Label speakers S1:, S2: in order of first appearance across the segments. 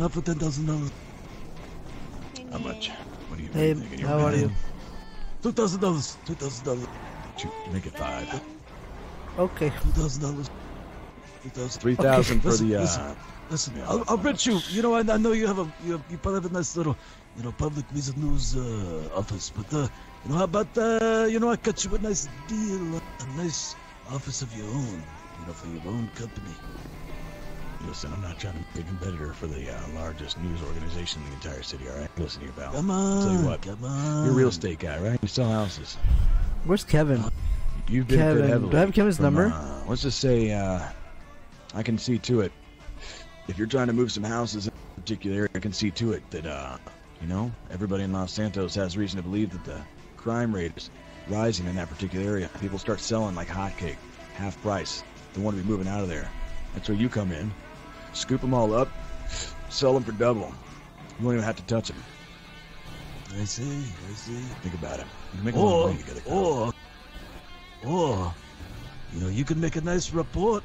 S1: Not for ten thousand dollars.
S2: How much? What do you
S3: Hey,
S2: thinking?
S3: How are you?
S1: Two thousand dollars. Two thousand dollars.
S2: Make it five.
S3: Okay.
S1: Two thousand dollars. Two thousand.
S2: Three thousand for
S1: listen,
S2: the uh.
S1: listen. Listen, I'll, I'll rent you. You know, I, I know you have a you, have, you probably have a nice little, you know, public music news uh, office. But uh, you know, how about uh, you know, I cut you a nice deal, a nice office of your own, you know, for your own company.
S2: Listen, I'm not trying to be a competitor for the uh, largest news organization in the entire city. All right, listen here, pal.
S1: Come
S2: I'll tell you what.
S1: come on.
S2: You're a real estate guy, right? You sell houses.
S3: Where's Kevin?
S2: You've been
S3: Kevin.
S2: heavily.
S3: Do I have Kevin's
S2: from,
S3: number?
S2: Uh, let's just say uh, I can see to it. If you're trying to move some houses in a particular area, I can see to it that uh, you know everybody in Los Santos has reason to believe that the crime rate is rising in that particular area. People start selling like hotcake, half price. They want to be moving out of there. That's where you come in. Scoop them all up, sell them for double. You won't even have to touch them.
S1: I see, I see.
S2: Think about it. You can make a lot of money together. Kyle.
S1: or, or, you know, you can make a nice report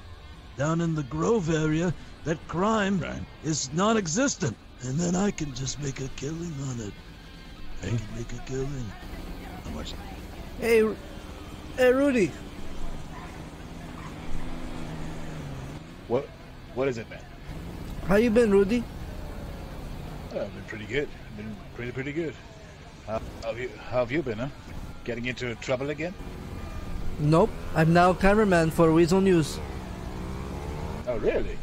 S1: down in the Grove area that crime
S2: Right.
S1: is non-existent, and then I can just make a killing on it. I can make a killing.
S2: How much?
S3: Hey, hey, Rudy.
S4: What? What is it, man?
S3: How you been, Rudy?
S4: Oh, I've been pretty good. I've been pretty, pretty good. How, how have you? How have you been, huh? Getting into trouble again?
S3: Nope. I'm now cameraman for Weasel News.
S4: Oh, really?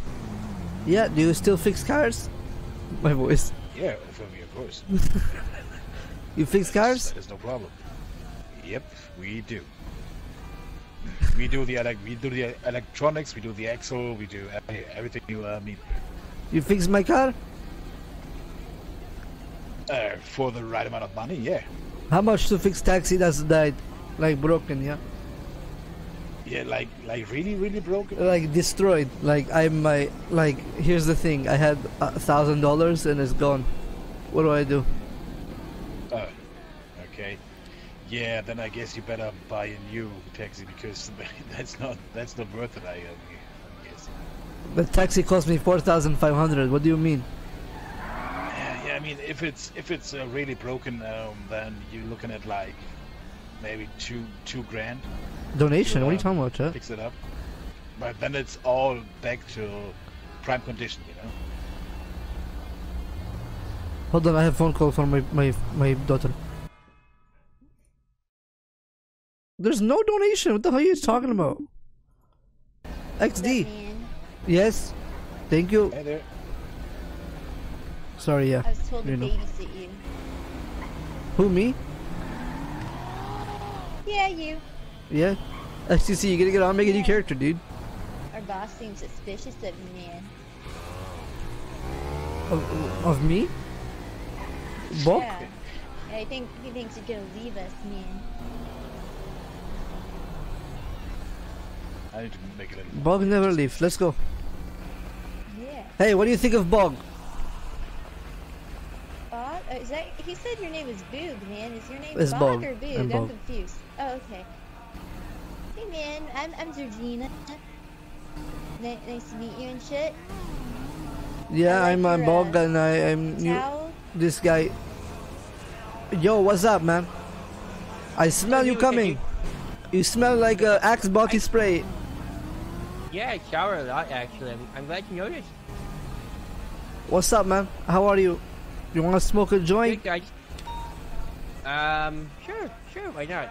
S3: Yeah, do you still fix cars? My voice.
S4: Yeah, for me, of course.
S3: You fix cars?
S4: There's no problem. Yep, we do. We do the elec- we do the electronics, we do the axle, we do everything you uh, need.
S3: You fix my car?
S4: Uh, for the right amount of money, yeah.
S3: How much to fix taxi that's died? Like broken, yeah?
S4: Yeah, like like really, really broken.
S3: Like destroyed. Like I'm my like here's the thing. I had a thousand dollars and it's gone. What do I do?
S4: Oh, okay. Yeah, then I guess you better buy a new taxi because that's not that's not worth it. I, uh.
S3: The taxi cost me four thousand five hundred. What do you mean?
S4: Yeah, yeah, I mean, if it's if it's uh, really broken, um, then you're looking at like maybe two two grand
S3: Donation?
S4: to,
S3: What are you
S4: uh,
S3: talking about, Chet?
S4: Fix it up, but then it's all back to prime condition, you know.
S3: Hold on, I have phone call from my my my daughter. There's no donation. What the hell are you talking about? XD.
S5: Man,
S3: Yes. Thank you.
S4: Hey there.
S3: Sorry, yeah.
S5: I was told to
S3: know.
S5: babysit you.
S3: Who me?
S5: Yeah, you.
S3: Yeah. XTC, you gotta get on, make a new character, dude.
S5: Our boss seems suspicious of you, man.
S3: Of, of me? Bok?
S5: Yeah. I think he thinks you're gonna leave us, man.
S4: I need to make it a little.
S3: Bog never leave. Let's go.
S5: Yeah.
S3: Hey, what do you think of Bog?
S5: Bob? Uh, is that? He said your name is Boog, man. Is your name
S3: It's
S5: Bog,
S3: Bog.
S5: or Boog?
S3: I'm
S5: I'm,
S3: Bog.
S5: confused. Oh, okay. Hey, man. I'm I'm Georgina. Ni- nice to meet you and shit.
S3: Yeah,
S5: I like
S3: I'm, I'm
S5: your,
S3: Bog
S5: uh,
S3: and I, I'm new. This guy. Yo, what's up, man? I smell you
S6: you,
S3: coming. You smell like uh, Axe body spray.
S6: Yeah, I shower a lot actually. I'm, I'm glad you noticed.
S3: What's up, man? How are you? You wanna smoke a joint?
S6: Good guys. Um, sure, sure, why not?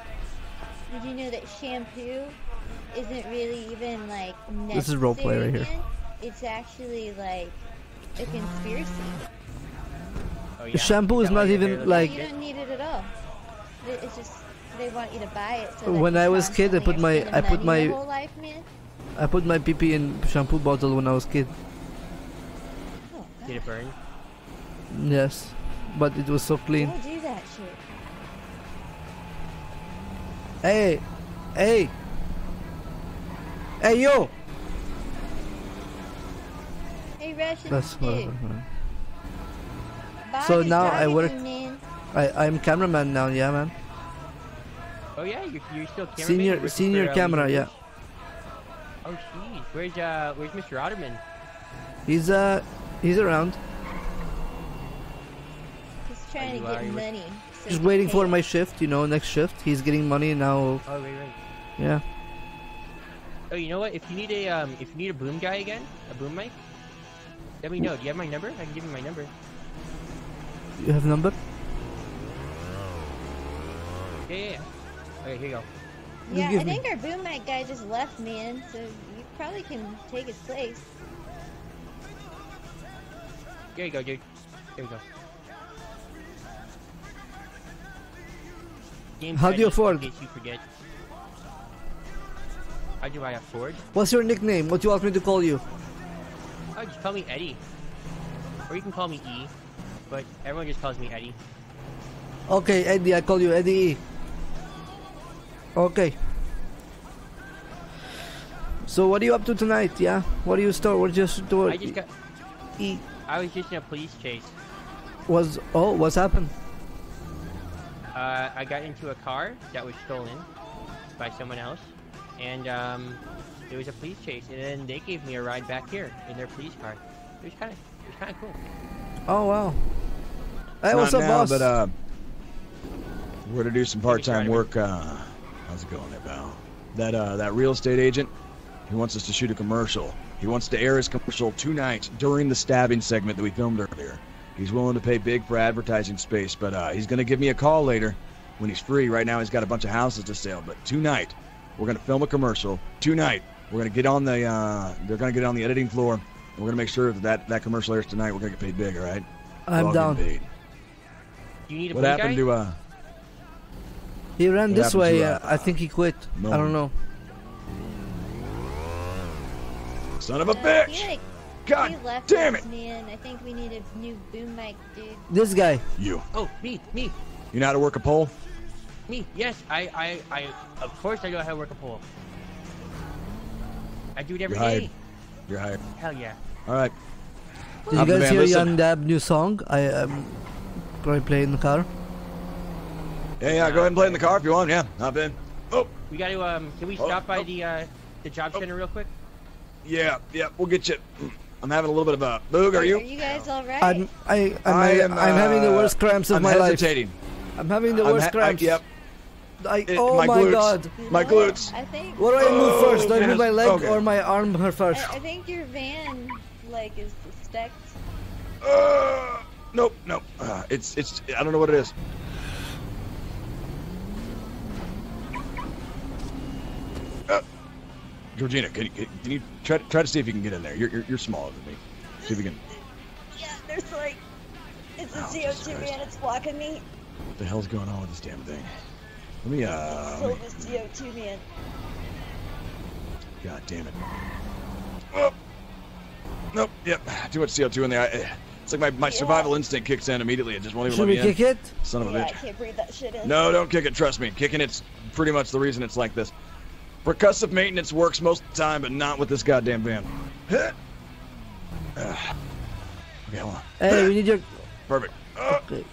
S5: Did you know that shampoo isn't really even like necessary?
S3: This is roleplay right here.
S5: It's actually like a conspiracy.
S6: Oh, yeah?
S3: The shampoo is
S6: that
S3: not even,
S6: hair looks
S3: like-
S5: you don't need it at all. It's just they want you to buy it. So
S3: When I was kid, I put my- I put my-
S5: whole life, man.
S3: I put my pee pee in shampoo bottle when I was kid.
S5: Oh,
S6: Did it burn?
S3: Yes, but it was so clean.
S5: Don't do that shit.
S3: Hey, hey, hey, yo.
S5: Hey, Russian
S3: That's
S5: dude.
S3: whatever. man.
S5: Bob
S3: So now I work-
S5: man.
S3: I I'm cameraman now. Yeah, man.
S6: Oh yeah, you're, you're still cameraman? You're
S3: Senior senior
S6: uh,
S3: camera. Yeah.
S6: News? Oh jeez, where's uh, where's Mr. Otterman?
S3: He's uh he's around.
S5: He's
S7: trying
S5: to get money. So
S3: Just
S5: he
S3: waiting for my shift, you know, next shift. He's getting money now.
S7: Oh, right, right.
S3: Yeah.
S7: Oh, you know what? If you need a um, if you need a boom guy again, a boom mic, let me know. Do you have my number? I can give you my number.
S3: You have number?
S7: Yeah, yeah, yeah. Okay, here you go.
S5: Pay. Yeah,
S3: give
S5: I
S3: me-
S5: think our boom mic guy just left, man. So you probably can take his place.
S7: There you go, dude. There you go. Game
S3: How do you afford?
S7: In case you forget. How do I afford?
S3: What's your nickname? What do you want me to call you?
S7: Oh, just call me Eddie. Or you can call me E. But everyone just calls me Eddie.
S3: Okay, Eddie, I call you Eddie E. Okay. So what are you up to tonight? Yeah. What do you store? What just do?
S7: I just got.
S3: E
S7: I was just in a police chase.
S3: was oh what's happened?
S7: Uh, I got into a car that was stolen by someone else, and um, there was a police chase, and then they gave me a ride back here in their police car. It was kind of, it was kind of cool.
S3: Oh wow. Hey,
S2: Not
S3: what's up,
S2: now,
S3: boss?
S2: But uh, we're gonna do some part-time work. Uh, how's it going there, pal? That uh, that real estate agent, he wants us to shoot a commercial. He wants to air his commercial tonight during the stabbing segment that we filmed earlier. He's willing to pay big for advertising space, but uh, he's gonna give me a call later when he's free. Right now, he's got a bunch of houses to sell, but tonight we're gonna film a commercial. Tonight we're gonna get on the uh, they're gonna get on the editing floor. And we're gonna make sure that, that that commercial airs tonight. We're gonna get paid big, all right?
S3: I'm
S2: all
S3: down.
S2: getting paid.
S7: Do you need a
S2: What happened
S7: guy?
S2: to uh?
S3: He ran
S2: What
S3: this way. Uh, I think he quit. I don't know.
S2: Son of a
S5: Uh,
S2: bitch!
S5: like,
S2: God
S5: left
S2: damn it!
S5: man. I think we need a new boom mic, dude.
S3: This guy.
S2: You.
S7: Oh, me, me,
S2: You know how to work a pole?
S7: me. Yes, I, I, I. Of course, I know how to work a pole. I do it every
S2: You're hired.
S7: day.
S2: You're hired.
S7: Hell yeah.
S2: All right.
S3: Did
S2: I'm
S3: you
S2: the
S3: guys
S2: man,
S3: hear. Young Dab new song? I am probably playing in the car.
S2: Yeah, yeah. Go ahead and play in the car if you want. Yeah, hop in. Oh,
S7: We got to um. Can we
S2: Oh,
S7: stop by
S2: oh.
S7: the uh, the job
S2: Oh.
S7: center real quick?
S2: yeah, yeah. We'll get you. I'm having a little bit of a boog. Are you?
S5: Are
S2: you?
S5: you guys all right?
S3: I'm I I'm,
S2: I
S3: I
S2: am,
S3: am having the
S2: uh,
S3: worst cramps of
S2: I'm
S3: my life.
S2: hesitating.
S3: I'm having the
S2: I'm
S3: worst
S2: ha- I-
S3: cramps.
S2: yep.
S3: I,
S2: It-
S3: oh
S2: my
S3: my,
S2: glutes.
S3: god.
S5: You
S2: My glutes.
S5: I think.
S3: What do I move
S2: Oh,
S3: first? Do I move my leg
S2: Okay.
S3: or my arm first?
S5: I, I think your van, like, is suspect.
S2: Uh, nope, nope. Uh, it's it's. I don't know what it is. Uh, Georgina, can you, can you try try to see if you can get in there? You're you're, you're smaller than me. See if you can.
S5: Yeah, there's like, it's
S2: Oh,
S5: CO2
S2: Christ.
S5: van. It's blocking me.
S2: What the hell's going on with this damn thing? Let me uh.
S5: So
S2: Let me,
S5: this CO2 man.
S2: God damn it. Oh. Nope. Yep. Too much CO2 in there. I, it's like my, my
S5: Yeah.
S2: survival instinct kicks in immediately. It just won't even
S3: Should
S2: let
S3: we
S2: me in.
S3: kick it?
S2: Son of a
S5: Yeah, I
S2: bitch.
S5: can't breathe that shit in.
S2: No, don't kick it. Trust me. Kicking it's pretty much the reason it's like this. Percussive maintenance works most of the time, but not with this goddamn van. Okay, hold on.
S3: Hey, we need your.
S2: Perfect. Oh,
S3: Okay.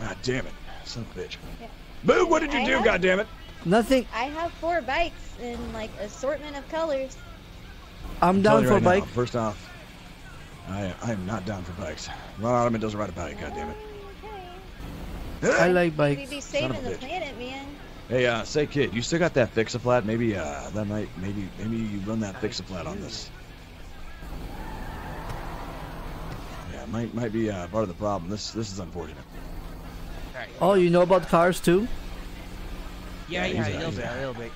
S2: ah, damn it. Son of a bitch.
S5: Yeah.
S2: Boo, what did you
S5: I
S2: do,
S5: have-
S2: goddamn it?
S3: Nothing.
S5: I have four bikes in like assortment of colors.
S3: I'm
S2: telling
S3: down for
S2: right
S3: bike.
S2: Now, first off, I I am not down for bikes. Ron Otterman doesn't ride a bike, goddamn it.
S5: Okay.
S3: I like bikes.
S5: We'd
S3: bikes.
S5: be saving the
S2: bitch.
S5: planet, man.
S2: Hey, uh, say kid, you still got that fix-a-flat? Maybe, uh, that might, maybe, maybe you run that fix-a-flat on this. Yeah, might, might be, uh, part of the problem. This, this is unfortunate.
S3: Oh, you know about cars too?
S7: Yeah,
S2: Yeah,
S7: yeah, a
S2: a-
S7: little bit,
S2: a-
S7: a little bit.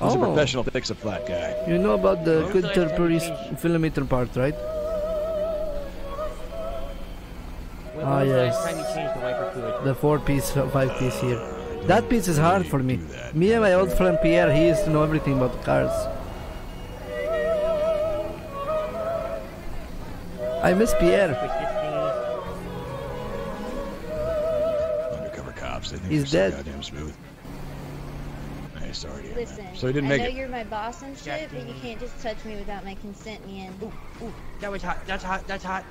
S2: He's a
S3: Oh.
S2: professional fix-a-flat guy.
S3: You know about the
S7: Well,
S3: good
S7: so I have to
S3: per
S7: change-
S3: part, right?
S7: When
S3: Ah,
S7: was the
S3: yes.
S7: last time you changed the?
S3: The four piece, five piece here. That piece is hard for me. Me and my old friend Pierre, he used to know everything about cars. I miss Pierre.
S7: Which gets me-
S2: Undercover cops, they think
S3: He's dead.
S2: so goddamn smooth. Hey, sorry to
S5: Listen.
S2: So he didn't
S5: I
S2: make
S5: know
S2: it.
S5: you're my boss and shit, but you can't just touch me without my consent, man.
S7: Ooh, ooh, that was hot. That's hot. That's hot.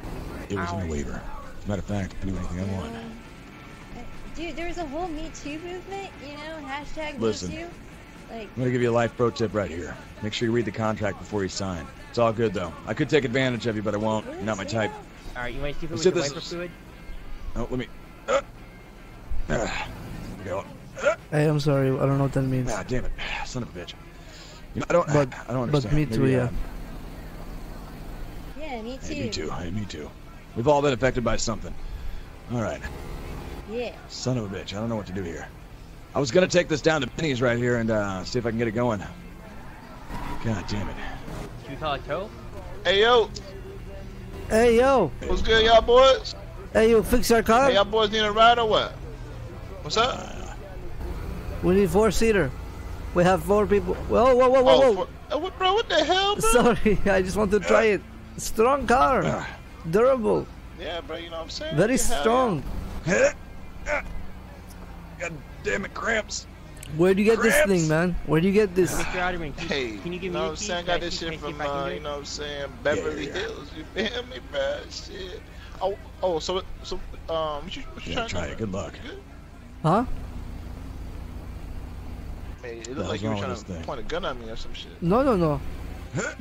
S2: It was in the waiver. Matter of fact, I can do anything I want.
S5: Uh, Dude, there's a whole Me Too movement, you know, hashtag
S2: Listen.
S5: Me Too. Like,
S2: I'm gonna give you a life pro tip right here. Make sure you read the contract before you sign. It's all good though. I could take advantage of you, but I won't. You're not my type.
S7: Alright, you want to see if it
S2: You
S7: was the
S2: this
S7: wiper
S2: is-
S7: fluid?
S2: Oh, let me Uh, there we go.
S3: Hey, I'm sorry. I don't know what that means.
S2: Ah, damn it, son of a bitch. You know, I don't.
S3: But-
S2: I don't
S3: but me too,
S2: Maybe,
S3: yeah.
S2: uh,
S5: Yeah, me too.
S2: Hey, me too. Hey, me too. We've all been affected by something. All right,
S5: Yeah.
S2: son of a bitch. I don't know what to do here. I was gonna take this down to Benny's right here and uh, see if I can get it going. God damn it.
S6: Should we call a tow?
S8: Hey yo,
S3: Hey, yo.
S8: what's good, y'all boys?
S3: Hey, you fix our car?
S8: Hey, y'all boys need a ride or what? What's up?
S3: We need four seater. We have four people. Whoa, whoa, whoa, whoa,
S8: Oh,
S3: whoa.
S8: for, uh, what, bro, what the hell, bro?
S3: Sorry, I just want to try it. Strong car.
S2: Ah.
S3: Durable.
S8: Yeah, bro, you know what I'm saying?
S3: Very
S8: Yeah,
S3: strong.
S2: God damn it, cramps.
S3: Where do you get this thing, man? Where do you get this?
S6: Mr. Otterman, can,
S8: Hey,
S6: can you give
S8: you
S6: me
S8: know what I'm saying? I got this shit
S6: can I see
S8: from,
S6: if I can
S8: uh, you know what I'm saying, Beverly
S2: yeah, yeah.
S8: Hills. You feel me, bro? Shit. Oh, oh, so, so, um, what you, what you
S2: Yeah,
S8: trying
S2: try
S8: to
S2: it. Good luck.
S8: Good?
S3: Huh?
S8: Hey, it
S2: hell's
S8: looked like you were
S2: wrong
S8: trying
S2: with
S8: to
S2: this thing?
S8: point a gun at me or some shit.
S3: No, no, no.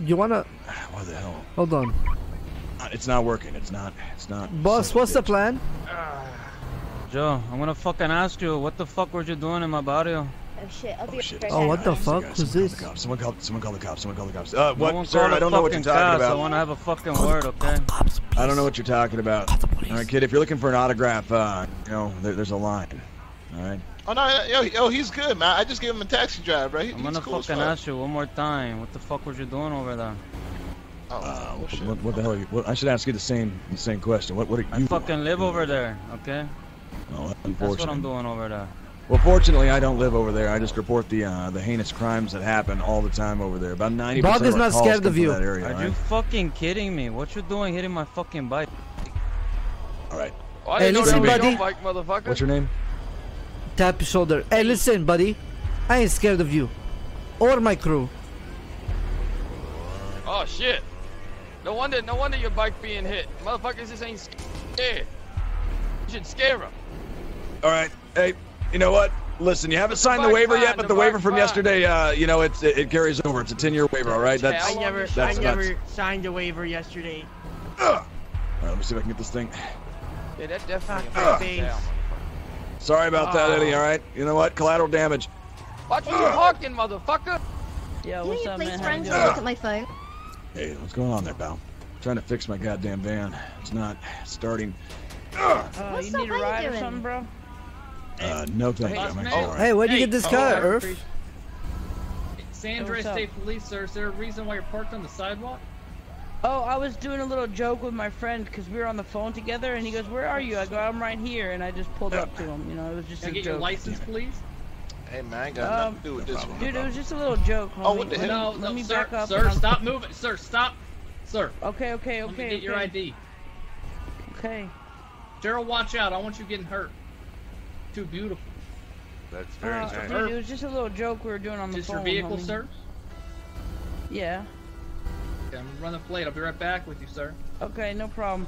S3: You wanna?
S2: What the hell?
S3: Hold on,
S2: Uh, It's not working. It's not. It's not.
S3: boss.
S2: son of
S3: What's the
S2: bitch.
S3: plan?
S9: Joe, I'm gonna fucking ask you, what the fuck were you doing in my barrio?
S5: Oh shit, I'll be
S2: Oh shit.
S3: Oh, what the fuck?
S2: guys,
S3: Who's
S2: someone
S3: this?
S2: Call the cops. Someone call. Someone call the cops. Someone call the cops. Uh, what,
S9: one
S2: sir? I
S9: the
S2: don't know what you're talking
S9: cops. I wanna have a fucking word, okay?
S2: I don't know what you're talking about. All right, kid. If you're looking for an autograph, uh, you know, there, there's a line. All right.
S8: Oh, no, yo, yo, he's good, man. I just gave him a taxi drive, bro. He,
S9: I'm gonna
S8: cool
S9: fucking ask you one more time, what the fuck were you doing over there?
S8: Oh,
S2: Uh,
S8: shit.
S2: what, what the hell? Are you, what, I should ask you the same the same question. What what are you?
S9: I
S2: you?
S9: fucking live over there, okay?
S2: Oh,
S9: That's
S2: unfortunately.
S9: what I'm doing over there.
S2: Well, fortunately, I don't live over there. I just report the uh, the heinous crimes that happen all the time over there. About ninety
S3: Bob
S2: percent
S3: is
S2: of our
S3: not
S2: calls
S3: scared
S2: come
S3: of you.
S2: That area,
S9: Are
S2: all
S9: you fucking kidding me? What you doing hitting my fucking bike?
S2: All right.
S10: I
S3: Hey, listen, buddy.
S10: bike, motherfucker.
S2: What's your name?
S3: Tap your shoulder. Hey, listen, buddy. I ain't scared of you, or my crew.
S10: Oh shit! No wonder, no wonder your bike being hit. Motherfuckers just ain't scared. You should scare them.
S2: All right. Hey, you know what? Listen, you haven't signed the waiver
S10: fine,
S2: yet, but
S10: the
S2: the waiver from
S10: fine.
S2: yesterday, uh, you know, it's, it, it carries over. It's a 10-year waiver, all right?
S10: Yeah,
S2: That's.
S10: I
S6: I never,
S10: as-
S6: I
S2: that's
S6: never signed a waiver yesterday.
S2: All right, let me see if I can get this thing.
S10: Yeah, that definitely
S6: Fuck
S10: affects
S6: my
S10: you down,
S6: face.
S2: Sorry about that,
S6: Oh.
S2: Eddie. All right. You know what? Collateral damage.
S10: motherfucker. Watch what you're talking, motherfucker.
S11: Yeah,
S5: Can
S11: what's
S5: you
S11: up,
S5: please
S11: man? How
S5: friend
S11: you
S5: to
S11: doing?
S5: look at my phone?
S2: Hey, what's going on there, pal? trying to fix my goddamn van. It's not starting.
S11: Uh,
S5: What's
S11: you
S5: up?
S11: need a
S5: How you
S11: ride or
S5: doing?
S11: something, bro?
S2: Uh, no thank you.
S10: Hey,
S2: I'm
S10: oh,
S2: actually all right.
S3: Hey, where'd you
S6: Hey,
S3: get this
S6: oh,
S3: car,
S6: I
S3: Earth?
S6: appreciate-
S12: San Andreas? State Police, sir. Is there a reason why you're parked on the sidewalk?
S11: Oh, I was doing a little joke with my friend because we were on the phone together, and he goes, "Where are you?" I go, "I'm right here," and I just pulled up to him. You know, it was just
S12: Can I
S11: a
S12: get your
S11: joke.
S12: license, please?
S8: Hey, man, I got
S11: Um,
S8: nothing to do with this one.
S11: Dude, it was just a little joke.
S8: Oh,
S11: homie.
S8: what the hell?
S12: No,
S11: Let
S12: no,
S11: me
S12: sir,
S11: back up.
S12: sir, stop moving, sir, stop, sir.
S11: Okay, okay, okay.
S12: Let me
S11: okay.
S12: get your. ID.
S11: Okay.
S12: Daryl, watch out. I want you getting hurt. Too beautiful.
S8: That's
S11: Uh,
S8: very
S11: dude, it was just a little joke we were doing on the
S12: this
S11: phone.
S12: your vehicle,
S11: homie.
S12: sir?
S11: Yeah.
S12: Okay, I'm running plate. I'll be right back with you, sir.
S11: Okay, no problem.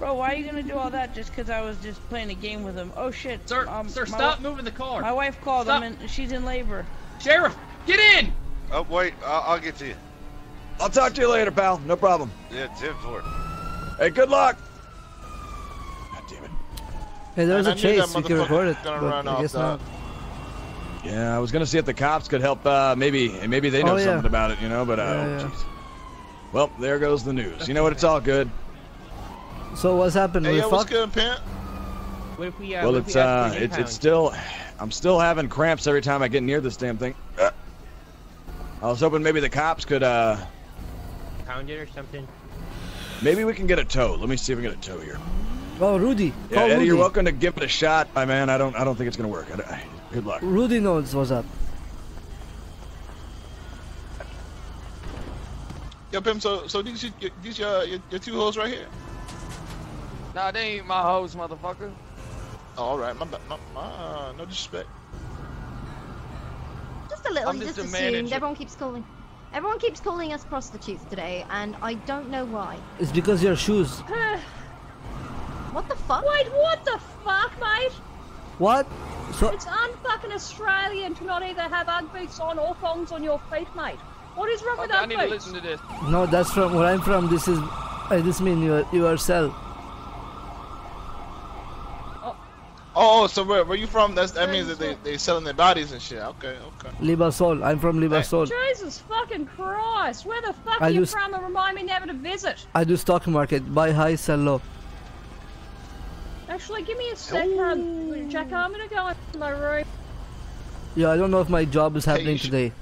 S11: Bro, why are you gonna do all that just 'cause I was just playing a game with him? Oh shit.
S12: Sir,
S11: um,
S12: sir, stop moving the car.
S11: My wife called
S12: Stop.
S11: him and she's in labor.
S12: Sheriff, get in!
S13: Oh, wait, I'll, I'll get to you.
S2: I'll talk to you later, pal. No problem.
S13: Yeah, 10 4.
S2: Hey, good luck. God damn it.
S3: Hey, there was
S8: Man,
S3: a
S8: I
S3: chase. We could record it, but I guess not.
S2: Yeah, I was gonna see if the cops could help. Uh, maybe, maybe they know
S3: Oh, yeah.
S2: something about it, you know. But uh,
S3: Yeah,
S2: oh,
S3: yeah.
S2: jeez. Well, there goes the news. You know what? It's all good.
S3: So what's happened?
S8: Hey,
S3: we
S8: yo, what's good, Pimp?
S6: What if we, uh,
S2: well,
S6: what
S2: it's
S6: we
S2: uh, it's it's still, I'm still having cramps every time I get near this damn thing. I was hoping maybe the cops could. uh
S6: Pound it or something.
S2: Maybe we can get a tow. Let me see if we can get a tow here.
S3: Oh, Rudy.
S2: Yeah, Eddie,
S3: Rudy.
S2: you're welcome to give it a shot. My man, I don't, I don't think it's gonna work. I, I, good luck.
S3: Rudy knows what's up.
S8: Yo, Pimp, so, so these, your- these your, your, your two hoes right here?
S10: Nah, they ain't my hoes, motherfucker.
S8: Oh, all right, my, ba- my, my uh, no disrespect.
S5: Just a little.
S10: I'm
S5: you
S10: just
S5: just
S10: a
S5: assumed.
S10: manager.
S5: Everyone keeps calling. Everyone keeps calling us prostitutes today, and I don't know why.
S3: It's because your shoes.
S5: What the fuck?
S14: Wait, what the fuck, mate?
S3: What? So
S14: It's unfucking Australian to not either have Ugg boots on or thongs on your feet, mate. What is wrong with
S10: Okay, I
S14: Ugg
S10: need to listen to this.
S3: no, that's from where I'm from. This is. I this mean you are yourself.
S8: Oh, oh so where where you from? That's that means that they they selling their bodies and shit. Okay, okay.
S3: Limassol. I'm from Limassol.
S14: Jesus fucking Christ! Where the fuck
S3: I
S14: are you from and remind me never to visit?
S3: I do stock market. Buy high, sell low.
S14: Actually, give me a second, Jack. I'm gonna go in my room.
S3: Yeah, I don't know if my job is happening
S8: you
S3: today.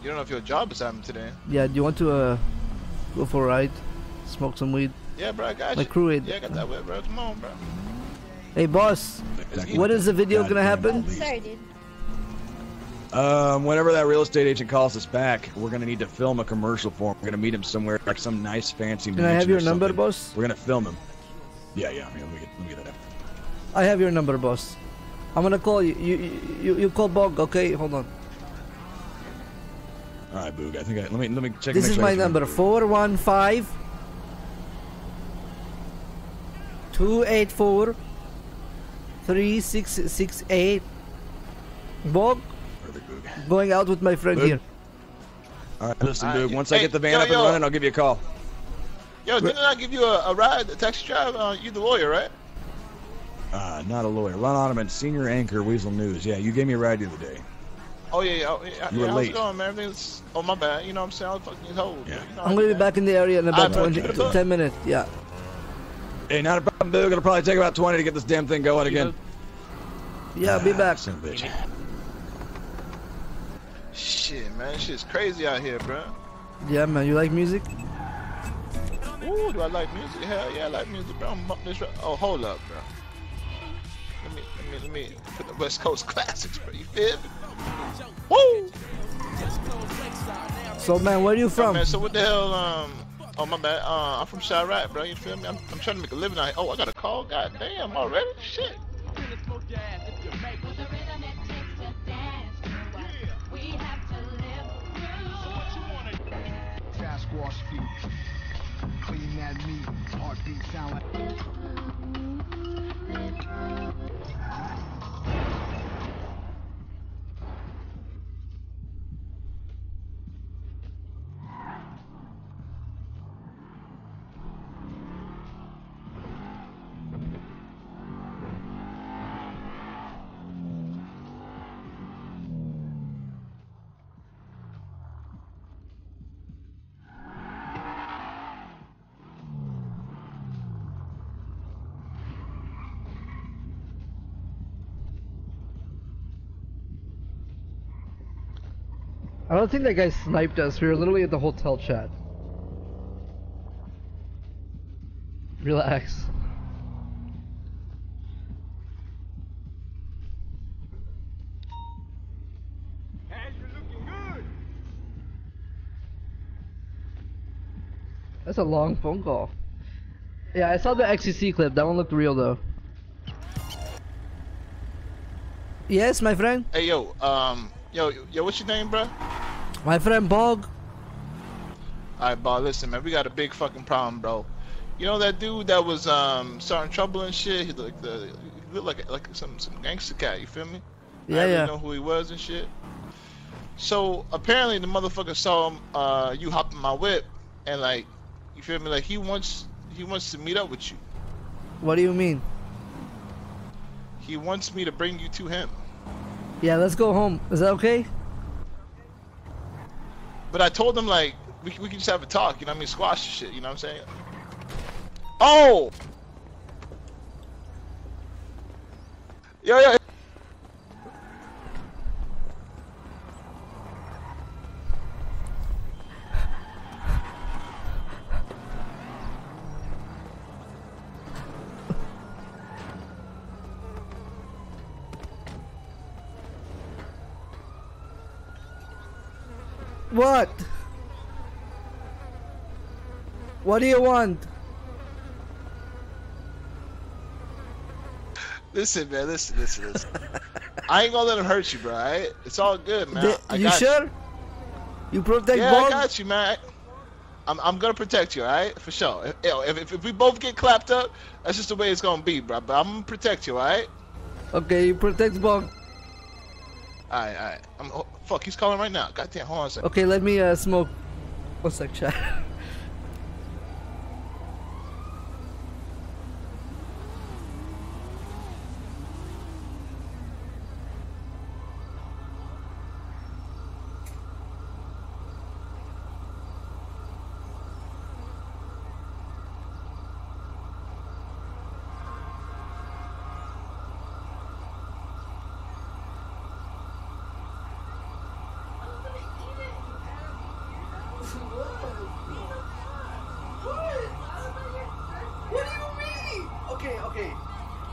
S8: You don't know if your job is happening today.
S3: Yeah, do you want to uh, go for a ride? Smoke some weed?
S8: Yeah, bro, I got
S3: My
S8: you.
S3: crew aid.
S8: Yeah, I got that way, bro. Come on, bro.
S3: Hey, boss. When is the video gonna happen?
S5: Sorry, dude.
S2: Um, whenever that real estate agent calls us back, we're gonna need to film a commercial for him. We're gonna meet him somewhere, like some nice fancy.
S3: Can I have
S2: mansion or
S3: your number, boss?
S2: We're gonna film him. Yeah, yeah. Here, let me get, let me get that.
S3: I have your number, boss. I'm gonna call you. You you, you call Bog, okay? Hold on.
S2: All right, Boog. I think I let me let me check.
S3: This is
S2: sure
S3: my
S2: I-
S3: number. Four one five two eight four three six six eight. Bog. Going out with my friend
S2: Boog.
S3: here.
S2: All right, listen,
S8: All right,
S2: Boog. Once I get the van
S8: yo,
S2: up and
S8: yo.
S2: running, I'll give you a call.
S8: Yo, didn't I give you a, a ride, a taxi drive? Uh, you the lawyer, right?
S2: Uh, not a lawyer. Ron Otterman, senior anchor, Weasel News. Yeah, you gave me a ride the other day.
S8: Oh yeah, yeah. Oh, yeah,
S2: You
S8: yeah
S2: were
S8: how's
S2: late.
S8: it going, man? Everything's. Oh my bad. You know what I'm saying? I was fucking old. Yeah. You know,
S3: I'm gonna be back in the area in about
S8: Alright,
S3: 20,
S8: bro, keep it up.
S3: 10 minutes. Yeah.
S2: Hey, not a problem, Boog. It'll probably take about 20 to get this damn thing going again.
S3: Yeah, I'll be back.
S2: Son of a bitch.
S8: Shit, man, shit's crazy out here, bro.
S3: Yeah, man. You like music?
S8: Ooh, do I like music? Hell yeah, I like music, bro. I'm up this. Oh, hold up, bro. Let me, let me, let me put the West Coast classics, bro. You feel me? Woo!
S3: So, man, where are you
S8: Oh,
S3: from?
S8: man, so what the hell? Um, oh my bad. Uh, I'm from Chiraq, bro. You feel me? I'm, I'm trying to make a living out. here. Oh, I got a call. God damn, already? Shit.
S15: Sasquatch feet. Clean that meat. Heartbeat sound like.
S3: I don't think that guy sniped us. We were literally at the hotel chat. Relax. That's a long phone call. Yeah, I saw the xQc clip. That one looked real though. Yes, my friend.
S8: Hey, yo, um, yo, yo, what's your name, bro?
S3: My friend Bog.
S8: Alright, Bog, listen, man, we got a big fucking problem, bro. You know that dude that was um starting trouble and shit? He looked the he looked like like some some gangster cat. You feel me?
S3: Yeah,
S8: I
S3: yeah.
S8: know who he was and shit. So apparently the motherfucker saw him, uh, you hop in my whip, and like, you feel me? Like he wants he wants to meet up with you.
S3: What do you mean?
S8: He wants me to bring you to him.
S3: Yeah, let's go home. Is that okay?
S8: But I told him like we we can just have a talk. You know what I mean? Squash the shit. You know what I'm saying? Oh. Yo, yo.
S3: What? What do you want?
S8: Listen, man. Listen, listen, listen. I ain't gonna let him hurt you, bro. Alright? It's all good, man.
S3: The- you sure? You protect
S8: yeah,
S3: Bog?
S8: I got you, man. I'm, I'm gonna protect you, alright? For sure. If, if, if, we both get clapped up, that's just the way it's gonna be, bro. But I'm gonna protect you, alright?
S3: Okay, you protect Bob.
S8: Alright, alright. I'm, oh, fuck, he's calling right now. Goddamn, hold on a second.
S3: Okay, let me uh, smoke. One sec, chat.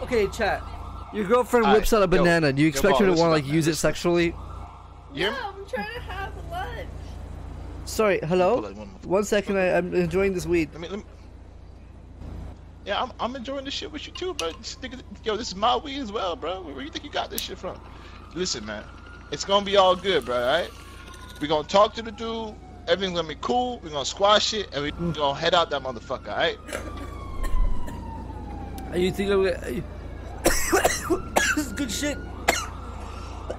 S3: Okay, chat. Your girlfriend
S8: Alright,
S3: whips out a
S8: yo,
S3: banana. Do you expect
S8: Paul,
S3: her to want to like use it sexually?
S8: You?
S11: I'm trying to have lunch.
S3: Sorry, hello. One second, I, I'm enjoying this weed.
S8: Let me, let me. Yeah, I'm, I'm enjoying this shit with you too, bro. Yo, this is my weed as well, bro. Where you think you got this shit from? Listen, man, it's gonna be all good, bro. Alright? We gonna talk to the dude. Everything's gonna be cool. We gonna squash it, and we gonna head out that motherfucker. Alright?
S3: Are you thinking? I'm gonna? This is good shit.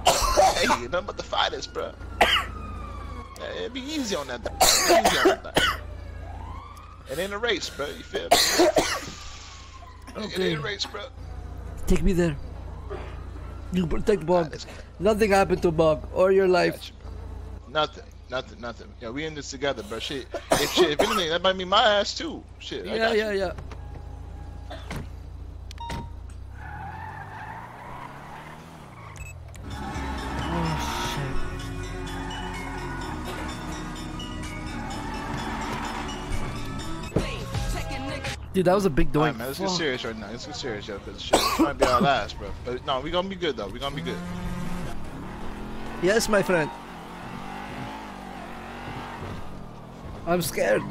S8: hey, nothing but the fighters, bro. Yeah, it'd be easy on that. thing. Easy on that. It ain't a race, bro. You feel me? It ain't a race, bro.
S3: Take me there. You protect Bog. Nothing happened to Bog or your life.
S8: Nothing, nothing, nothing. Yeah, we in this together, bro. Shit. If shit, if anything, that might be my ass too. Shit. I
S3: Yeah,
S8: got
S3: yeah,
S8: you.
S3: yeah. Dude, that was a big doink.
S8: Man, let's get serious right now. Let's get serious, yo, because shit, this might be our last, bro. But no, we gonna be good though. We gonna be good.
S3: Yes, my friend. I'm scared.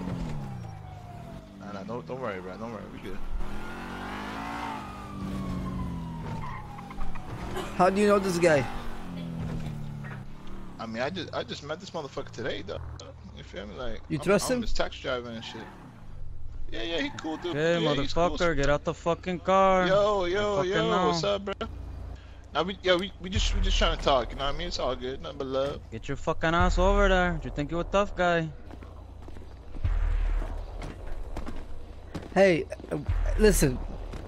S8: Nah, nah, don't, don't worry, bro. Don't worry, we good.
S3: How do you know this guy?
S8: I mean, I just, I just met this motherfucker today, though. You feel me? Like,
S3: You
S8: I'm,
S3: trust
S8: I'm
S3: him?
S8: his taxi driver and shit. Yeah, yeah, he cool dude.
S9: Hey,
S8: yeah, he's cool.
S9: motherfucker, get out the fucking car.
S8: Yo, yo, yo,
S9: know.
S8: what's up, bro? Now we, yeah, we, we just, we just trying to talk. You know what I mean? It's all good, nothing but love.
S9: Get your fucking ass over there. Do you think you're a tough guy?
S3: Hey, uh, listen.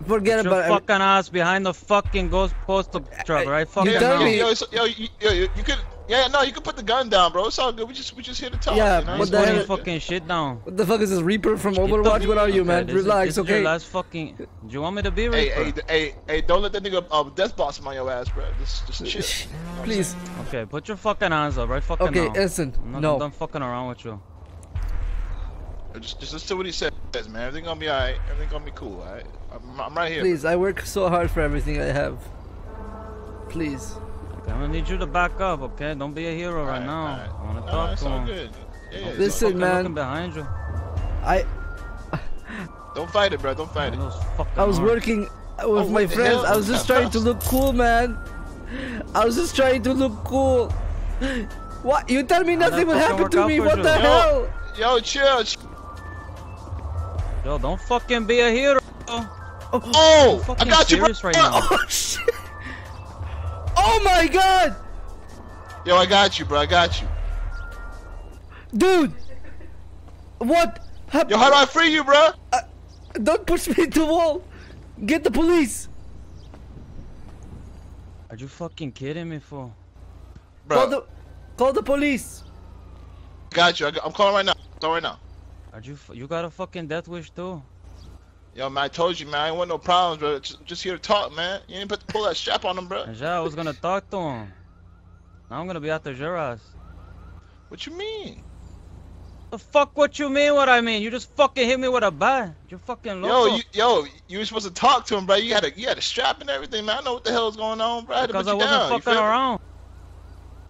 S3: Forget
S9: Get your
S3: about it.
S9: fucking ass behind the fucking ghost postal truck, right? Fucking
S8: yeah,
S3: tell
S9: now.
S3: me-
S8: Yo, yo, you, yo, you, you could, yeah, no, you can put the gun down, bro. It's all good. We just, we just here to talk.
S3: Yeah,
S8: you know?
S3: what the hell-
S9: fucking shit down.
S3: What the fuck is this Reaper from Overwatch? What are you,
S9: Okay,
S3: man?
S9: this is-
S3: Relax,
S9: this is
S3: okay?
S9: Your last fucking. Do you want me to be Reaper?
S8: hey, hey, hey, don't let that nigga uh, death boss him on your ass, bro. Just, just shit.
S3: Please.
S9: Okay, put your fucking hands up, right? Fucking
S3: Okay,
S9: now.
S3: listen,
S9: I'm not
S3: no.
S9: done fucking around with you.
S8: Just, just listen to what he says, man. Everything gonna be alright. Everything gonna be cool, alright? I'm, I'm right here.
S3: Please, I work so hard for everything I have. Please.
S9: Okay, I'm gonna need you to back up, okay? Don't be a hero right
S8: Alright,
S9: now.
S8: alright.
S9: I wanna talk
S8: it's
S9: to him.
S8: good. Yeah, yeah,
S3: Listen,
S8: all
S9: Fucking
S3: man.
S9: behind you.
S3: I
S8: Don't fight it, bro. Don't fight it.
S3: I was
S9: arms.
S3: working with
S8: Oh,
S3: my friends.
S8: hell?
S3: I was just trying to look cool, man. I was just trying to look cool. What? You tell me nothing will happen to me. What
S9: you.
S3: the
S9: Yo.
S3: hell?
S8: Yo, chill. chill.
S9: Yo, don't fucking be a hero.
S8: Oh, oh I
S9: fucking
S8: got you, bro.
S9: serious right now.
S3: Oh shit! Oh my god,
S8: Yo, I got you, bro. I got you.
S3: dude! What happened?
S8: Yo, how do I free you, bro?
S3: Uh, don't push me into the wall. Get the police.
S9: Are you fucking kidding me, fool?
S3: Call
S8: Bro,
S3: the, call the police.
S8: got you. I got, I'm calling right now. Call right now.
S9: Are you you got a fucking death wish too?
S8: Yo, man, I told you, man. I ain't want no problems, bro. Just, just here to talk, man. You ain't put pull that strap on him, bro.
S9: Yeah, I was gonna talk to him. Now I'm gonna be after your ass.
S8: What you mean?
S9: The fuck what you mean what I mean? You just fucking hit me with a bat. You fucking
S8: Yo, you, yo, you were supposed to talk to him, bro. You had a, you had a strap and everything, man. I know what the hell's going on, bro. I had to
S9: because
S8: put
S9: I
S8: you
S9: wasn't
S8: down.
S9: Fucking around.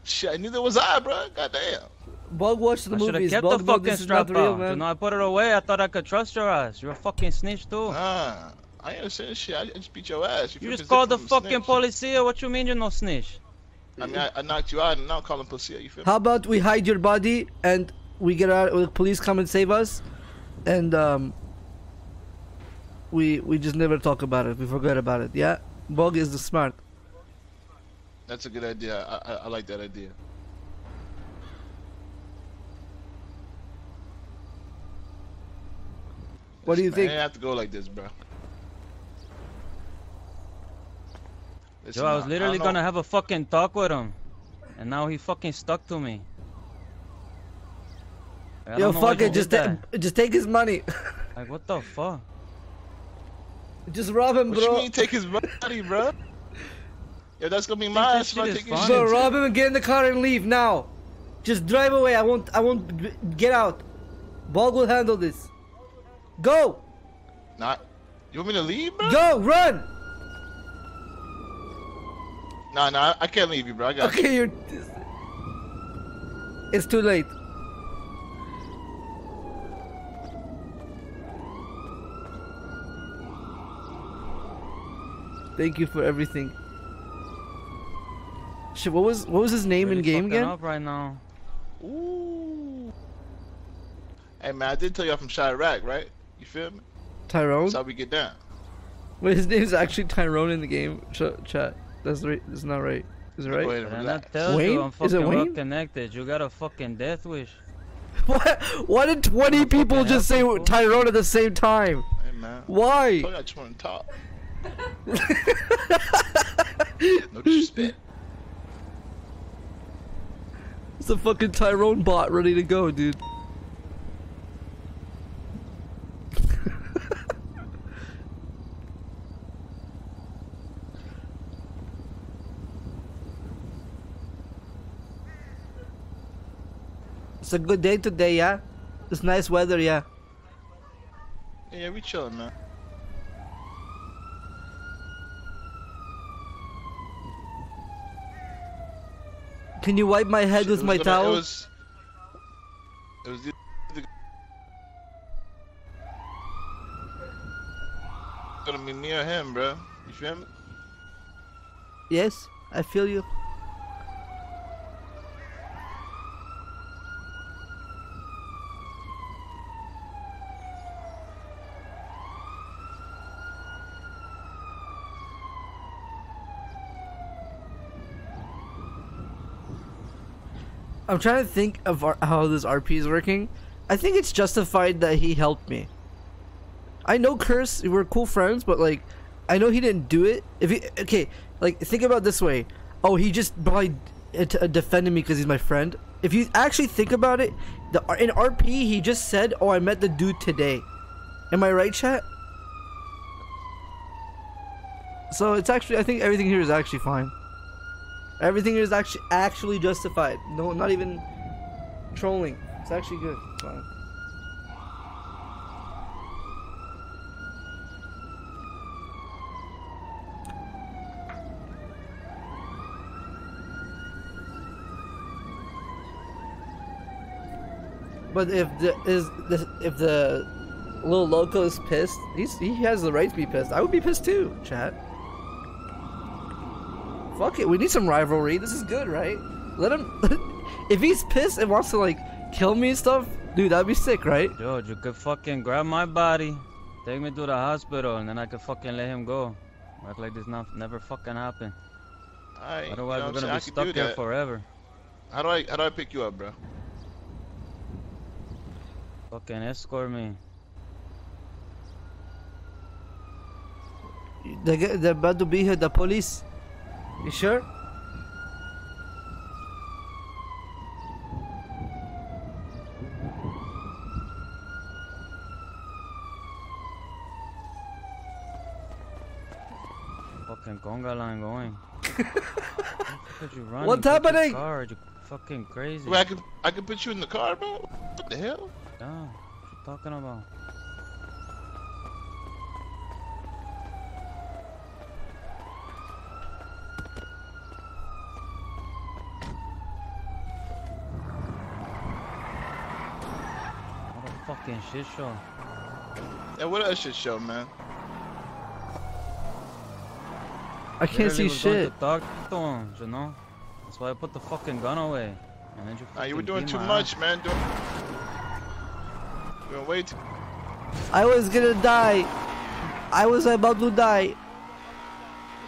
S8: Shit, neither was I, bro. Goddamn.
S3: Bug watch the
S9: I should have kept
S3: Bug
S9: the fucking
S3: this is
S9: strap
S3: not real,
S9: out.
S3: man.
S9: You know, I put it away. I thought I could trust your ass. You're a fucking snitch too.
S8: Nah, I ain't saying shit. I just beat your ass.
S9: you
S8: feel
S9: just called the fucking
S8: snitch.
S9: policia. What you mean you're no snitch?
S8: I mean, I, I knocked you out and now I'm calling police. You feel me?
S3: How about we hide your body and we get out? The police come and save us, and um, we we just never talk about it. We forget about it. Yeah, Bug is the smart.
S8: That's a good idea. I, I, I like that idea.
S3: What do you
S8: Man,
S3: think?
S8: I have to go like this, bro. Listen,
S9: Yo, I was
S8: I- I
S9: literally
S8: don't know-
S9: gonna have a fucking talk with him, and now he fucking stuck to me. I
S3: Yo,
S9: don't know why
S3: fuck it. Just
S9: did
S3: ta- just take his money.
S9: Like what the fuck?
S3: just rob him,
S8: What
S3: bro.
S8: you mean take his money, bro? Yo, that's gonna be
S9: Think
S8: my
S9: this
S8: ass if I
S9: shit is
S8: take his?
S3: Bro,
S8: shit.
S3: rob him and get in the car and leave now. Just drive away. I won't. I won't get out. Bog will handle this. Go,
S8: Not. You want me to leave, bro?
S3: go, run.
S8: Nah, nah, I can't leave you, bro. I got
S3: Okay, you're. It's too late. Thank you for everything. Shit, what was what was his name in
S9: Really
S3: game again?
S9: up right now.
S8: Ooh. Hey man, I did tell you I'm from Chiraq, right? You feel me?
S3: Tyrone.
S8: That's how we get down.
S3: Wait, his name's actually Tyrone in the game. Ch- chat. That's right. That's not right. Is it right?
S8: Wait,
S9: And that tells
S3: Wayne?
S9: you I'm
S3: Is it Wayne?
S9: connected. You got a fucking death wish.
S3: What? Why did 20 people just say Tyrone at the same time?
S8: Hey man.
S3: Why?
S8: I got you on top. no disrespect.
S3: It's a fucking Tyrone bot ready to go, dude. It's a good day today, yeah? It's nice weather, yeah.
S8: Yeah, we chilling, man.
S3: Can you wipe my head
S8: Shit,
S3: with my
S8: gonna-
S3: towel?
S8: It was. It was. the- Gonna be me or him, bro. You feel me?
S3: Yes, I feel you. I'm trying to think of how this RP is working. I think it's justified that he helped me. I know Curse, we're cool friends, but like, I know he didn't do it. If he okay, like think about this way. Oh, he just probably defended me because he's my friend. If you actually think about it, the in RP he just said, "Oh, I met the dude today." Am I right, chat? So it's actually, I think everything here is actually fine. Everything is actually actually justified. No, not even trolling. It's actually good. But if the is the if the little loco is pissed, he's he has the right to be pissed. I would be pissed too, chat. Fuck it, we need some rivalry. This is good, right? Let him. if he's pissed and wants to like kill me and stuff, dude, that'd be sick, right?
S9: George, you could fucking grab my body, take me to the hospital, and then I could fucking let him go. Act like this not, never fucking happened.
S8: Alright. you know
S9: Otherwise, we're gonna
S8: saying?
S9: be
S8: I can do
S9: stuck here forever.
S8: How do I how do I pick you up, bro?
S9: Fucking escort me.
S3: They get, they're about to be here. The police. You sure?
S9: Fucking conga line going. What you?
S3: What's happening?
S9: Car. You fucking crazy.
S8: Wait, I can I can put you in the car, bro. What the hell?
S9: Damn, what you talking about? What a fucking shit show.
S8: Yeah, what else should show, man?
S3: I can't see
S9: Literally was going
S3: shit.
S9: To talk to him, you know? That's why I put the fucking gun away. And then you
S8: Nah, you were doing too much,
S9: ass.
S8: man. Doing, doing way too.
S3: I was gonna die. I was about to die.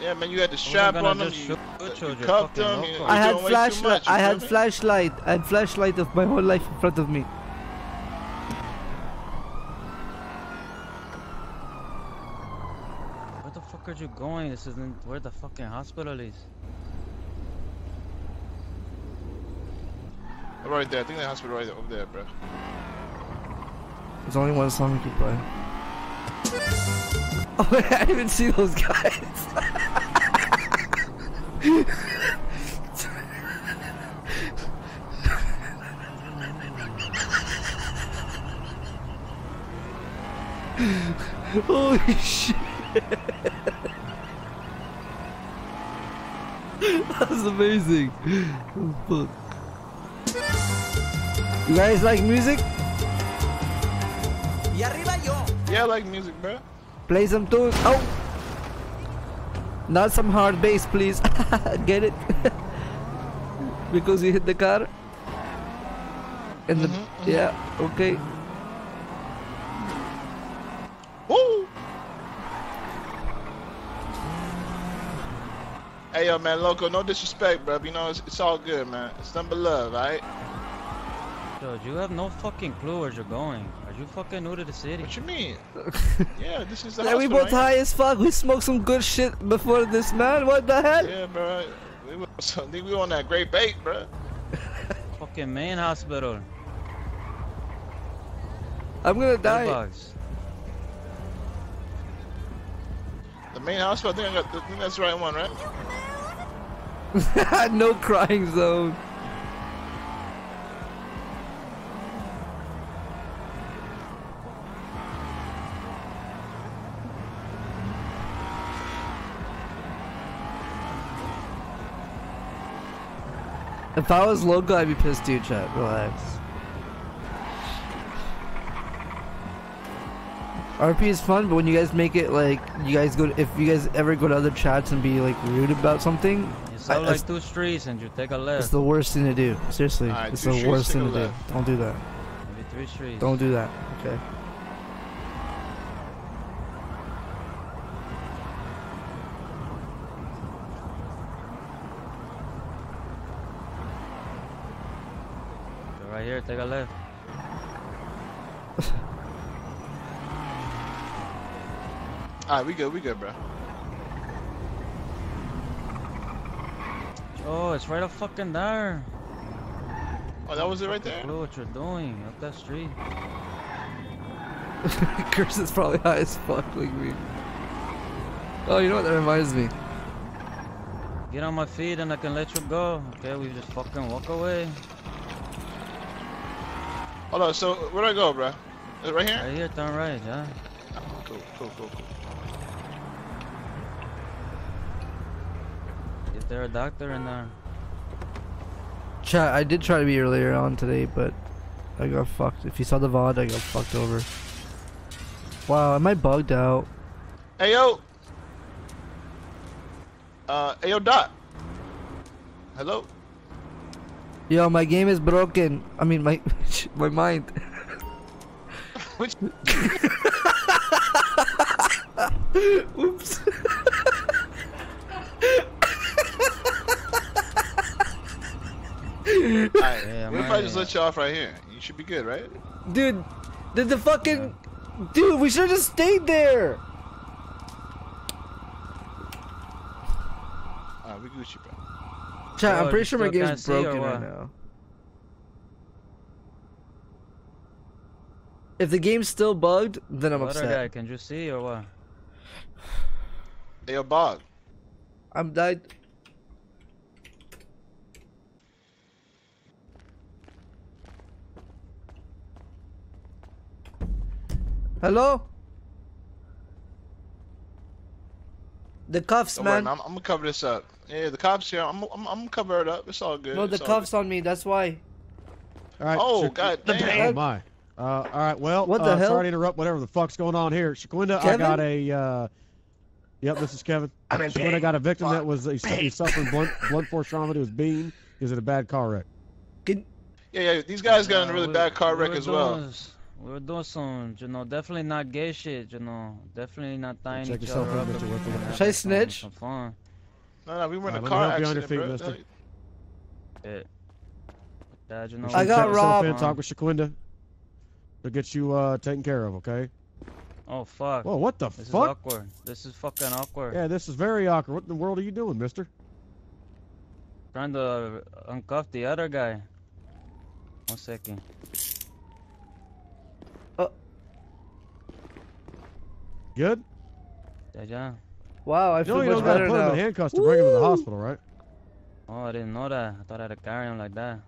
S8: Yeah, man, you had the strap on him.
S9: Uh,
S8: you, you
S9: you,
S8: cuffed him. You.
S3: I had
S8: doing way too
S3: flashlight. I had flashlight. I had flashlight of my whole life in front of me.
S9: Where the fuck are you going? This isn't where the fucking hospital is.
S8: Right there. I think the hospital right over there, bro.
S3: There's only one song we can play. Oh, I didn't even see those guys. Holy shit. That was amazing. Fuck. You guys like music?
S8: Yeah, I like music, bro.
S3: Play some tunes. Oh! Not some hard bass, please. Get it? because you hit the car? And the. Mm-hmm. Yeah, okay.
S8: Hey yo, man, loco, no disrespect, bro. You know it's, it's all good, man. It's number love, right?
S9: Yo, you have no fucking clue where you're going. Are you fucking new to the city?
S8: What you mean? yeah, this is the
S3: Yeah, we both
S8: ain't it?
S3: high as fuck. We smoked some good shit before this, man. What the hell?
S8: Yeah, bro. We was, I think we on that great bait, bro.
S9: Fucking main hospital.
S3: I'm gonna die.
S9: bugs.
S8: The main hospital. I think, I got, I think that's the right one, right?
S3: no crying zone. If I was local, I'd be pissed too, chat. Relax. RP is fun, but when you guys make it like you guys go, to, if you guys ever go to other chats and be like rude about something,
S9: It's
S3: I-
S9: like two streets and you take a left.
S3: it's the worst thing to do. Seriously,
S8: Alright,
S3: it's the
S8: streets,
S3: worst thing to do.
S8: left.
S3: Don't do that.
S9: Maybe three streets.
S3: Don't do that. Okay.
S9: Go right here, take a left.
S8: Alright, we good, we good, bro.
S9: Oh, it's right up fucking there.
S8: Oh, that was it right there?
S9: Clue what you're doing up that street.
S3: Chris is probably high as fuck like me. Oh, you know what? That reminds me.
S9: Get on my feet and I can let you go. Okay, we just fucking walk away.
S8: Hold on, so where do I go, bro? Is it right here?
S9: Right here, turn right, yeah.
S8: Oh, cool, cool, cool,
S9: cool. There a doctor in there?
S3: Chat, I did try to be earlier on today, but I got fucked. If you saw the VOD, I got fucked over. Wow, am I bugged out?
S8: Hey yo. Uh, hey yo, Dot. Hello.
S3: Yo, my game is broken. I mean, my my mind.
S8: Which?
S3: Oops.
S8: Alright,
S9: Yeah,
S8: what if I
S9: man.
S8: just let you off right here? You should be good, right?
S3: Dude, did the fucking dude? We should have just stayed there.
S8: Alright, we Gucci, bro.
S3: Chat, I'm pretty sure my game's broken right now. If the game's still bugged, then I'm
S9: What
S3: upset.
S9: guy, can you see or what?
S8: Hey yo, Bog.
S3: I'm died. Hello? The cuffs,
S8: Don't worry,
S3: man.
S8: man. I'm, I'm gonna cover this up. Yeah, the cops here. I'm, I'm, I'm gonna cover it up. It's all good.
S3: No, the
S8: It's all
S3: cuffs on me. That's why.
S16: All right.
S8: Oh,
S16: Shaq-
S8: God
S3: The
S8: damn.
S16: Oh my. Uh, all right. Well,
S3: What the
S16: uh,
S3: hell?
S16: sorry to interrupt. Whatever the fuck's going on here, Shaquinda. I got a. Uh, yep, this is Kevin.
S13: I'm in
S16: Shaquinda
S13: pain.
S16: got a victim that was he's,
S13: Pain.
S16: he's suffering blunt, blunt force trauma to his bean. He was in a bad car wreck.
S3: Can,
S8: Yeah, yeah. These guys got in a
S9: Uh,
S8: really
S9: we-
S8: bad car wreck as well.
S9: doing s- We were doing some, you know, definitely not gay shit, you know, definitely not tying
S16: Check
S9: each
S16: yourself
S9: other
S16: in,
S9: up.
S16: Mr.
S9: and
S16: Whitfield.
S9: having
S3: Should I snitch?
S9: Some fun.
S8: No, no, we were in a
S16: All right, let me
S8: car
S16: help your
S8: accident,
S16: feet,
S8: bro.
S16: mister.
S9: Yeah. Dad, you know,
S3: I got robbed.
S16: in, talk with Shaquinda. They'll get you uh, taken care of. Okay.
S9: Oh fuck.
S16: Whoa, what the fuck?
S9: This is awkward. This is fucking awkward.
S16: Yeah, this is very awkward. What in the world are you doing, Mister?
S9: Trying to uncuff the other guy. One second.
S16: Good.
S9: Yeah, yeah.
S3: wow, I
S16: You
S3: feel
S16: know you don't gotta
S3: better
S16: put him in handcuffs to bring him to the hospital, right?
S9: Oh, I didn't know that. I thought I had to carry him like that.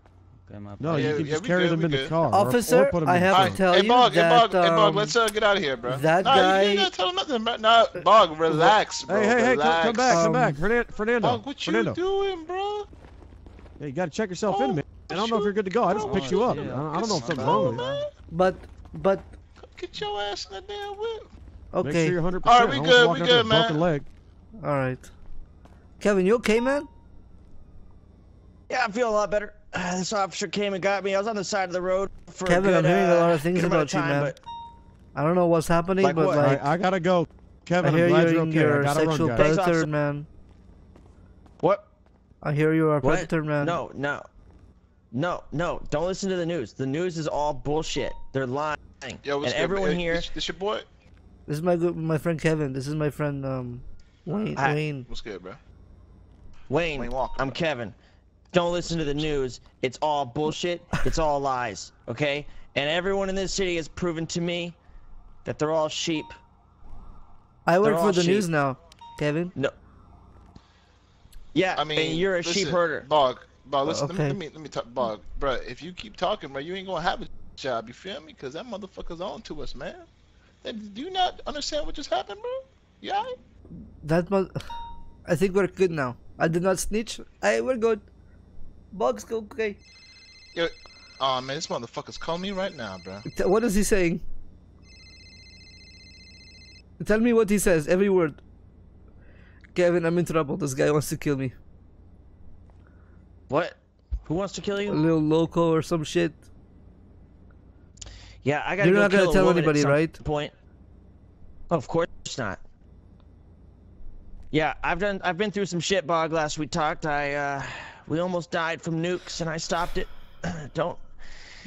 S9: Okay, my
S16: No,
S9: bad.
S16: you can
S8: yeah,
S16: just
S8: we
S16: carry
S8: good,
S16: them
S8: we
S16: in the
S8: good.
S16: car. or-
S3: Officer,
S16: or put 'em
S3: I
S16: in
S3: have to tell
S8: hey,
S3: you
S8: Bog, hey, Bog,
S3: that,
S8: hey, Bog,
S3: um,
S8: let's uh, get out of here, bro.
S3: that
S8: nah,
S3: guy-
S8: You ain't gotta tell him nothing, bro. Nah, Bog, relax, bro.
S16: Hey, hey, hey, come, come
S8: relax.
S16: back, come
S3: Um,
S16: back. Fernan- Fernando.
S8: Bog, what you
S16: Fernando.
S8: doing, bro?
S16: Yeah, you got to check yourself
S8: Oh,
S16: in, man. I don't know if you're good to go. I just
S8: bro,
S16: picked you up.
S9: yeah.
S16: I don't, I don't know if something's wrong with you.
S8: man.
S3: but but
S8: Get your ass in the damn whip.
S16: Make
S3: okay,
S16: sure you're 100%.
S8: All right, we good, we good,
S16: with a
S8: man.
S16: leg.
S3: all right. Kevin, you okay, man?
S17: Yeah, I feel a lot better. Uh, this officer came and got me. I was on the side of the road for
S3: Kevin,
S17: a
S3: I'm
S17: good,
S3: hearing a lot
S17: uh,
S3: of things
S17: good amount
S3: about you,
S17: time,
S3: man.
S17: But
S3: I don't know what's happening,
S17: Like
S3: but
S17: what?
S3: Like
S16: right, I gotta go.
S3: I
S16: Kevin,
S3: hear
S16: I'm glad
S3: you're,
S16: you're okay.
S3: you're
S16: I
S3: a sexual
S16: run, guys.
S17: Thanks,
S3: predator, man.
S17: what?
S3: I hear you're a
S17: What?
S3: predator, man.
S17: No, no, no, no! Don't listen to the news. The news is all bullshit. They're lying.
S8: Yo, what's
S17: and
S8: good,
S17: everyone
S8: man?
S17: here.
S8: This, this your boy?
S3: This is my good, my friend Kevin. This is my friend um Wayne.
S17: Hi.
S3: Wayne.
S8: What's good, bro?
S17: Wayne,
S8: Wayne Walker,
S17: I'm
S8: bro.
S17: Kevin. Don't listen to the news. It's all bullshit. It's all lies. Okay? And everyone in this city has proven to me that they're all sheep.
S3: I work for the
S17: sheep.
S3: news now, Kevin.
S17: No. Yeah,
S8: I mean,
S17: and you're a
S8: listen,
S17: sheep herder.
S8: Bog, Bog, listen, let, me,
S3: okay.
S8: let me let me talk, Bog, bro. If you keep talking, bro, you ain't gonna have a job. You feel me? Cause that motherfucker's on to us, man. Then do you not understand what just happened, bro? Yeah. alright?
S3: That was. I think we're good now. I did not snitch. I we're good. Bugs go okay.
S8: Yo, oh man, this motherfucker's calling me right now, bro.
S3: What is he saying? Tell me what he says. Every word. Kevin, I'm in trouble. This guy wants to kill me.
S17: What? Who wants to kill you?
S3: A little loco or some shit.
S17: Yeah, I gotta
S3: You're
S17: go
S3: not gonna tell anybody, right?
S17: Point. Of course not. Yeah, I've done. I've been through some shit, Bog. Last we talked, I uh, we almost died from nukes, and I stopped it. Don't.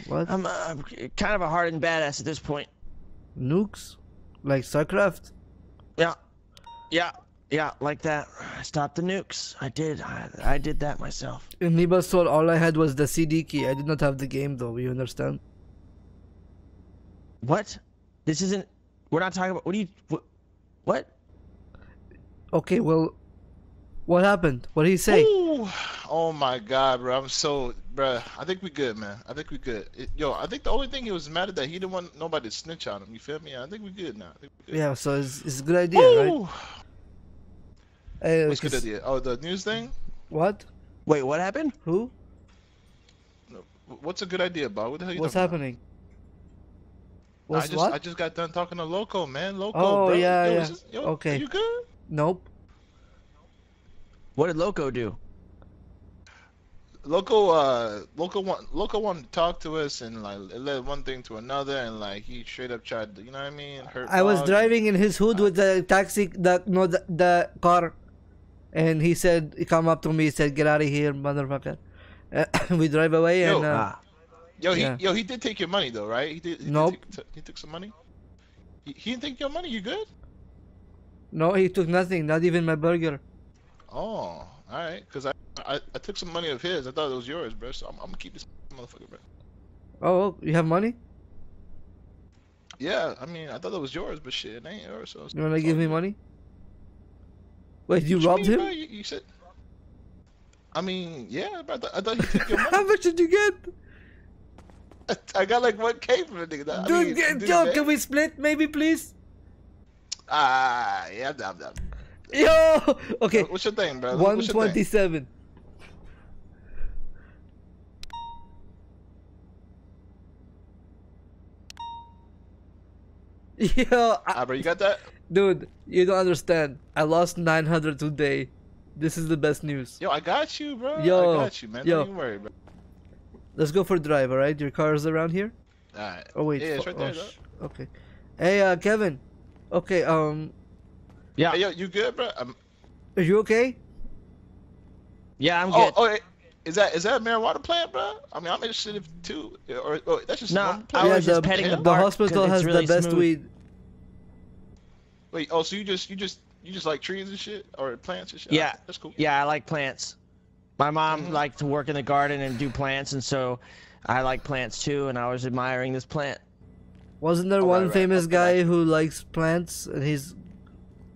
S3: What?
S17: I'm, uh, I'm kind of a hardened badass at this point.
S3: Nukes? Like StarCraft?
S17: Yeah, yeah, yeah, like that. I stopped the nukes. I did. I, I did that myself.
S3: In Nibas Soul, all I had was the CD key. I did not have the game though. You understand?
S17: What? This isn't. We're not talking about. What do you? What? what?
S3: Okay, well, what happened? What did he say?
S8: Ooh, oh my god, bro. I'm so, bro. I think we good, man. I think we good. It- yo, I think the only thing he was mad at that he didn't want nobody to snitch on him. You feel me? I think we good now. We good.
S3: Yeah, so it's, it's a good idea, right?
S8: Ooh.
S3: Hey,
S8: What's good
S3: 'cause-
S8: idea? Oh, the news thing.
S3: What?
S17: Wait, what happened?
S3: Who?
S8: What's a good idea, Bob? What the hell you
S3: What's happening?
S8: about?
S3: What's
S8: I just
S3: what?
S8: I just got done talking to Loco, man. Loco,
S3: Oh,
S8: bro.
S3: yeah,
S8: yo,
S3: yeah.
S8: is this- yo,
S3: Okay.
S8: Are you good?
S3: Nope.
S17: What did Loco do?
S8: Loco, uh, Loco want Loco wanted to talk to us, and like it led one thing to another, and like he straight up tried to, you know what I mean? Hurt.
S3: I was
S8: Bog.
S3: driving in his hood with the taxi, the no, the, the car, and he said, he come up to me, he said, "Get out of here, motherfucker." we drive away,
S8: Yo,
S3: and uh,
S17: Ah.
S8: Yo, he
S3: yeah.
S8: yo he did take your money though, right? He did. He
S3: Nope.
S8: Did take, he took some money. He, he didn't take your money. You good?
S3: no, he took nothing, not even my burger.
S8: Oh, all right. Cause I, I I took some money of his. I thought it was yours, bro. So I'm, I'm gonna keep this motherfucker, bro.
S3: Oh, oh, you have money?
S8: Yeah, I mean I thought it was yours, but shit, it ain't yours. So
S3: You wanna give me money? Wait, you
S8: What
S3: robbed
S8: mean,
S3: him?
S8: You, you said. I mean, yeah, bro. I, thought, I thought he took your money.
S3: How much did you get?
S8: I got like one K from the nigga. I
S3: Dude,
S8: mean,
S3: get-
S8: dude,
S3: yo,
S8: man.
S3: can we split, maybe, please?
S8: Ah, yeah, I'm down, I'm down.
S3: Yo, okay.
S8: What's your thing, bro?
S3: One
S8: What's your thing?
S3: twenty-seven. Yo, I-
S8: Ah, bro, you got that?
S3: dude, you don't understand. I lost nine hundred today. This is the best news.
S8: Yo, I got you, bro.
S3: Yo,
S8: I got you, man.
S3: yo.
S8: Don't worry, bro.
S3: Let's go for a drive, alright? Your car is around here?
S8: Alright.
S3: Oh wait.
S8: Yeah, it's right there,
S3: oh, okay. Hey, uh, Kevin. Okay, um,
S17: Yeah.
S8: Hey, yo, you good, bro? I'm...
S3: are you okay?
S17: Yeah, I'm
S8: Oh,
S17: good.
S8: oh, is that is that a marijuana plant, bro? I mean, I'm interested if too, or, or that's just
S17: No,
S8: one
S17: I
S8: plant.
S17: was just petting the
S3: the
S17: bark
S3: hospital
S17: 'cause it's
S3: has
S17: really
S3: the best
S17: smooth.
S3: weed.
S8: Wait, oh, so you just you just you just like trees and shit, or plants and shit?
S17: Yeah,
S8: Alright, that's cool.
S17: Yeah, I like plants. My mom
S8: Mhm.
S17: liked to work in the garden and do plants, and so I like plants too. And I was admiring this plant.
S3: Wasn't there
S8: Oh,
S3: one
S8: right, right,
S3: famous
S8: okay.
S3: guy who likes plants and he's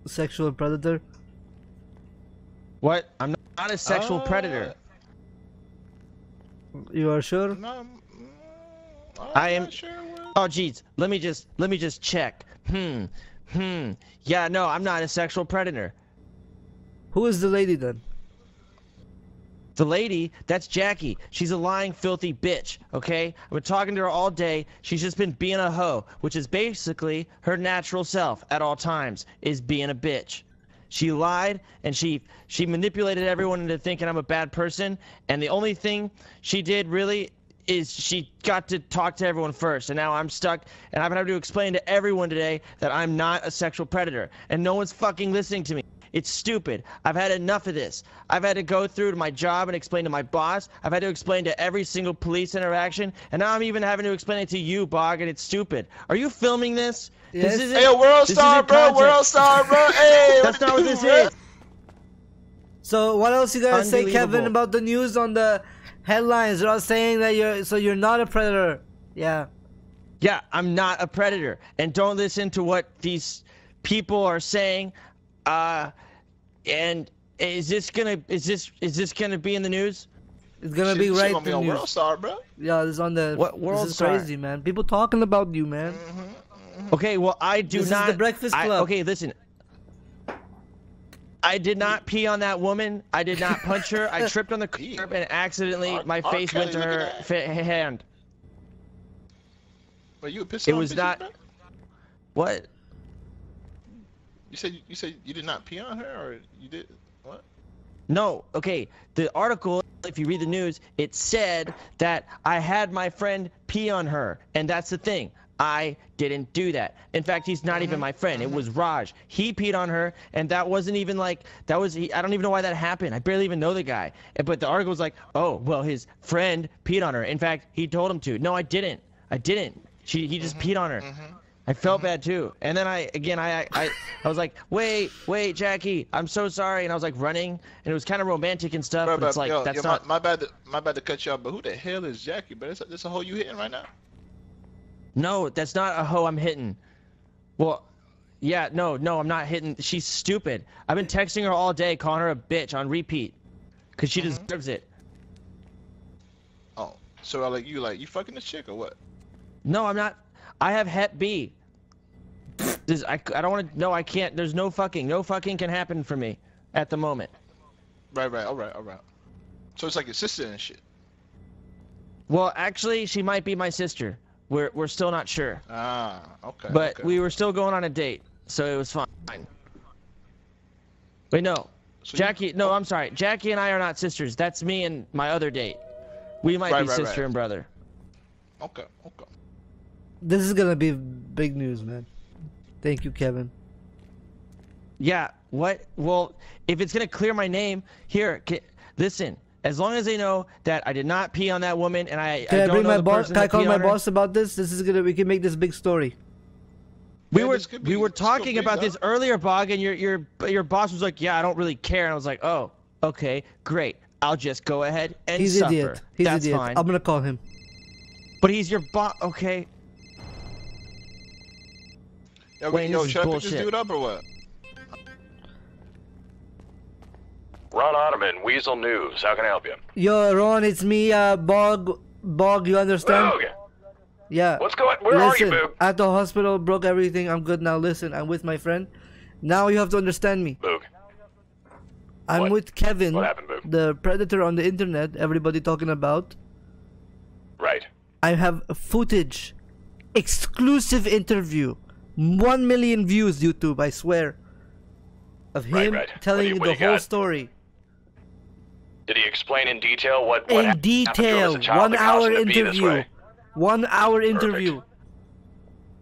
S3: a sexual predator?
S17: What? I'm not a sexual
S8: Uh,
S17: predator.
S3: You are sure?
S8: No,
S17: I am. Oh, jeez. Let me just let me just check. Hmm. Hmm. Yeah. No, I'm not a sexual predator.
S3: Who is the lady then?
S17: The lady, that's Jackie. She's a lying, filthy bitch, okay? I've been talking to her all day. She's just been being a hoe, which is basically her natural self at all times, is being a bitch. She lied and she she manipulated everyone into thinking I'm a bad person, and the only thing she did really is she got to talk to everyone first, and now I'm stuck, and I've had to explain to everyone today that I'm not a sexual predator, and no one's fucking listening to me. It's stupid. I've had enough of this. I've had to go through to my job and explain to my boss. I've had to explain to every single police interaction, and now I'm even having to explain it to you, Bog, and it's stupid. Are you filming this?
S3: Yes.
S17: This isn't,
S8: Hey, World Star, bro.
S17: content.
S8: World Star, bro. Hey,
S17: That's not what
S8: it
S17: this
S8: do, bro?
S17: is.
S3: So what else you gotta say, Kevin, about the news on the headlines? They're all saying that you're so you're not a predator. Yeah.
S17: Yeah, I'm not a predator. And don't listen to what these people are saying. Uh and is this gonna is this is this gonna be in the news?
S3: It's gonna
S8: Shit-
S3: be right
S8: gonna be
S3: in
S8: on
S3: the
S8: World. Star, bro.
S3: Yeah, this is on the.
S17: What
S3: this is
S17: Star?
S3: crazy, man. People talking about you, man.
S17: Okay, well I do
S3: This is the Breakfast
S17: I-
S3: Club.
S17: okay, listen. I did not pee on that woman. I did not punch her. I tripped on the curb and accidentally my
S8: R.
S17: face went to her
S8: at
S17: hand.
S8: But you a pissed
S17: It
S8: on
S17: was
S8: bitches,
S17: not-
S8: bro?
S17: What?
S8: You said you said you did not pee on her, or you did what?
S17: No, okay. The article, if you read the news, it said that I had my friend pee on her, and that's the thing. I didn't do that. In fact, he's not even mm-hmm. my friend. It mm-hmm. was Raj. He peed on her, and that wasn't even like that was. I don't even know why that happened. I barely even know the guy. But the article was like, oh, well, his friend peed on her. In fact, he told him to. No, I didn't. I didn't. She, he just mm-hmm. peed on her. I felt mm-hmm. bad too. And then I again I, I I was like, wait, wait, Jackie, I'm so sorry. And I was like running, and it was kind of romantic and stuff.
S8: Bro,
S17: but it's like
S8: yo,
S17: that's
S8: yo,
S17: not.
S8: my, my bad. To, my bad to cut you off, but who the hell is Jackie? But this this a hole you hitting right now?
S17: No, that's not a hoe I'm hitting. Well, yeah, no, no, I'm not hitting. She's stupid. I've been texting her all day, calling her a bitch on repeat, cause she mm-hmm. deserves it.
S8: Oh, so I like you like you fucking this chick or what?
S17: No, I'm not. I have Hep B. This, I, I don't want to. No, I can't. There's no fucking. No fucking can happen for me at the moment.
S8: Right, right, all right, all right. So it's like your sister and shit.
S17: Well, actually, she might be my sister. We're we're still not sure.
S8: Ah, okay.
S17: But
S8: okay.
S17: we were still going on a date, so it was fine. Wait, no.
S8: So you-
S17: Jackie, no, I'm sorry. Jackie and I are not sisters. That's me and my other date. We might
S8: Right,
S17: be
S8: right,
S17: sister
S8: right.
S17: and brother.
S8: Okay, okay.
S3: This is gonna be big news, man. Thank you, Kevin.
S17: Yeah. What? Well, if it's gonna clear my name, here. ca listen. As long as they know that I did not pee on that woman, and I,
S3: Can I,
S17: I don't
S3: bring
S17: know
S3: my
S17: the
S3: boss?
S17: person
S3: Can I call my boss about this? This is gonna. We can make this big story.
S17: We
S8: Yeah,
S17: were
S8: this
S17: we were talking about
S8: done.
S17: this earlier, Bog, and your your your boss was like, "Yeah, I don't really care," and I was like, "Oh, okay, great. I'll just go ahead and
S3: He's
S17: suffer.
S3: idiot. He's
S17: That's
S3: idiot.
S17: fine."
S3: I'm gonna call him.
S17: But he's your boss. Okay.
S8: Yo,
S17: Wayne,
S8: yo
S17: this is
S8: should I pick
S17: bullshit.
S8: this dude up or what?
S18: Ron Otterman, Weasel News. How can I help you?
S3: Yo, Ron, it's me, uh, Bog. Bog, you understand?
S18: Boog,
S3: Yeah.
S18: What's going- where are you, Boog?
S3: At the hospital, broke everything. I'm good now. Listen, I'm with my friend. Now you have to understand me.
S18: Boog.
S3: I'm with Kevin,
S18: What happened, Boog?
S3: the predator on the internet. Everybody talking about.
S18: Right.
S3: I have footage, exclusive interview, one million views. YouTube, I swear. Of him
S18: right. Do
S3: telling
S18: you-
S3: the
S18: you
S3: whole
S18: got?
S3: story
S18: Did he explain in detail what, what
S3: in
S18: happened to him as
S3: detail. One hour interview. One hour interview.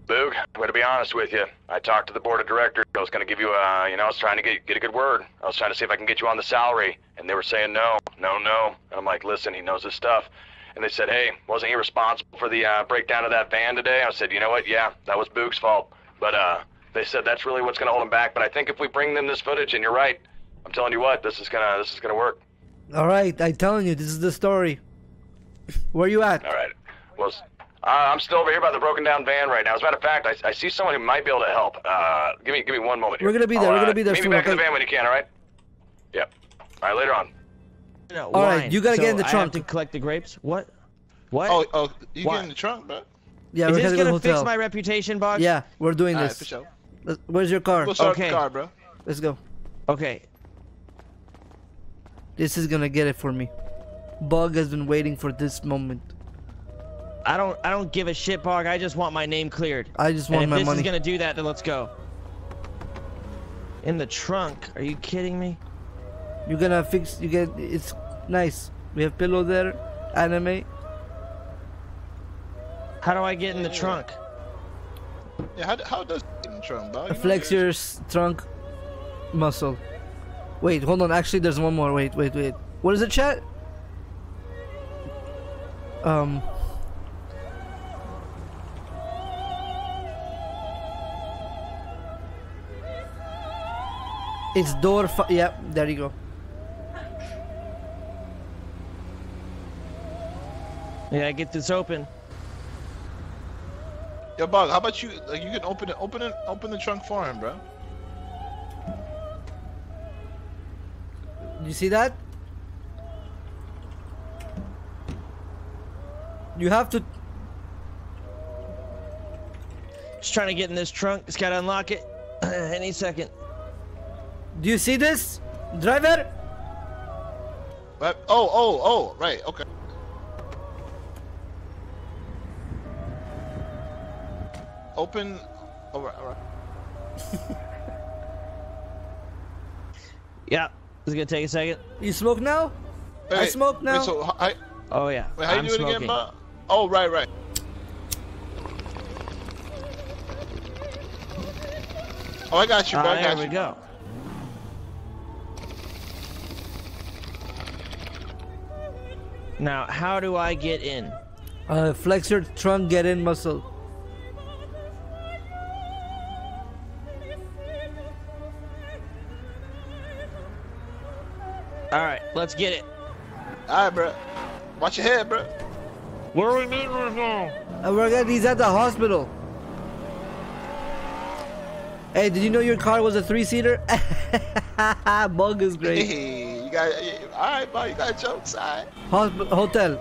S18: Boog, I'm going to be honest with you. I talked to the board of directors. I was going to give you a, you know, I was trying to get get a good word. I was trying to see if I can get you on the salary, and they were saying no, no, no. And I'm like, listen, he knows his stuff. And they said, hey, wasn't he responsible for the uh, breakdown of that van today? I said, you know what? Yeah, that was Boog's fault. But uh, they said that's really what's going to hold him back. But I think if we bring them this footage, and you're right, I'm telling you what, this is gonna this is gonna work.
S3: All right, I'm telling you, this is the story. Where you at?
S18: All right. Well, uh, I'm still over here by the broken down van right now. As a matter of fact, I, I see someone who might be able to help. Uh, give me give me one moment. Here.
S3: We're gonna be there,
S18: I'll,
S3: we're gonna
S18: uh,
S3: be there
S18: Meet me
S3: soon,
S18: back in the van when you can. All right. Yep. All right. Later on.
S17: no,
S3: All right,
S17: wine.
S3: you gotta
S17: so
S3: get in the
S17: I have
S3: trunk.
S17: to collect the grapes. What? What?
S8: Oh, oh, you
S17: Why?
S8: get in the trunk, bro?
S3: Yeah,
S17: Is
S3: we're
S17: this
S3: gonna go to the
S17: gonna fix
S3: hotel.
S17: my reputation, Boggs?
S3: Yeah, we're doing
S8: Alright,
S3: this.
S8: for sure.
S3: Let's- Where's your car?
S8: Go start
S17: Okay.
S8: the car, bro.
S3: Let's go.
S17: Okay.
S3: This is gonna get it for me. Bug has been waiting for this moment.
S17: I don't. I don't give a shit, Bog. I just want my name cleared.
S3: I just
S17: And
S3: want
S17: if
S3: my
S17: this
S3: money.
S17: is gonna do that, then let's go. In the trunk? Are you kidding me?
S3: You're gonna fix. You get. It's nice. We have pillow there. Anime.
S17: How do I get in the trunk?
S8: Yeah, how, how does get in the trunk, dog? You
S3: Flex your trunk muscle. Wait, hold on. Actually, there's one more. Wait, wait, wait. What is it, chat? Um. It's door. Fi- yep, there you go.
S17: Yeah, I get this open.
S8: Yo, Bug, how about you? Like, you can open it, open it, open the trunk for him, bro.
S3: You see that? You have to.
S17: Just trying to get in this trunk. Just gotta unlock it any second.
S3: Do you see this, driver?
S8: But, oh, oh, oh, right, okay. Open. All right, all right.
S17: Yeah. It's gonna take a second.
S3: You smoke now? I smoke now.
S8: Wait, so, h- I,
S17: Oh yeah.
S8: wait, how you
S17: I'm
S8: do it
S17: smoking.
S8: again, Bug? Oh, right, right. Oh, I got you, bro.
S17: Ah,
S8: I
S17: there
S8: got
S17: we go. Now, how do I get in?
S3: Uh, flex your trunk, get in muscle.
S17: All right, let's get it.
S8: All right, bro. Watch your head, bro.
S17: Where are we meeting right now?
S3: Uh, we're at, he's at the hospital. Hey, did you know your car was a three-seater? Bug is great.
S8: Hey, you got. All right, bro. You got jokes, all right.
S3: Hosp- hotel,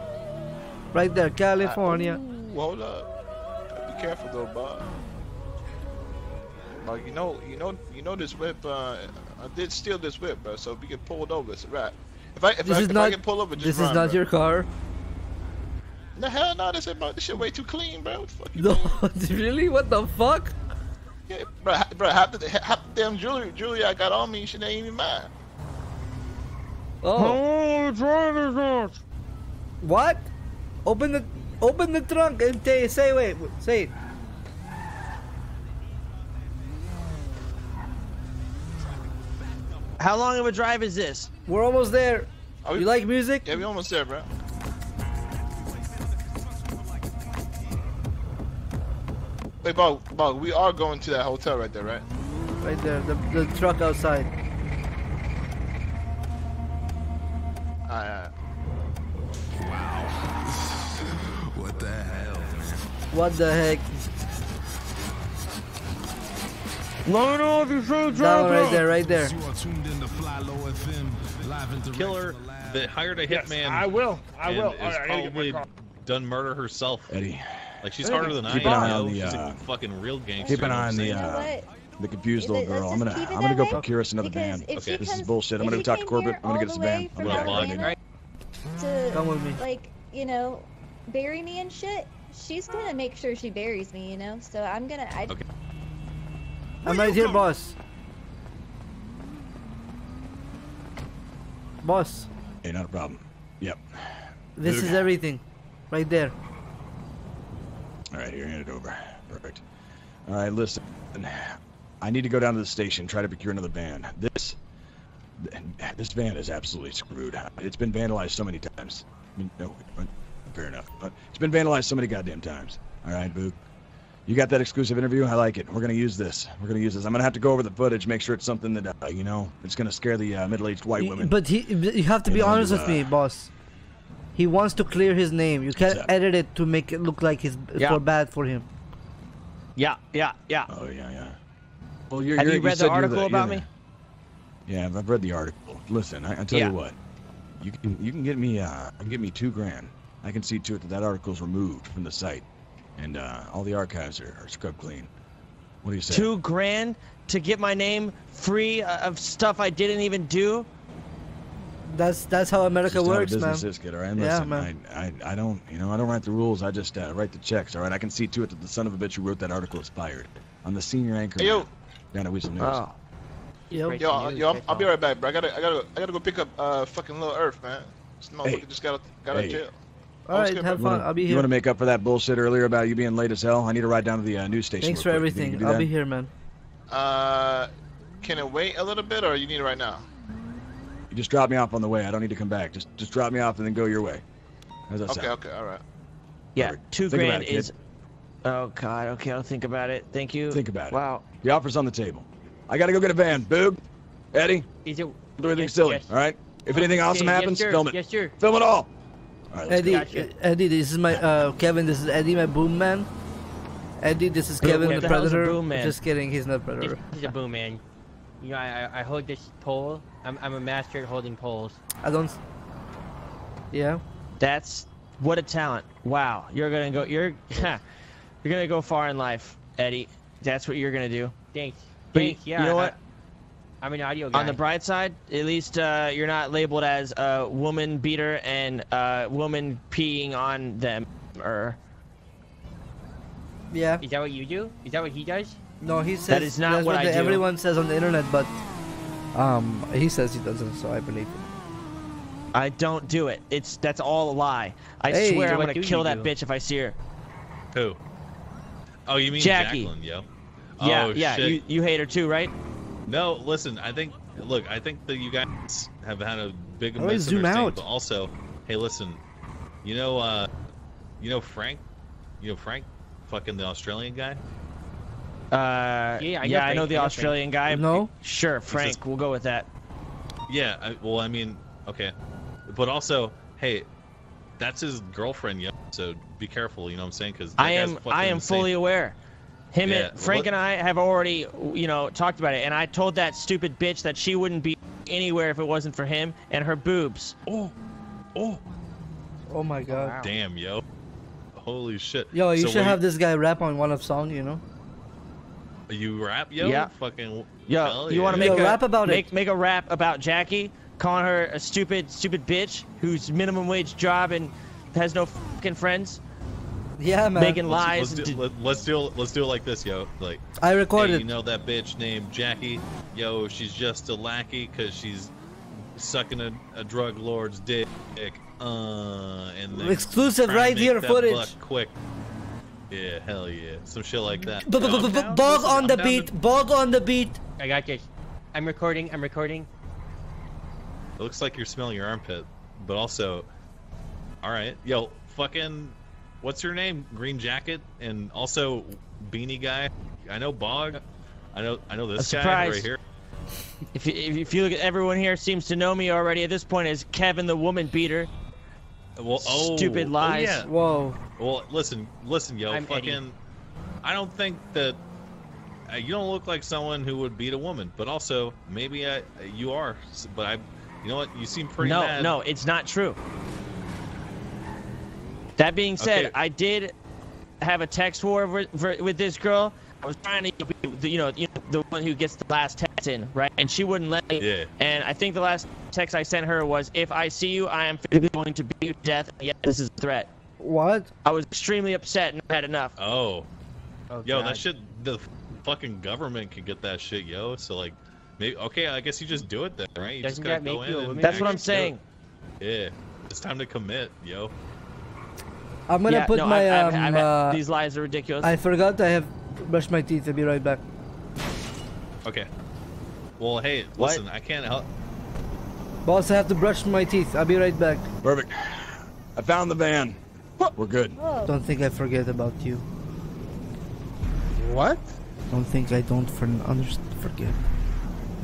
S3: right there, California.
S8: Ooh, hold up. Be careful though, Bob. Like you know, you know, you know this whip. Uh, I did steal this whip, bro. So if we get pulled over, it's a wrap. If I if,
S3: This
S8: I,
S3: is
S8: if
S3: not.
S8: I get pulled over, just
S3: this
S8: run,
S3: is not
S8: bro.
S3: your car.
S8: The hell no, this ain't, bro. This shit way too clean, bro. What the fuck you
S3: No, really? What the fuck?
S8: Yeah, bro, ha- bro, half the half the damn jewelry jewelry I got on me, shit ain't even mine.
S3: Oh. What? Open the open the trunk and say say wait say it.
S17: How long of a drive is this?
S3: We're almost there.
S8: Are we-
S3: You like music?
S8: Yeah, we almost there, bro. Wait, Bog, Bog, we are going to that hotel right there, right?
S3: Right there, the, the truck outside.
S8: Alright,
S19: What the hell, man?
S3: What the heck?
S17: Load all the food
S3: That one right there, right there.
S20: Killer
S19: from the lab.
S20: that hired a hitman.
S21: Yes,
S20: hitman.
S21: I will. I
S20: and
S21: will.
S20: Is
S21: All right, I gotta
S20: probably done murder herself.
S2: Eddie,
S20: Like she's harder than
S2: Keep
S20: I
S2: an eye on the, uh,
S20: fucking real gangster.
S2: keep an eye on the uh, the confused
S5: Let's
S2: little girl. I'm gonna I'm gonna go procure us another
S5: because
S2: van.
S20: Okay.
S2: This is bullshit. I'm gonna go talk to Corbett. I'm gonna get us a
S5: the
S2: van. I'm gonna
S20: Well,
S2: get
S5: Atlanta to
S3: Come with me.
S5: like you know bury me and shit she's gonna make sure she buries me you know so i'm gonna I,
S20: Okay.
S3: I'm right here, boss. Boss,
S2: Hey, not a problem. Yep.
S3: this
S2: Luke.
S3: is everything. Right there.
S2: All right, here, hand it over. Perfect. All right, listen. I need to go down to the station, try to procure another van. This, this van is absolutely screwed. It's been vandalized so many times. I mean, no, but- fair enough. But it's been vandalized so many goddamn times. All right, Boo. You got that exclusive interview? I like it. We're gonna use this. We're gonna use this. I'm gonna have to go over the footage, make sure it's something that uh, you know, it's gonna scare the uh, middle-aged white women.
S3: But he, but you have to be
S2: know,
S3: honest
S2: you,
S3: with me,
S2: uh,
S3: boss. He wants to clear his name. You can't
S2: Exactly.
S3: edit it to make it look like it's
S17: Yeah.
S3: for bad for him.
S17: Yeah, yeah, yeah.
S2: Oh yeah, yeah. Well, you're,
S17: Have
S2: you're,
S17: you read
S2: said
S17: the article
S2: you're
S17: about
S2: the-
S17: me?
S2: Yeah, I've I've read the article. Listen, I, I tell
S17: Yeah.
S2: you what. You can you can get me uh you can get me two grand. I can see to it that that article's removed from the site, and uh, all the archives are, are scrubbed clean. What do you say?
S17: Two grand to get my name free uh, of stuff I didn't even do.
S3: That's that's how America
S2: Just how
S3: works,
S2: business
S3: man.
S2: is, kid. All right,
S3: Yeah, man.
S2: I, I I don't you know I don't write the rules. I just uh, write the checks. All right, I can see to it that the son of a bitch who wrote that article is fired. I'm the senior anchor.
S8: Hey, yo.
S2: Down at Weasel News.
S8: Oh.
S3: Yo,
S8: Yo, yo, I'm, I'll be right back, bro. I gotta, I gotta, I gotta go pick up uh fucking little Earth, man. This motherfucker just got, out- got out of jail.
S3: All right,
S8: good,
S3: have fun. I'll be here.
S2: You want to make up for that bullshit earlier about you being late as hell? I need to ride down to the uh, news station.
S3: Thanks for
S2: quick. You think you
S3: everything. I'll
S2: that?
S3: be here, man.
S8: Uh, can it wait a little bit, or you need it right now?
S2: You just drop me off on the way. I don't need to come back. Just just drop me off and then go your way. How's that
S8: Okay,
S2: sound?
S8: okay, all right.
S17: Yeah, two
S2: Think
S17: grand
S2: it, kid.
S17: is. Oh God. Okay, I'll think about it. Thank you.
S2: Think about it.
S17: Wow.
S2: The offer's on the table. I gotta go get a van. Boog, Eddie,
S6: Is it?
S2: don't anything
S6: Yes,
S2: silly.
S6: yes.
S2: All right. If anything awesome
S6: yes,
S2: happens,
S6: sir.
S2: film it.
S6: Yes, sir.
S2: Film it all. All right,
S3: Eddie.
S6: Gotcha.
S3: Eddie, this is my uh Kevin. This is Eddie, my boom man. Eddie, this is
S17: Who-
S3: Kevin, the
S17: the hell's
S3: predator.
S17: boom man?
S3: Just kidding, he's not
S6: This
S3: predator.
S6: is a boom man. You know, I, I, I hold this pole. I'm, I'm a master at holding poles.
S3: I don't. Yeah.
S17: That's what a talent. Wow. You're gonna go. You're. you're gonna go far in life, Eddie. That's what you're gonna do.
S6: Thanks.
S17: But
S6: Thanks.
S17: you
S6: Yeah.
S17: know
S6: I-
S17: what?
S6: I'm an audio guy.
S17: On the bright side, at least uh, you're not labeled as a woman beater and uh, woman peeing on them. Or
S3: Yeah.
S6: Is that what you do? Is that what he does?
S3: No, he says
S17: is not
S3: that's
S17: what I
S3: the-
S17: do.
S3: everyone says on the internet, but um, he says he doesn't, so I believe him.
S17: I don't do it. It's that's all a lie. I
S3: Hey,
S17: swear I'm gonna kill that
S6: do?
S17: bitch if I see her.
S20: Who? Oh, you mean
S17: Jackie.
S20: Jacqueline, yo?
S17: Yeah,
S20: oh,
S17: yeah.
S20: Shit.
S17: You you hate her too, right?
S20: No, listen. I think. Look, I think that you guys have had a big
S3: Oh, zoom out.
S20: But also, hey, listen. You know, uh, you know Frank. You know Frank, fucking the Australian guy.
S17: Uh,
S6: Yeah, I know
S17: yeah, I
S6: Frank,
S17: know
S6: I
S17: the
S6: know
S17: Australian guy.
S3: No?
S17: Sure, Frank. We'll go with that.
S20: Yeah. I, well, I mean, okay, but also, hey, that's his girlfriend, Yeah. So be careful. You know what I'm saying? Because
S17: I am I am fully aware. Him
S20: Yeah,
S17: and Frank
S20: what-
S17: and I have already, you know, talked about it, and I told that stupid bitch that she wouldn't be anywhere if it wasn't for him and her boobs.
S20: Oh, oh,
S3: Oh my god.
S20: damn, yo. Holy shit.
S3: Yo, you
S20: So
S3: should
S20: what
S3: have this guy rap on one of song, you know?
S20: You rap, yo?
S17: Yeah.
S20: Fucking.
S17: Yo,
S20: hell
S17: you want to make
S3: Yo,
S17: a
S3: rap about
S17: make,
S3: it.
S17: make a rap about Jackie, calling her a stupid stupid bitch whose minimum wage job and has no fucking friends,
S3: Yeah, man.
S17: making lies.
S20: Let's
S17: and
S20: do, let, let's do it. Let's do it like this, yo. Like,
S3: I
S20: hey,
S3: recorded.
S20: you know that bitch named Jackie? Yo, she's just a lackey because she's sucking a, a drug lord's dick. Uh, and then
S3: Exclusive right
S20: make
S3: here
S20: that
S3: footage.
S20: buck Quick. Yeah, hell yeah, some shit like that.
S3: B- b- b- b- Bog on the beat. Bog on the beat.
S6: I got this. I'm recording. I'm recording.
S20: It looks like you're smelling your armpit, but also, all right, yo, fucking, what's your name? Green jacket, and also beanie guy. I know Bog. I know, I know this guy right here.
S17: If you, if you- if you look at everyone here seems to know me already at this point as Kevin the woman beater.
S20: Well, oh,
S17: Stupid
S20: oh,
S17: lies.
S20: yeah.
S3: Whoa.
S20: Well, listen, listen, yo,
S6: I'm
S20: fucking.
S6: Eddie.
S20: I don't think that uh, you don't look like someone who would beat a woman, but also maybe I, you are. But I, you know what? You seem pretty
S17: no,
S20: mad.
S17: no, it's not true. That being said,
S20: Okay.
S17: I did have a text war with, for- with this girl. I was trying to be, the- you know, you know, the one who gets the last text in, right? And she wouldn't let me.
S20: Yeah.
S17: And I think the last text I sent her was, "If I see you, I am physically going to beat you to death. Yeah, this is a threat."
S3: What?
S17: I was extremely upset and had enough.
S20: Oh.
S6: Oh,
S20: Yo,
S6: God.
S20: that shit. The fucking government can get that shit, yo. So like, maybe okay. I guess you just do it then, right? You
S6: Doesn't
S20: just gotta
S6: that
S20: go in and
S17: That's what I'm saying.
S20: it. Yeah, it's time to commit, yo.
S3: I'm gonna
S17: yeah,
S3: put
S17: no,
S3: my
S17: I've,
S3: um.
S17: I've, I've had-
S3: uh,
S17: these lies are ridiculous.
S3: I forgot I have brushed my teeth. I'll be right back.
S20: Okay. Well, hey,
S17: What?
S20: listen, I can't help.
S3: Boss, I have to brush my teeth. I'll be right back.
S2: Perfect. I found the van. We're good.
S3: Don't think I forget about you.
S21: What?
S3: Don't think I don't for underst- forget.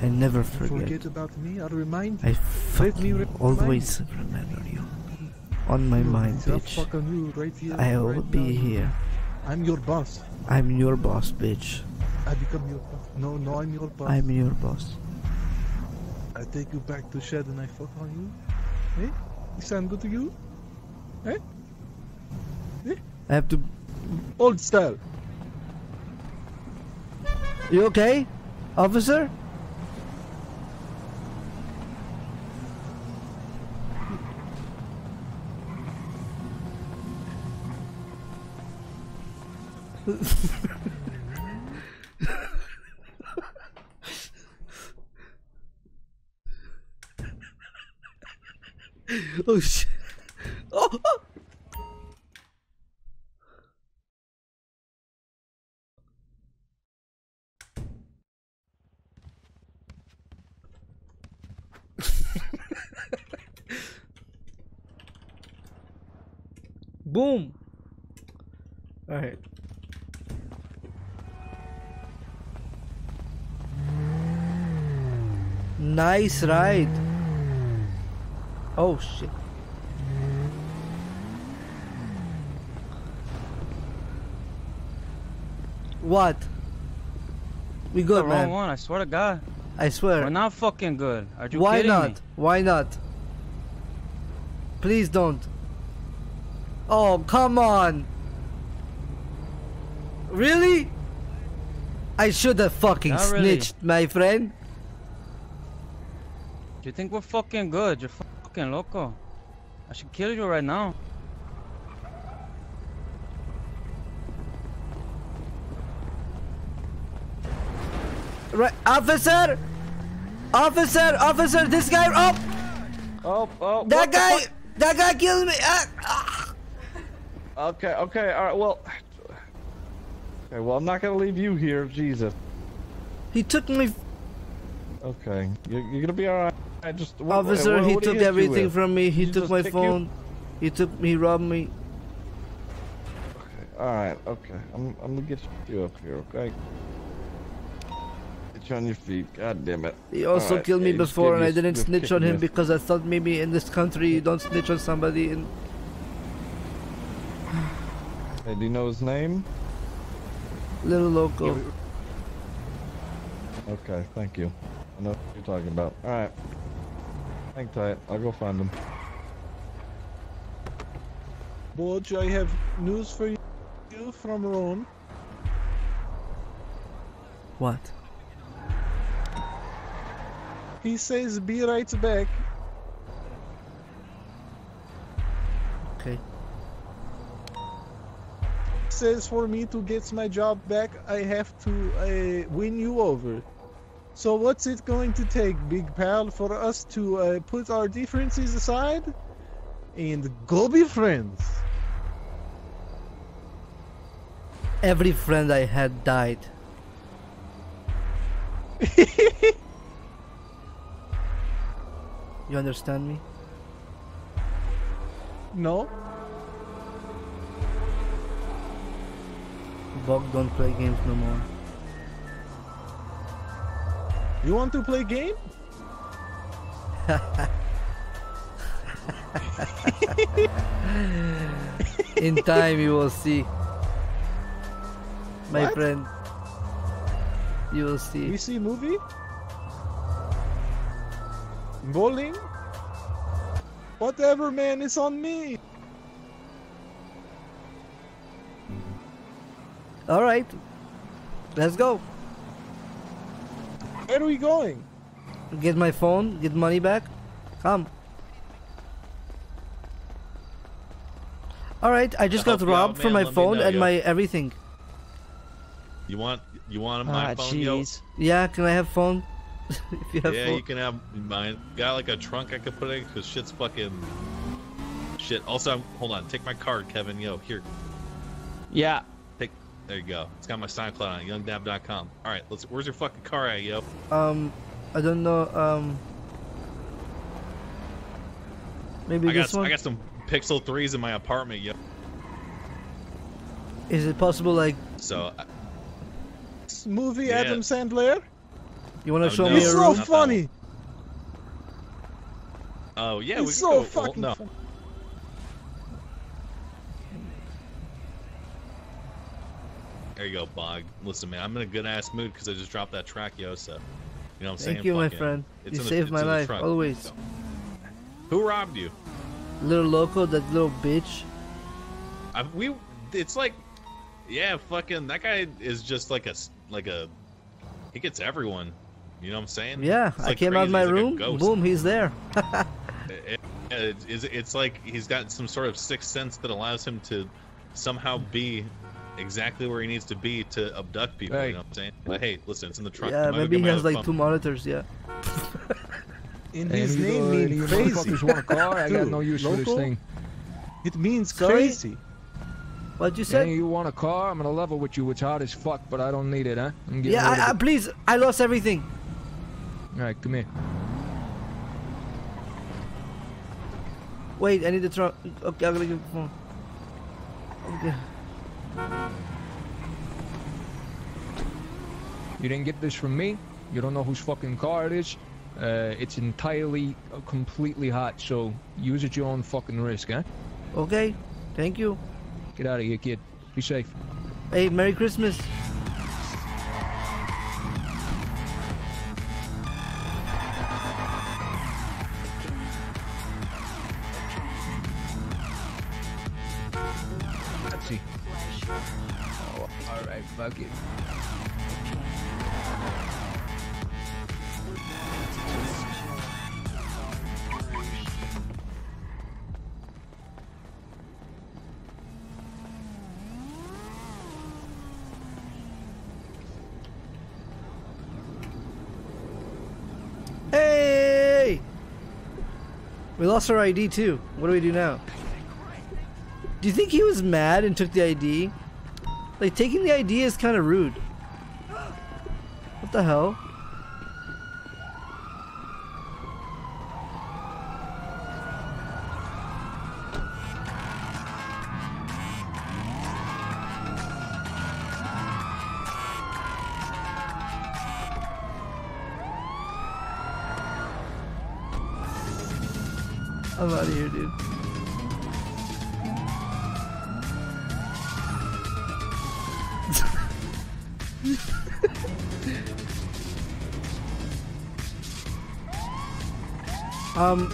S3: I never forget.
S21: Forget about me? I'll remind
S3: I
S21: you. Let me
S3: fucking
S21: re-
S3: always remember you. On my mind, bitch.
S21: you right here.
S3: I will
S21: right
S3: be
S21: now.
S3: here.
S21: I'm your boss.
S3: I'm your boss, bitch.
S21: I become your boss. No, no, I'm your boss.
S3: I'm your boss.
S21: I take you back to shed and I fuck on you. Eh? He sound good to you? Eh?
S3: I have to.
S21: Old style.
S3: You okay, officer? Oh shit. Oh, oh. Boom. All Nice ride. Oh shit. What? We
S9: the
S3: good,
S9: wrong
S3: man.
S9: one. I swear to God.
S3: I swear.
S9: We're not fucking good. Are you
S3: Why
S9: kidding
S3: not?
S9: me?
S3: Why not? Please don't. Oh, come on. Really? I should have fucking
S9: really.
S3: snitched, my friend.
S9: You think we're fucking good? You're fucking loco. I should kill you right now.
S3: Right, officer! Officer, officer, this guy, oh!
S17: Oh, oh.
S3: That guy, that guy killed me! Ah,
S17: Okay, okay, all right. Well, okay. Well, I'm not gonna leave you here. Jesus.
S3: He took me.
S17: Okay, you're, you're gonna be all right. I just what-
S3: Officer,
S17: what-
S3: he
S17: what did
S3: took everything from me. He took my
S17: kick you?
S3: phone. He took, me. he robbed me. Okay.
S17: All right, okay. I'm I'm gonna get you up here, okay? Get you on your feet. God damn it.
S3: He also
S17: right,
S3: killed me
S17: yeah,
S3: before, and I didn't snitch on him because I thought maybe in this country you don't snitch on somebody. And
S17: Hey, do you know his name?
S3: little loco.
S17: Okay, thank you. I know what you're talking about. All right. Hang tight. I'll go find them.
S21: Bodge, I have news for you from Rome.
S3: What?
S21: He says be right back.
S3: Okay.
S21: Says for me to get my job back, I have to uh, win you over. So what's it going to take, big pal, for us to uh, put our differences aside and go be friends?
S3: Every friend I had died. you understand me?
S21: No?
S3: Bog don't play games no more.
S21: You want to play game?
S3: In time you will see. My
S21: What?
S3: friend. You will see.
S21: We see movie? Bowling? Whatever, man, it's on me.
S3: Alright. Let's go.
S21: Where are we going?
S3: Get my phone, get money back. Come. Alright, I just
S20: I'll
S3: got
S20: help out,
S3: robbed for my
S20: Let
S3: phone
S20: know,
S3: and
S20: yo.
S3: my everything.
S20: You want you want
S17: Ah,
S20: my phone, yo?
S3: Yeah, can I have phone? if you have
S20: Yeah,
S3: phone.
S20: you can have mine. Got like a trunk I could put in because shit's fucking shit. Also, I'm, hold on. Take my card, Kevin. Yo, here.
S17: Yeah.
S20: Take. There you go. It's got my SoundCloud on it, youngdab.com. All right, let's. Where's your fucking car at, yo?
S3: Um, I don't know. Um, maybe
S20: I got
S3: this one.
S20: I got some Pixel threes in my apartment, yo.
S3: Is it possible? Like,
S20: So I-
S21: movie,
S20: Yeah.
S21: Adam Sandler?
S3: you want to
S20: Oh,
S3: show
S20: no.
S3: me
S21: It's so
S3: room?
S20: Not that
S21: funny.
S20: oh yeah,
S21: it's
S20: we
S21: so
S20: can go.
S21: fucking
S20: well, no.
S21: funny.
S20: There you go, Bogg. Listen, man, I'm in a good ass mood because I just dropped that track, yo. So, you know what I'm saying?
S3: Thank you, my
S20: Fucking-
S3: friend.
S20: it's
S3: You
S20: the-
S3: saved my life always.
S20: Who robbed you?
S3: Little loco, that little bitch.
S20: I, we. It's like, yeah, fucking. That guy is just like a like a. He gets everyone. You know what I'm saying?
S3: Yeah,
S20: It's
S3: I
S20: like
S3: came out of my
S20: He's
S3: room.
S20: ghost.
S3: Boom, he's there.
S20: It- it- it's, it's like he's got some sort of sixth sense that allows him to somehow be exactly where he needs to be to abduct people.
S22: Hey.
S20: You know what I'm saying? But hey, listen, it's in the trunk.
S3: yeah,
S20: I'm
S3: maybe he has like
S20: phone.
S3: two monitors. Yeah.
S22: in
S21: his
S22: any
S21: name
S22: of-
S21: means
S22: any of you
S21: crazy.
S22: want a car? I got no use for this thing.
S21: It means
S3: Sorry?
S21: crazy.
S3: What you
S22: Hey,
S3: said?
S22: you want a car? I'm gonna level with you. It's hard as fuck, but I don't need it, huh? I'm
S3: Yeah,
S22: rid of
S3: I, I, please. I lost everything.
S22: All right, come here.
S3: Wait, I need the trunk. Okay, I'm gonna give the phone. Okay.
S22: You didn't get this from me. You don't know whose fucking car it is. Uh, it's entirely, uh, completely hot. So use at your own fucking risk, huh?
S3: Okay. Thank you.
S22: Get out of here, kid. Be safe.
S3: Hey, Merry Christmas. Lost our ID too. What do we do now? Do you think he was mad and took the ID? Like, taking the ID is kind of rude. What the hell? I'm out of here, dude. um.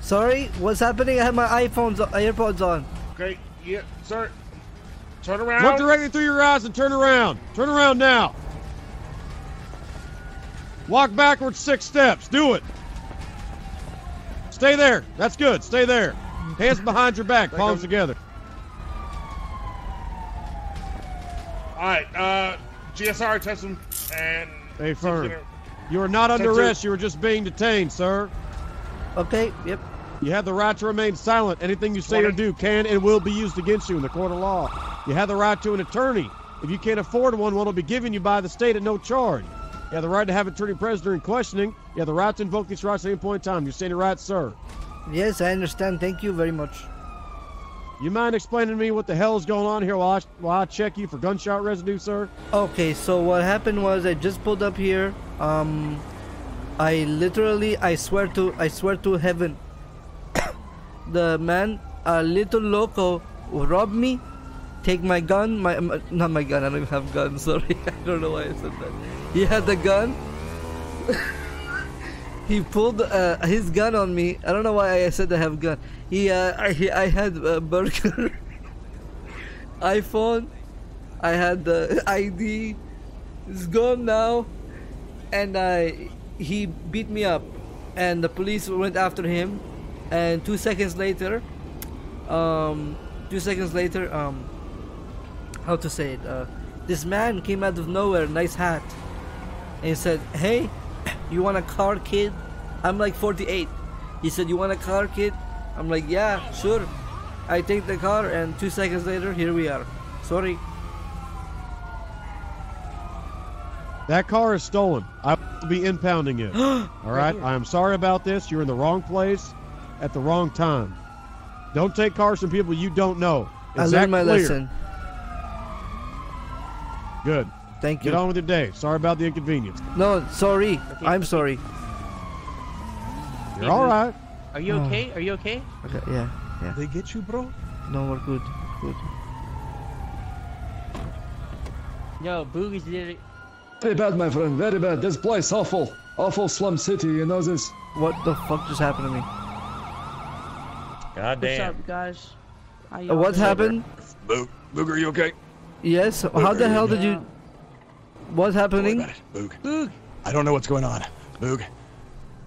S3: Sorry, what's happening? I had my iPhones, AirPods on.
S23: Okay, yeah, sir. Turn around.
S16: Look directly through your eyes and turn around. Turn around now. Walk backwards six steps. Do it. Stay there. That's good. Stay there. Hands behind your back, palms together.
S23: All right, uh, GSR test him and.
S16: Hey, Fern. You are not under arrest. You are just being detained, sir.
S3: Okay, yep.
S16: You have the right to remain silent. Anything you say or do can and will be used against you in the court of law. You have the right to an attorney. If you can't afford one, one will be given you by the state at no charge. You have the right to have an attorney present during questioning. You have the right to invoke these rights at any point in time. You're saying it right, sir.
S3: Yes, I understand. Thank you very much.
S16: You mind explaining to me what the hell is going on here while I, while I check you for gunshot residue, sir?
S3: Okay, so what happened was I just pulled up here. Um, I literally, I swear to, I swear to heaven, the man, a little loco, robbed me, take my gun, my, um, not my gun. I don't even have gun. Sorry, I don't know why I said that. He had the gun. he pulled uh, his gun on me. I don't know why I said I have gun. He, uh, I, he, I had a burger, iPhone. I had the ID. It's gone now, and I he beat me up, and the police went after him, and two seconds later, um, two seconds later, um, how to say it? Uh, this man came out of nowhere, nice hat, and he said, "Hey, you want a car, kid?" I'm like 48. He said, "You want a car, kid?" I'm like, "Yeah, sure." I take the car, and two seconds later, here we are. Sorry.
S16: That car is stolen. I will be impounding it. All right? I am sorry about this. You're in the wrong place at the wrong time. Don't take cars from people you don't know.
S3: I learned my
S16: clear?
S3: lesson.
S16: Good.
S3: Thank you.
S16: Get on with your day. Sorry about the inconvenience.
S3: No, sorry. I'm sorry.
S16: You're all right.
S6: Are you okay? Are you okay?
S3: Okay, yeah, yeah.
S21: They get you, bro?
S3: No, we're good. Good.
S6: No, Boog is literally.
S24: Very bad, my friend. Very bad. This place awful. Awful slum city. You know this.
S3: What the fuck just happened to me?
S20: God damn.
S11: What's up, guys?
S3: Uh, what happened?
S2: Boog, Boog, are you okay?
S3: Yes. How the hell did you? What's happening?
S2: Boog. Boog. I don't know what's going on. Boog.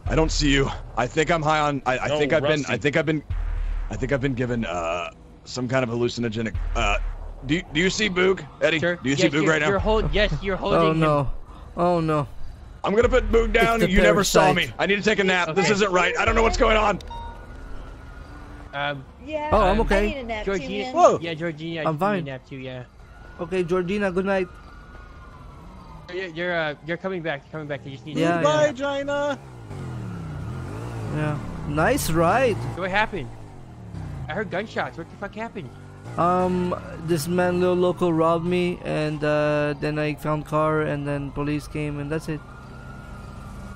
S2: I don't see you. I think I'm high on. I, I
S20: No,
S2: think I've been. I think I've been. I think I've been given uh some kind of hallucinogenic. Uh, do you, do you see Boog, Eddie? Do you see Boog right now?
S6: You're hold, yes, you're holding
S3: Oh
S6: him.
S3: no. Oh no.
S2: I'm gonna put Boog down.
S3: the
S2: You never saw me. I need to take a nap. This isn't right. I don't know what's going on.
S6: Um,
S5: Yeah.
S3: Oh, I'm
S5: I
S3: okay.
S5: need a nap
S6: Georgina.
S5: man.
S3: Whoa.
S6: Yeah, Georgina.
S3: I'm fine.
S6: need a nap too. Yeah.
S3: Okay, Georgina. Good night.
S6: You're you're, uh, you're coming back. You're coming back. You just need.
S3: Yeah,
S6: to
S21: Goodbye, Gina.
S3: Yeah. Nice ride.
S6: What happened? I heard gunshots. What the fuck happened?
S3: Um, this man, little local, robbed me, and uh, then I found car, and then police came, and that's it.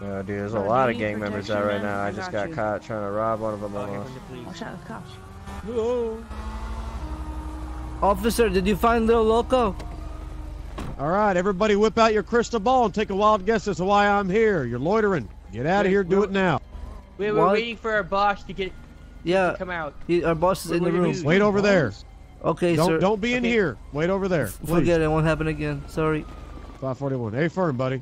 S17: No, dude, there's a
S11: Bro,
S17: lot of gang members out right now. I
S11: I
S17: just
S11: got
S17: got
S11: you.
S17: caught trying to rob one of them
S6: Okay,
S17: almost.
S6: the.
S11: Watch out, the cops.
S21: Whoa.
S3: Officer, did you find little loco?
S16: All right, everybody, whip out your crystal ball and take a wild guess as to why I'm here. You're loitering. Get out of here. Do it now.
S6: We we're
S3: What?
S6: waiting for our boss to get
S3: Yeah.
S6: to come out.
S3: He, our boss is
S6: What-
S3: in the
S6: what do you
S3: room.
S6: mean?
S16: Wait over there.
S3: Okay,
S16: Don't
S3: sir.
S16: don't be in
S6: Okay.
S16: here. Wait over there. Please.
S3: Forget it. Won't happen again. Sorry.
S16: 541. Hey, firm, buddy.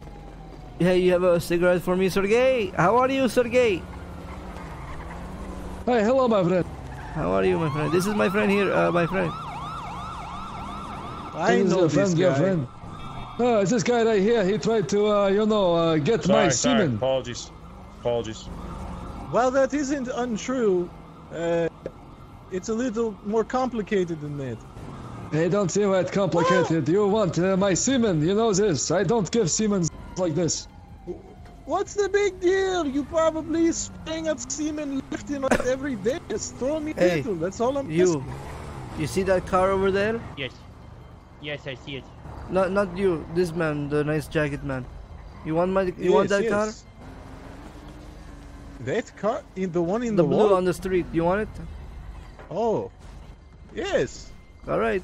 S3: Hey, you have a cigarette for me, Sergey? How are you, Sergey?
S24: Hey, hello, my friend.
S3: How are you, my friend? This is my friend here, uh, my friend.
S21: I
S24: this
S21: know
S24: your
S21: this
S24: friend, your
S21: guy.
S24: friend. Oh, it's this guy right here. He tried to, uh, you know, uh, get my semen.
S20: Apologies. Apologies.
S21: Well, that isn't untrue. Uh, it's a little more complicated than that.
S24: Hey, don't seem that complicated. You want uh, my semen? You know this. I don't give semen like this.
S21: What's the big deal? You probably spraying up semen left and right every day. Just throw me
S3: Hey,
S21: little. That's all I'm
S3: You.
S21: asking.
S3: You see that car over there?
S6: Yes. Yes, I see it.
S3: Not not you. This man, the nice jacket man. You want my? You want
S21: Yes,
S3: that car?
S21: yes. That car? In the one in
S3: The
S21: the,
S3: blue
S21: wall?
S3: on the street. You want it?
S21: Oh. Yes.
S3: All right.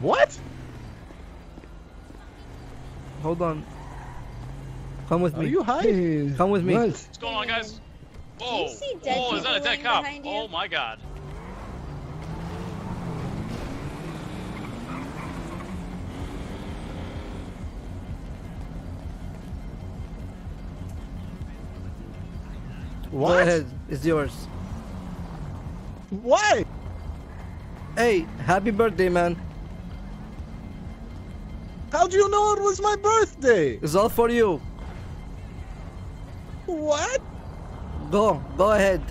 S21: What?
S3: Hold on. Come with
S21: Are
S3: me.
S21: you high?
S3: Come with me.
S24: What?
S10: What's going on, guys? Whoa!
S5: Whoa!
S10: oh, is that a dead cop? Oh my god.
S3: Go
S21: What?
S3: ahead. It's yours.
S21: Why?
S3: Hey, happy birthday, man.
S21: How do you know it was my birthday?
S3: It's all for you.
S21: What?
S3: Go. Go ahead.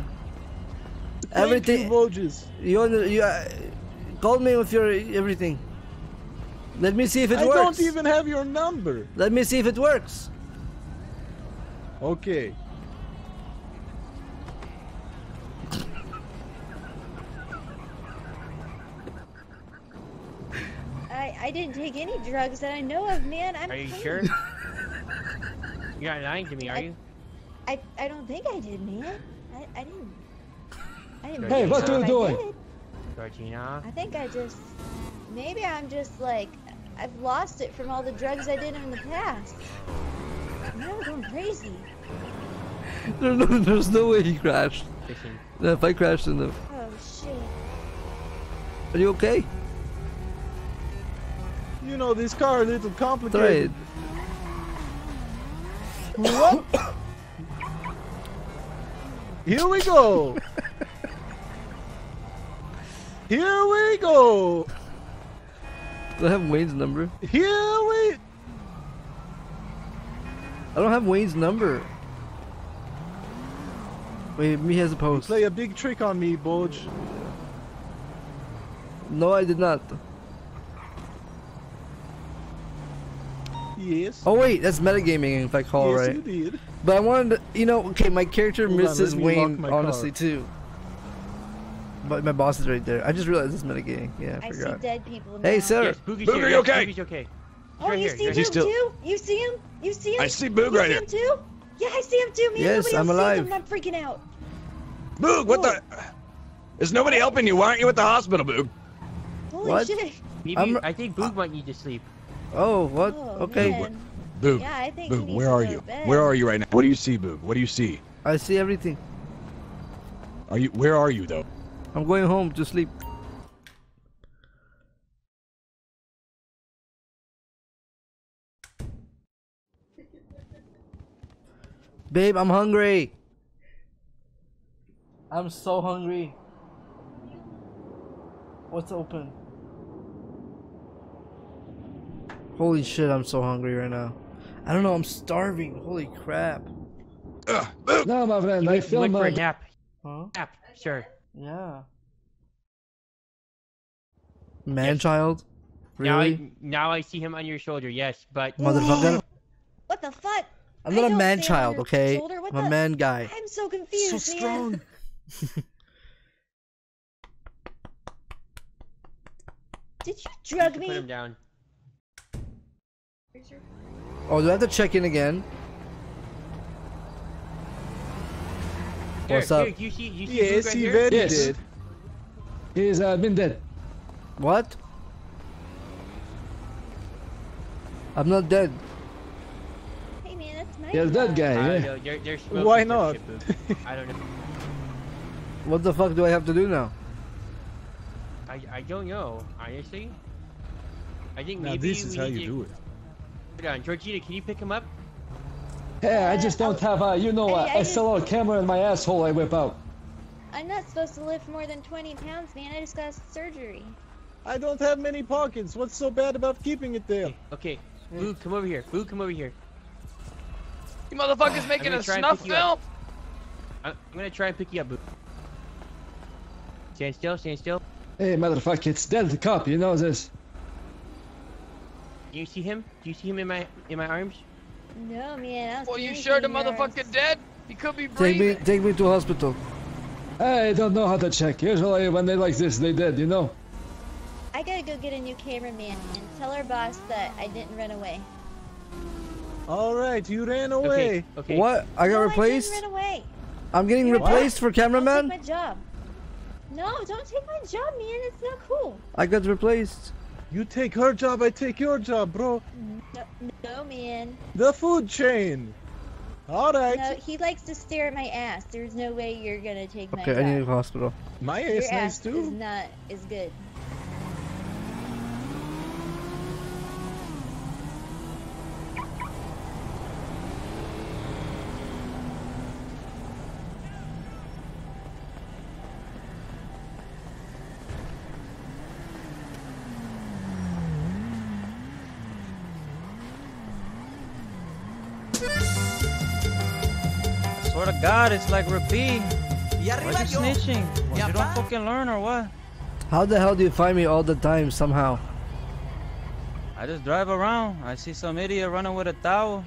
S21: Thank
S3: Everything.
S21: you, Voges.
S3: You you uh, call me with your everything. Let me see if it
S21: I
S3: works.
S21: don't even have your number.
S3: Let me see if it works.
S21: Okay.
S5: I, I didn't take any drugs that I know of, man. I'm
S6: Are you
S5: clean.
S6: sure? You're not lying to me, are you?
S5: I, I don't think I did, man. I, I didn't. I didn't.
S24: Hey, what are you doing?
S5: did.
S6: Georgina.
S5: I think I just. Maybe I'm just like. I've lost it from all the drugs I did in the past. Now I'm going crazy.
S3: There, no, there's no way he crashed.
S6: Listen,
S3: No, if I crashed in the.
S5: Oh shit.
S3: Are you okay?
S21: You know, this car is a little complicated. What? Here we go. Here we go.
S3: Do I have Wayne's number?
S21: Here we.
S3: I don't have Wayne's number. Wait, me has a post.
S21: Play a big trick on me, Bodge.
S3: No, I did not.
S21: Yes.
S3: Oh wait, that's metagaming if I call
S21: yes,
S3: right.
S21: you did.
S3: But I wanted to, you know, okay, my character
S21: Hold
S3: misses
S21: let me lock
S3: Wayne honestly
S21: car.
S3: too. But my boss is right there. I just realized this metagaming. Yeah, I
S5: I see dead people now.
S3: Hey, sir.
S6: Yes, Boogie's
S2: Boog,
S6: here.
S2: are you
S6: yes,
S2: okay?
S6: Boogie's okay.
S5: Oh,
S6: You're
S5: you
S6: here,
S5: see
S6: you're
S5: him
S2: still-
S5: too? You see him? You see him?
S2: I see Boog right
S5: see
S2: here.
S5: him too? Yeah, I see him too, man.
S3: Yes,
S5: Nobody
S3: I'm alive.
S5: Him. and I'm freaking out.
S2: Boog, what the? Is nobody helping you? Why aren't you at the hospital, Boog?
S5: Holy
S3: What?
S5: shit.
S6: Maybe
S3: I'm-
S6: I think Boog might need to sleep.
S3: Oh, what?
S5: Oh,
S3: okay.
S5: man.
S2: Boog,
S5: Yeah, I think he
S2: Boog, where are you?
S5: bed.
S2: Where are you right now? What do you see, Boog? What do you see?
S3: I see everything.
S2: Are you? Where are you though?
S3: I'm going home to sleep. Babe, I'm hungry. I'm so hungry. What's open? Holy shit, I'm so hungry right now. I don't know, I'm starving. Holy crap.
S24: No, my friend,
S6: He
S24: I
S6: went, he
S24: feel
S6: went for a nap.
S3: Huh?
S6: Nap, sure.
S3: Yeah. Man child?
S6: Now
S3: Really?
S6: I now I see him on your shoulder. Yes, but
S3: Motherfucker.
S5: What the fuck?
S3: I'm not a
S5: don't
S3: man child, okay? I'm a man guy.
S5: I'm so confused, man. Did you drug
S6: Put
S5: me?
S6: him down.
S3: Oh, do I have to check in again? What's up?
S6: Here, you see, you see
S21: Yes,
S6: right
S21: he
S6: here?
S21: very
S24: Yes.
S21: did.
S24: He's uh, been dead.
S3: What? I'm not dead.
S5: Hey man, that's my
S24: You're that guy,
S6: I don't
S24: yeah.
S6: know. They're, they're
S21: Why not?
S6: I don't know.
S3: What the fuck do I have to do now?
S6: I, I don't know, honestly. I think
S21: Now
S6: maybe
S21: this is
S6: we
S21: how
S6: need
S21: you
S6: to...
S21: do it.
S6: Hold on, Georgina, can you pick him up?
S24: Hey, I just don't have a, you know,
S5: I-
S24: a
S5: I just-
S24: SLR camera in my asshole I whip out.
S5: I'm not supposed to lift more than 20 pounds, man. I just got surgery.
S21: I don't have many pockets. What's so bad about keeping it there?
S6: Okay, Boo, come over here. Boo, come over here.
S10: You motherfuckers
S6: I'm
S10: making a snuff film?
S6: I'm, I'm gonna try and pick you up, Boo. Stand still, stand still.
S24: Hey, motherfucker, it's dead cop, you know this.
S6: Do you see him? Do you see him in my in my arms?
S5: No, man. I don't
S10: Well,
S5: see
S10: you sure the
S5: in arms.
S10: motherfucker dead? He could be breathing.
S3: Take me, take me to hospital.
S24: I don't know how to check. Usually when they like this, they dead, you know?
S5: I gotta go get a new cameraman and tell our boss that I didn't run away.
S21: All right, you ran away.
S6: Okay. okay.
S3: What? I got
S5: no,
S3: replaced?
S5: I didn't run away.
S3: I'm getting
S5: What?
S3: replaced for
S5: Don't take
S3: cameraman?
S5: my job. No, don't take my job, man. It's not cool.
S3: I got replaced.
S21: You take her job, I take your job, bro.
S5: No, no man.
S21: The food chain. All right.
S5: No, he likes to stare at my ass. There's no way you're gonna take my
S3: Okay. I need to go hospital.
S21: My
S5: Your
S21: ass
S5: ass
S21: nice
S5: is
S21: too.
S5: not as good.
S9: God, it's like Rabi. Why you snitching? What, you don't fucking learn or what?
S3: How the hell do you find me all the time somehow?
S9: I just drive around. I see some idiot running with a towel.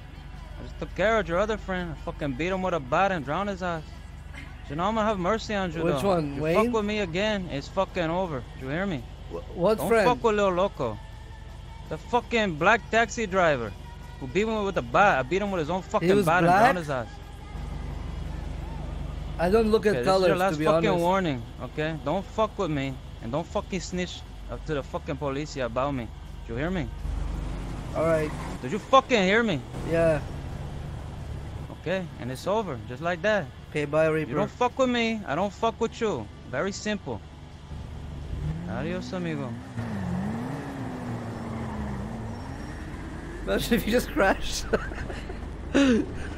S9: I just took care of your other friend. I fucking beat him with a bat and drowned his ass. You know I'm gonna have mercy on you
S3: Which
S9: though.
S3: one,
S9: You
S3: Wayne?
S9: fuck with me again, it's fucking over. You hear me?
S3: What
S9: Don't
S3: friend?
S9: fuck with Lil Loco. The fucking black taxi driver who beat me with a bat. I beat him with his own fucking bat
S3: black?
S9: and drowned his ass.
S3: I don't look
S9: Okay,
S3: at
S9: this is your last
S3: to be
S9: fucking
S3: honest.
S9: warning, okay? Don't fuck with me and don't fucking snitch up to the fucking police about me. Did you hear me?
S3: Alright,
S9: Did you fucking hear me?
S3: yeah.
S9: Okay, and it's over, just like that.
S3: Okay, bye,
S9: You
S3: Reaper.
S9: don't fuck with me, I don't fuck with you. Very simple. Adios, amigo.
S3: Imagine if you just crashed.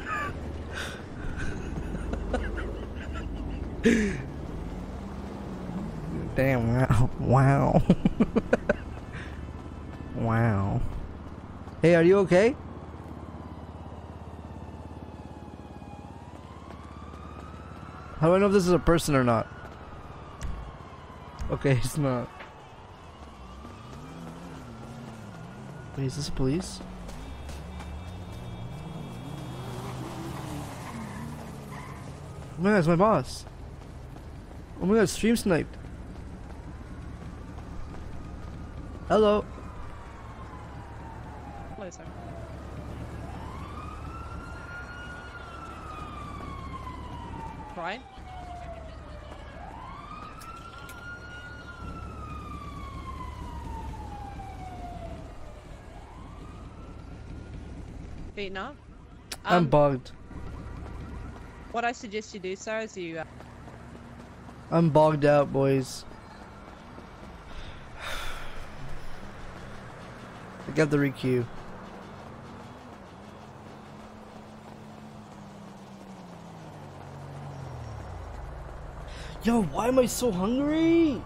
S3: Damn, wow. Wow. wow. Hey, are you okay? How do I know if this is a person or not? Okay, it's not. Wait, is this police? God, it's my boss. Oh my god, stream sniped. Hello.
S25: Hello, sir. Brian?
S26: Wait.
S3: I'm
S26: um,
S3: bugged.
S26: What I suggest you do, sir, is you... Uh
S3: I'm bogged out, boys. I got the requeue. Yo, why am I so hungry?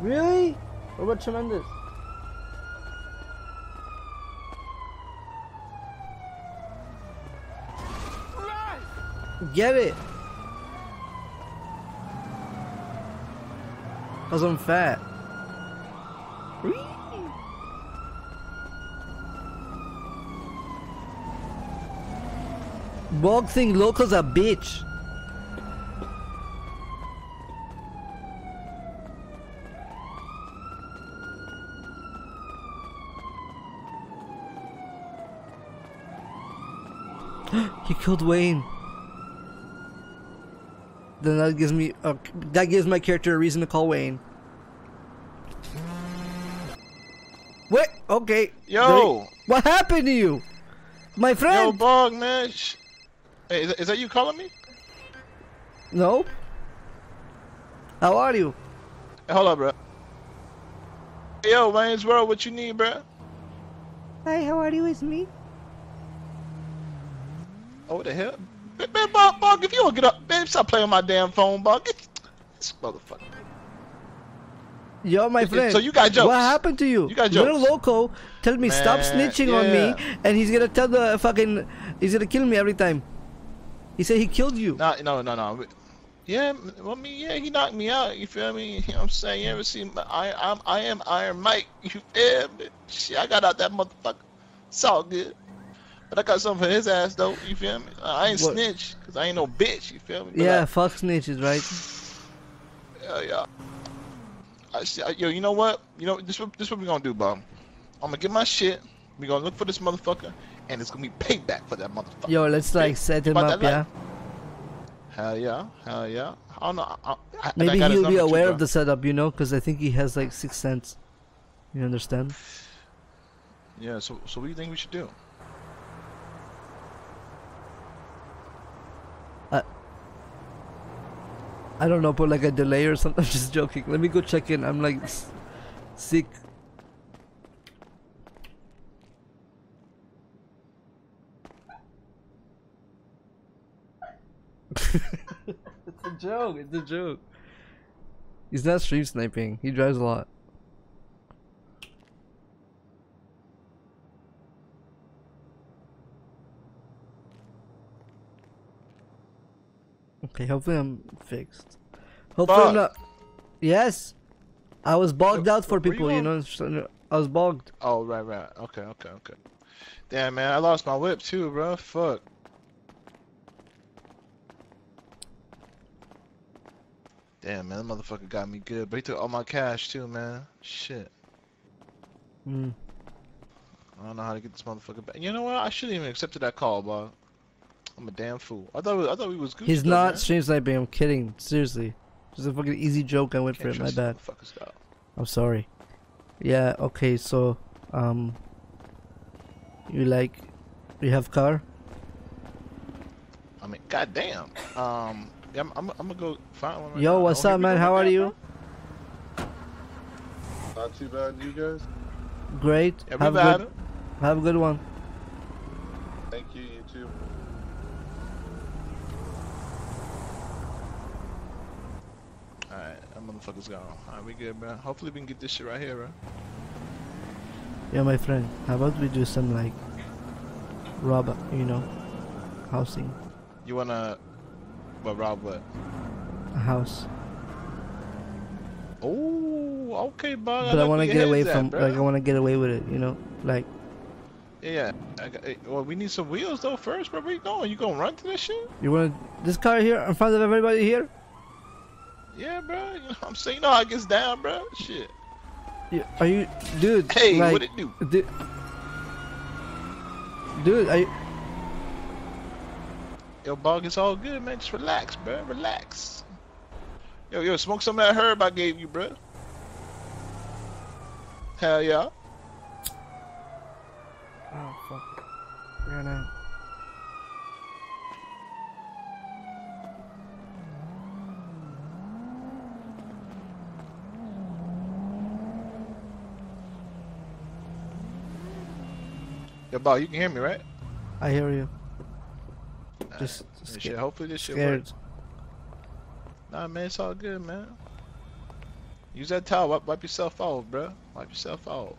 S3: Really? What about tremendous? Get it! Cause I'm fat. Bogg think locals are bitch. he killed Wayne. Then that gives me a, that gives my character a reason to call Wayne. What? okay.
S8: Yo!
S3: There- what happened to you, my friend?
S8: Yo,
S3: friend?
S8: Bogg, man. Hey, is, is that you calling me?
S3: Nope. How are you?
S8: Hey, hold up, bro. Hey, yo, Wayne's World, what you need, bro?
S3: Hi, how are you? It's me.
S8: Oh, what the hell? Man, man, Bogg, Bogg, if you don't get up, man, stop playing my damn phone, Bogg. This motherfucker.
S3: Yo, my friend.
S8: So you got jokes.
S3: What happened to you?
S8: You got jokes.
S3: Little loco, tell me stop
S8: Man,
S3: snitching on me, and he's gonna tell the fucking, he's gonna kill me every time. He said he killed you.
S8: Nah, no, no, no. Yeah, well, me, yeah, he knocked me out. You feel me? You know what I'm saying? You ever see? my- I, I'm, I am Iron Mike. You feel me? Shit, I got out that motherfucker. It's all good. But I got something for his ass though. You feel me? I ain't
S3: What?
S8: snitch, cause I ain't no bitch. You feel me? But
S3: Yeah,
S8: like,
S3: fuck snitches, right?
S8: yeah, yeah. I, see- I, yo, you know what? You know this. What, this what we gonna do, Bob? I'm gonna get my shit. We gonna look for this motherfucker, and it's gonna be payback for that motherfucker.
S3: Yo, let's like set him up, yeah.
S8: life. Hell yeah, hell yeah. I don't know. I, I, and I
S3: Maybe he'll be
S8: too,
S3: aware of the setup, you know, because I think he has like six cents. You understand?
S8: Yeah. So, so what do you think we should do?
S3: I don't know, put like a delay or something. I'm just joking. Let me go check in. I'm like sick. it's a joke. It's a joke. He's not stream sniping. He drives a lot. Okay, hopefully I'm fixed. Hopefully I'm not. Yes, I was bogged out for
S8: where you
S3: people. You know, I was bogged.
S8: Oh, right, right. Okay, okay, okay. Damn, man, I lost my whip too, bro. Fuck. Damn, man, that motherfucker got me good, but he took all my cash too, man. Shit.
S3: Mm.
S8: I don't know how to get this motherfucker back. You know what? I shouldn't even accepted that call, bro. I'm a damn fool. I thought we, I thought we was good.
S3: He's not stream sniping. I'm kidding. Seriously, just a fucking easy joke. I went for
S8: Can't
S3: it. My bad.
S8: motherfuckers, dog.
S3: I'm sorry. Yeah. Okay. So, um, you like, you have car?
S8: I mean, goddamn. Um, yeah, I'm, I'm, I'm gonna go find one. Right
S3: Yo,
S8: now.
S3: what's up, man? How are you?
S13: Not too bad, you guys.
S3: Great.
S8: Yeah,
S3: have a good. Have a good one.
S13: Thank you, you too.
S8: Alright, that motherfucker's gone. Alright, we good, bro. Hopefully we can get this shit right here, bro.
S3: Yeah, my friend. How about we do some like, rob, you know, housing,
S8: You wanna, what, rob what?
S3: a house.
S8: Oh, okay, bro.
S3: But I want to get away from,
S8: bro.
S3: like, I want to get away with it. You know, like,
S8: Yeah, yeah. I got, eh, well, we need some wheels though first. Where we going? You gonna run to this shit?
S3: you wanna... this car here in front of everybody here?
S8: Yeah, bro. You know what I'm saying? You know how it gets down, bro. Shit.
S3: Yeah, are you, dude?
S8: Hey,
S3: like,
S8: what it do?
S3: Dude, dude, are you?
S8: Yo, Bogg, it's all good, man. Just relax, bro. Relax. Yo, yo, smoke some of that herb I gave you, bro. Hell yeah.
S3: Oh Fuck. Ran out.
S8: Yo, Bob, you can hear me, right?
S3: I hear you. Just
S8: This shit, hopefully this shit
S3: scared.
S8: works. Nah, man, it's all good, man. Use that towel. Wipe, wipe yourself out, bro. Wipe yourself out.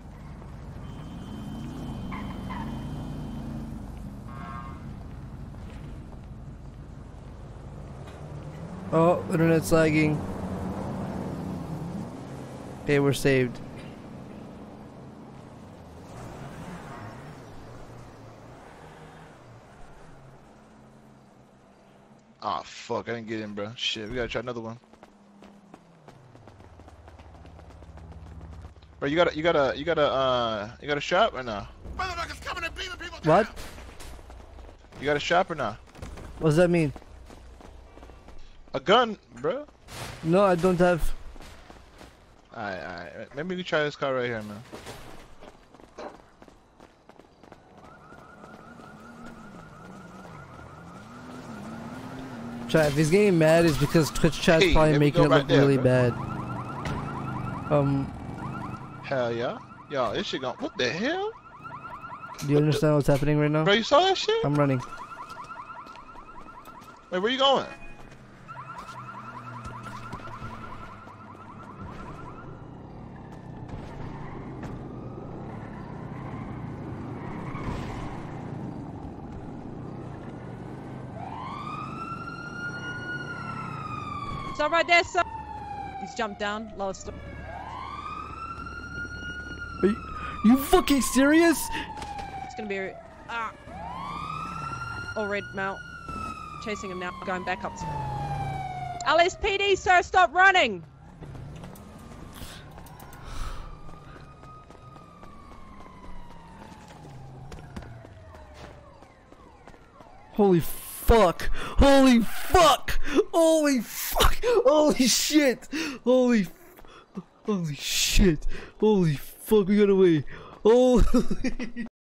S3: Oh, internet's lagging. Okay, we're saved.
S8: Ah, fuck, I didn't get in, bro. Shit, we gotta try another one. Bro, you got a, you got a, you got a, uh, you got a shop or no?
S3: What?
S8: You got a shop or no?
S3: What does that mean?
S8: A gun, bro.
S3: No, I don't have.
S8: Alright, alright. Maybe we can try this car right here, man.
S3: Chat, if he's getting mad, it's because Twitch chat's
S8: Hey,
S3: probably making it look
S8: there,
S3: really
S8: bro.
S3: bad. Um,
S8: Hell yeah. Yo, this shit going. What the hell?
S3: do you understand what's happening right now?
S8: Bro, you saw that shit?
S3: I'm running.
S8: Wait, where you going?
S26: So right there, sir. He's jumped down. Lowest. sto-
S3: Are you, you fucking serious?
S26: It's gonna be. a- Ah. All red mount. Chasing him now. Going back up. LSPD, sir, stop running.
S3: Holy fuck! Holy fuck! Holy fuck! Holy shit! Holy, holy shit! Holy fuck! We got away! Holy.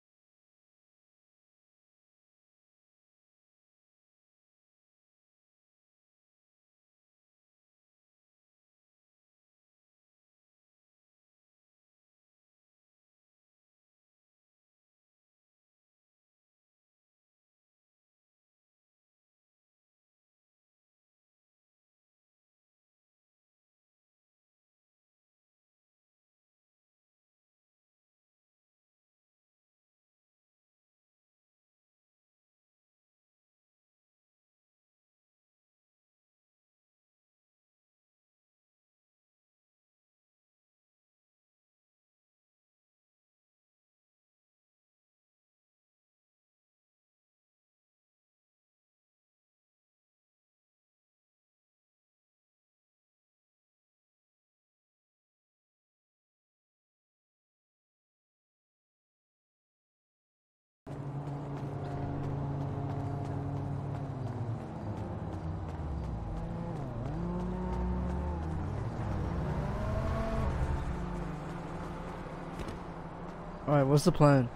S3: Alright, what's the plan?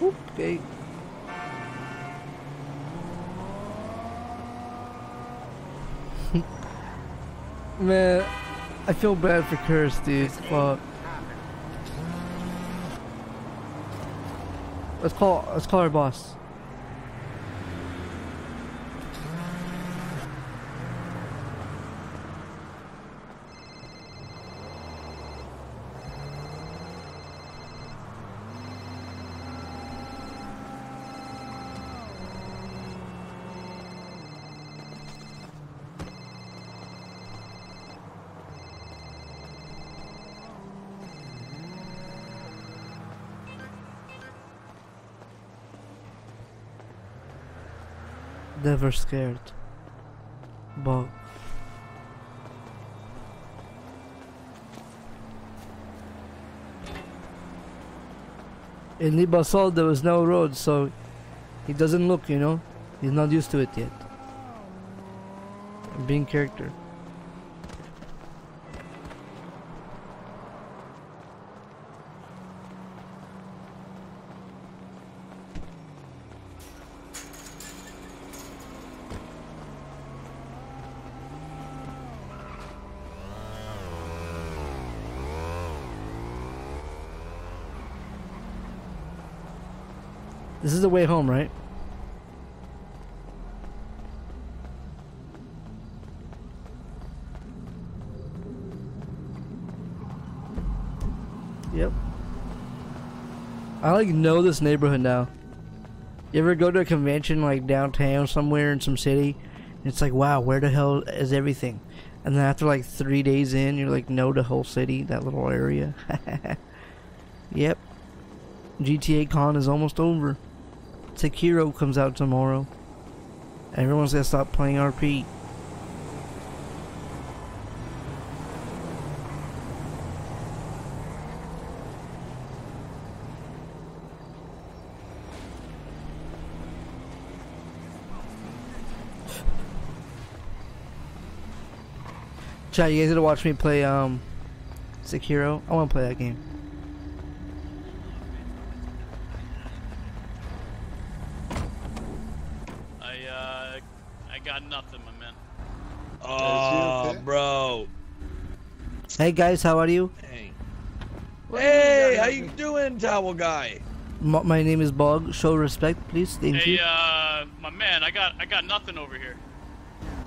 S3: Okay. Man, I feel bad for Curse, dude. Fuck. Let's call. Let's call our boss. Never scared. But in Limassol there was no road, so He doesn't look, you know? He's not used to it yet. Being character. This is the way home, right? Yep. I like know this neighborhood now. You ever go to a convention like downtown somewhere in some city? And it's like, wow, where the hell is everything? And then after like three days in, you're like, know the whole city, that little area. yep. GTA Con is almost over. Sekiro comes out tomorrow. Everyone's gonna stop playing RP. Chat, you guys gonna watch me play um Sekiro? I wanna play that game.
S27: I uh, I got nothing, my man.
S2: Oh, bro.
S3: Hey guys, how are you?
S2: Hey, Hey, how you doing, towel guy?
S3: M- my name is Bogg. Show respect, please. Thank
S27: Hey,
S3: you.
S27: uh, my man, I got I got nothing over here.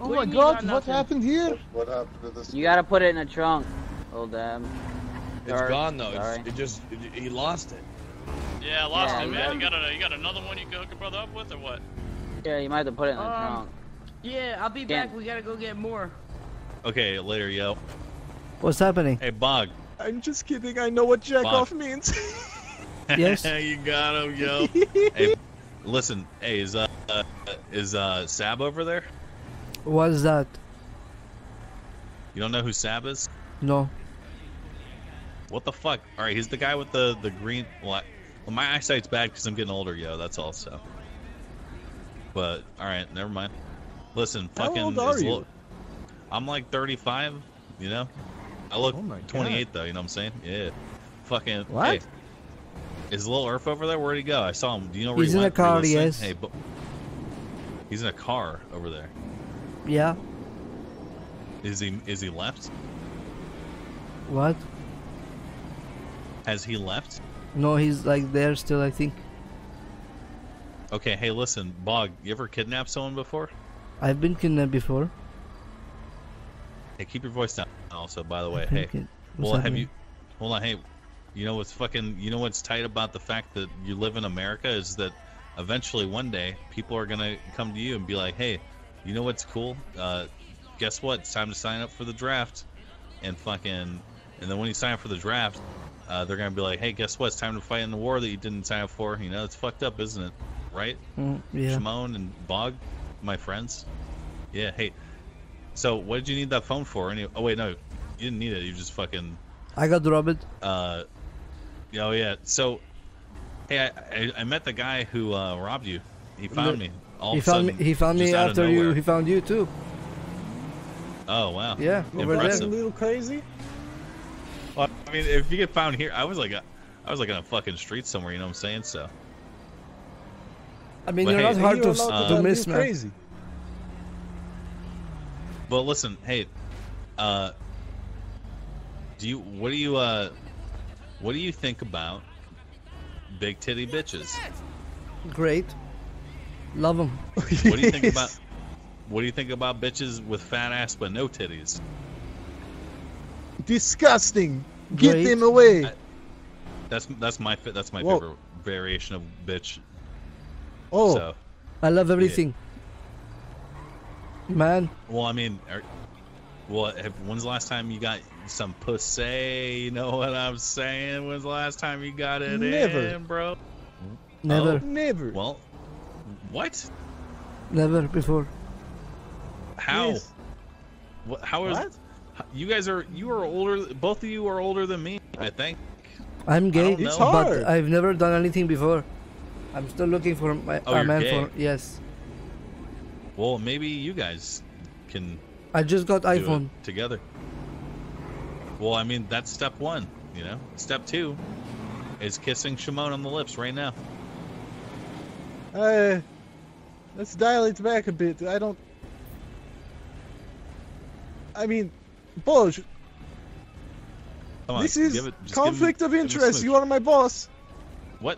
S21: Oh my god, what happened here?
S13: What happened to this?
S28: You gotta put it in a trunk. Oh damn.
S2: It's
S28: Sorry.
S2: gone though. It's, it just it, he lost it.
S27: Yeah, I lost
S28: Yeah,
S27: it,
S28: you
S27: man.
S28: got-
S27: You got a you got another one you can hook a brother up with, or what?
S28: Yeah, you might have to put it in the
S11: Um,
S28: trunk.
S11: Yeah, I'll be
S28: Can't-
S11: back. We gotta go get more.
S20: Okay, later, yo.
S3: What's happening?
S20: Hey, Bogg.
S21: I'm just kidding. I know what jack
S20: Fuck.
S21: off means.
S3: Yes?
S20: you got him, yo. hey, listen. Hey, is uh, uh is uh Saab over there?
S3: What is that?
S20: You don't know who Saab is?
S3: No.
S20: What the fuck? All right, he's the guy with the the green. Well, well my eyesight's bad because I'm getting older, yo. That's all. So. But all right, never mind. Listen,
S21: How
S20: fucking.
S21: old are you?
S20: Lil- I'm like 35. You know. I look
S21: Oh my
S20: 28 though. You know what I'm saying? Yeah. Fucking.
S21: What?
S20: Hey, is Lil Urf over there? Where'd he go? I saw him. Do you know where
S3: He's
S20: he
S3: in a
S20: went? Were you
S3: car,
S20: listening?
S3: yes.
S20: Hey, but he's in a car over there.
S3: Yeah.
S20: Is he? Is he left?
S3: What?
S20: Has he left?
S3: No, he's like there still. I think.
S20: Okay. Hey, listen, Bogg. You ever kidnapped someone before?
S3: I've been kidnapped before.
S20: Hey, keep your voice down. Also, by the way, hey,
S3: what's
S20: well, have you? Hold on, hey, you know what's fucking? You know what's tight about the fact that you live in America is that eventually one day people are gonna come to you and be like, hey, you know what's cool? Uh, guess what? It's time to sign up for the draft, and fucking, and then when you sign up for the draft, uh, they're gonna be like, hey, guess what? It's time to fight in the war that you didn't sign up for. You know, it's fucked up, isn't it? Right?
S3: Mm, yeah.
S20: Shimon and Bogg, my friends. Yeah. Hey. So what did you need that phone for? Any? Oh wait, no, you didn't need it. You just fucking.
S3: I got robbed.
S20: Uh. Oh yeah. So. Hey, I, I, I met the guy who uh, robbed you. He found me. All
S3: he
S20: of a
S3: found
S20: sudden,
S3: me. He found me
S20: out of
S3: after you.
S20: nowhere.
S3: He found you too.
S20: Oh wow.
S3: Yeah, over there.
S20: Impressive.
S21: a little crazy.
S20: Well, I mean, if you get found here, I was like, a, I was like in a fucking street somewhere. You know what I'm saying? So.
S3: I mean,
S20: But
S3: you're
S20: hey,
S3: not hard to,
S20: you're allowed
S3: to
S20: to
S3: miss,
S21: be
S3: man.
S21: crazy.
S20: But listen, hey, uh, do you what do you uh, what do you think about big titty bitches?
S3: Great. Love them.
S20: What do you think about what do you think about bitches with fat ass but no titties?
S21: Disgusting. Get
S3: Great.
S21: them away.
S20: That's that's my that's my
S21: Whoa.
S20: favorite variation of bitch.
S21: Oh.
S20: So,
S3: I love everything. Man,
S20: well, I mean, are, well, have, when's the last time you got some pussy? You know what I'm saying? When's the last time you got it
S21: Never.
S20: in, bro?
S3: never,
S20: Oh.
S21: Never.
S20: Well, what?
S3: never before.
S20: How?
S21: Yes.
S20: What? How is?
S21: What?
S20: You guys are you are older. Both of you are older than me. I think.
S3: I'm gay,
S20: don't. It's
S3: but
S21: hard.
S3: I've never done anything before. I'm still looking for my
S20: Oh,
S3: a
S20: you're
S3: man
S20: gay.
S3: for yes.
S20: Well, maybe you guys can
S3: I just got
S20: do it
S3: iPhone.
S20: together. Well, I mean that's step one. You know, step two is kissing Shimon on the lips right now.
S21: Uh, let's dial it back a bit. I don't. I mean, Bulge,
S20: Come on,
S21: this is
S20: give it- just give him-
S21: conflict of
S20: give him a
S21: interest. You are my boss.
S20: What?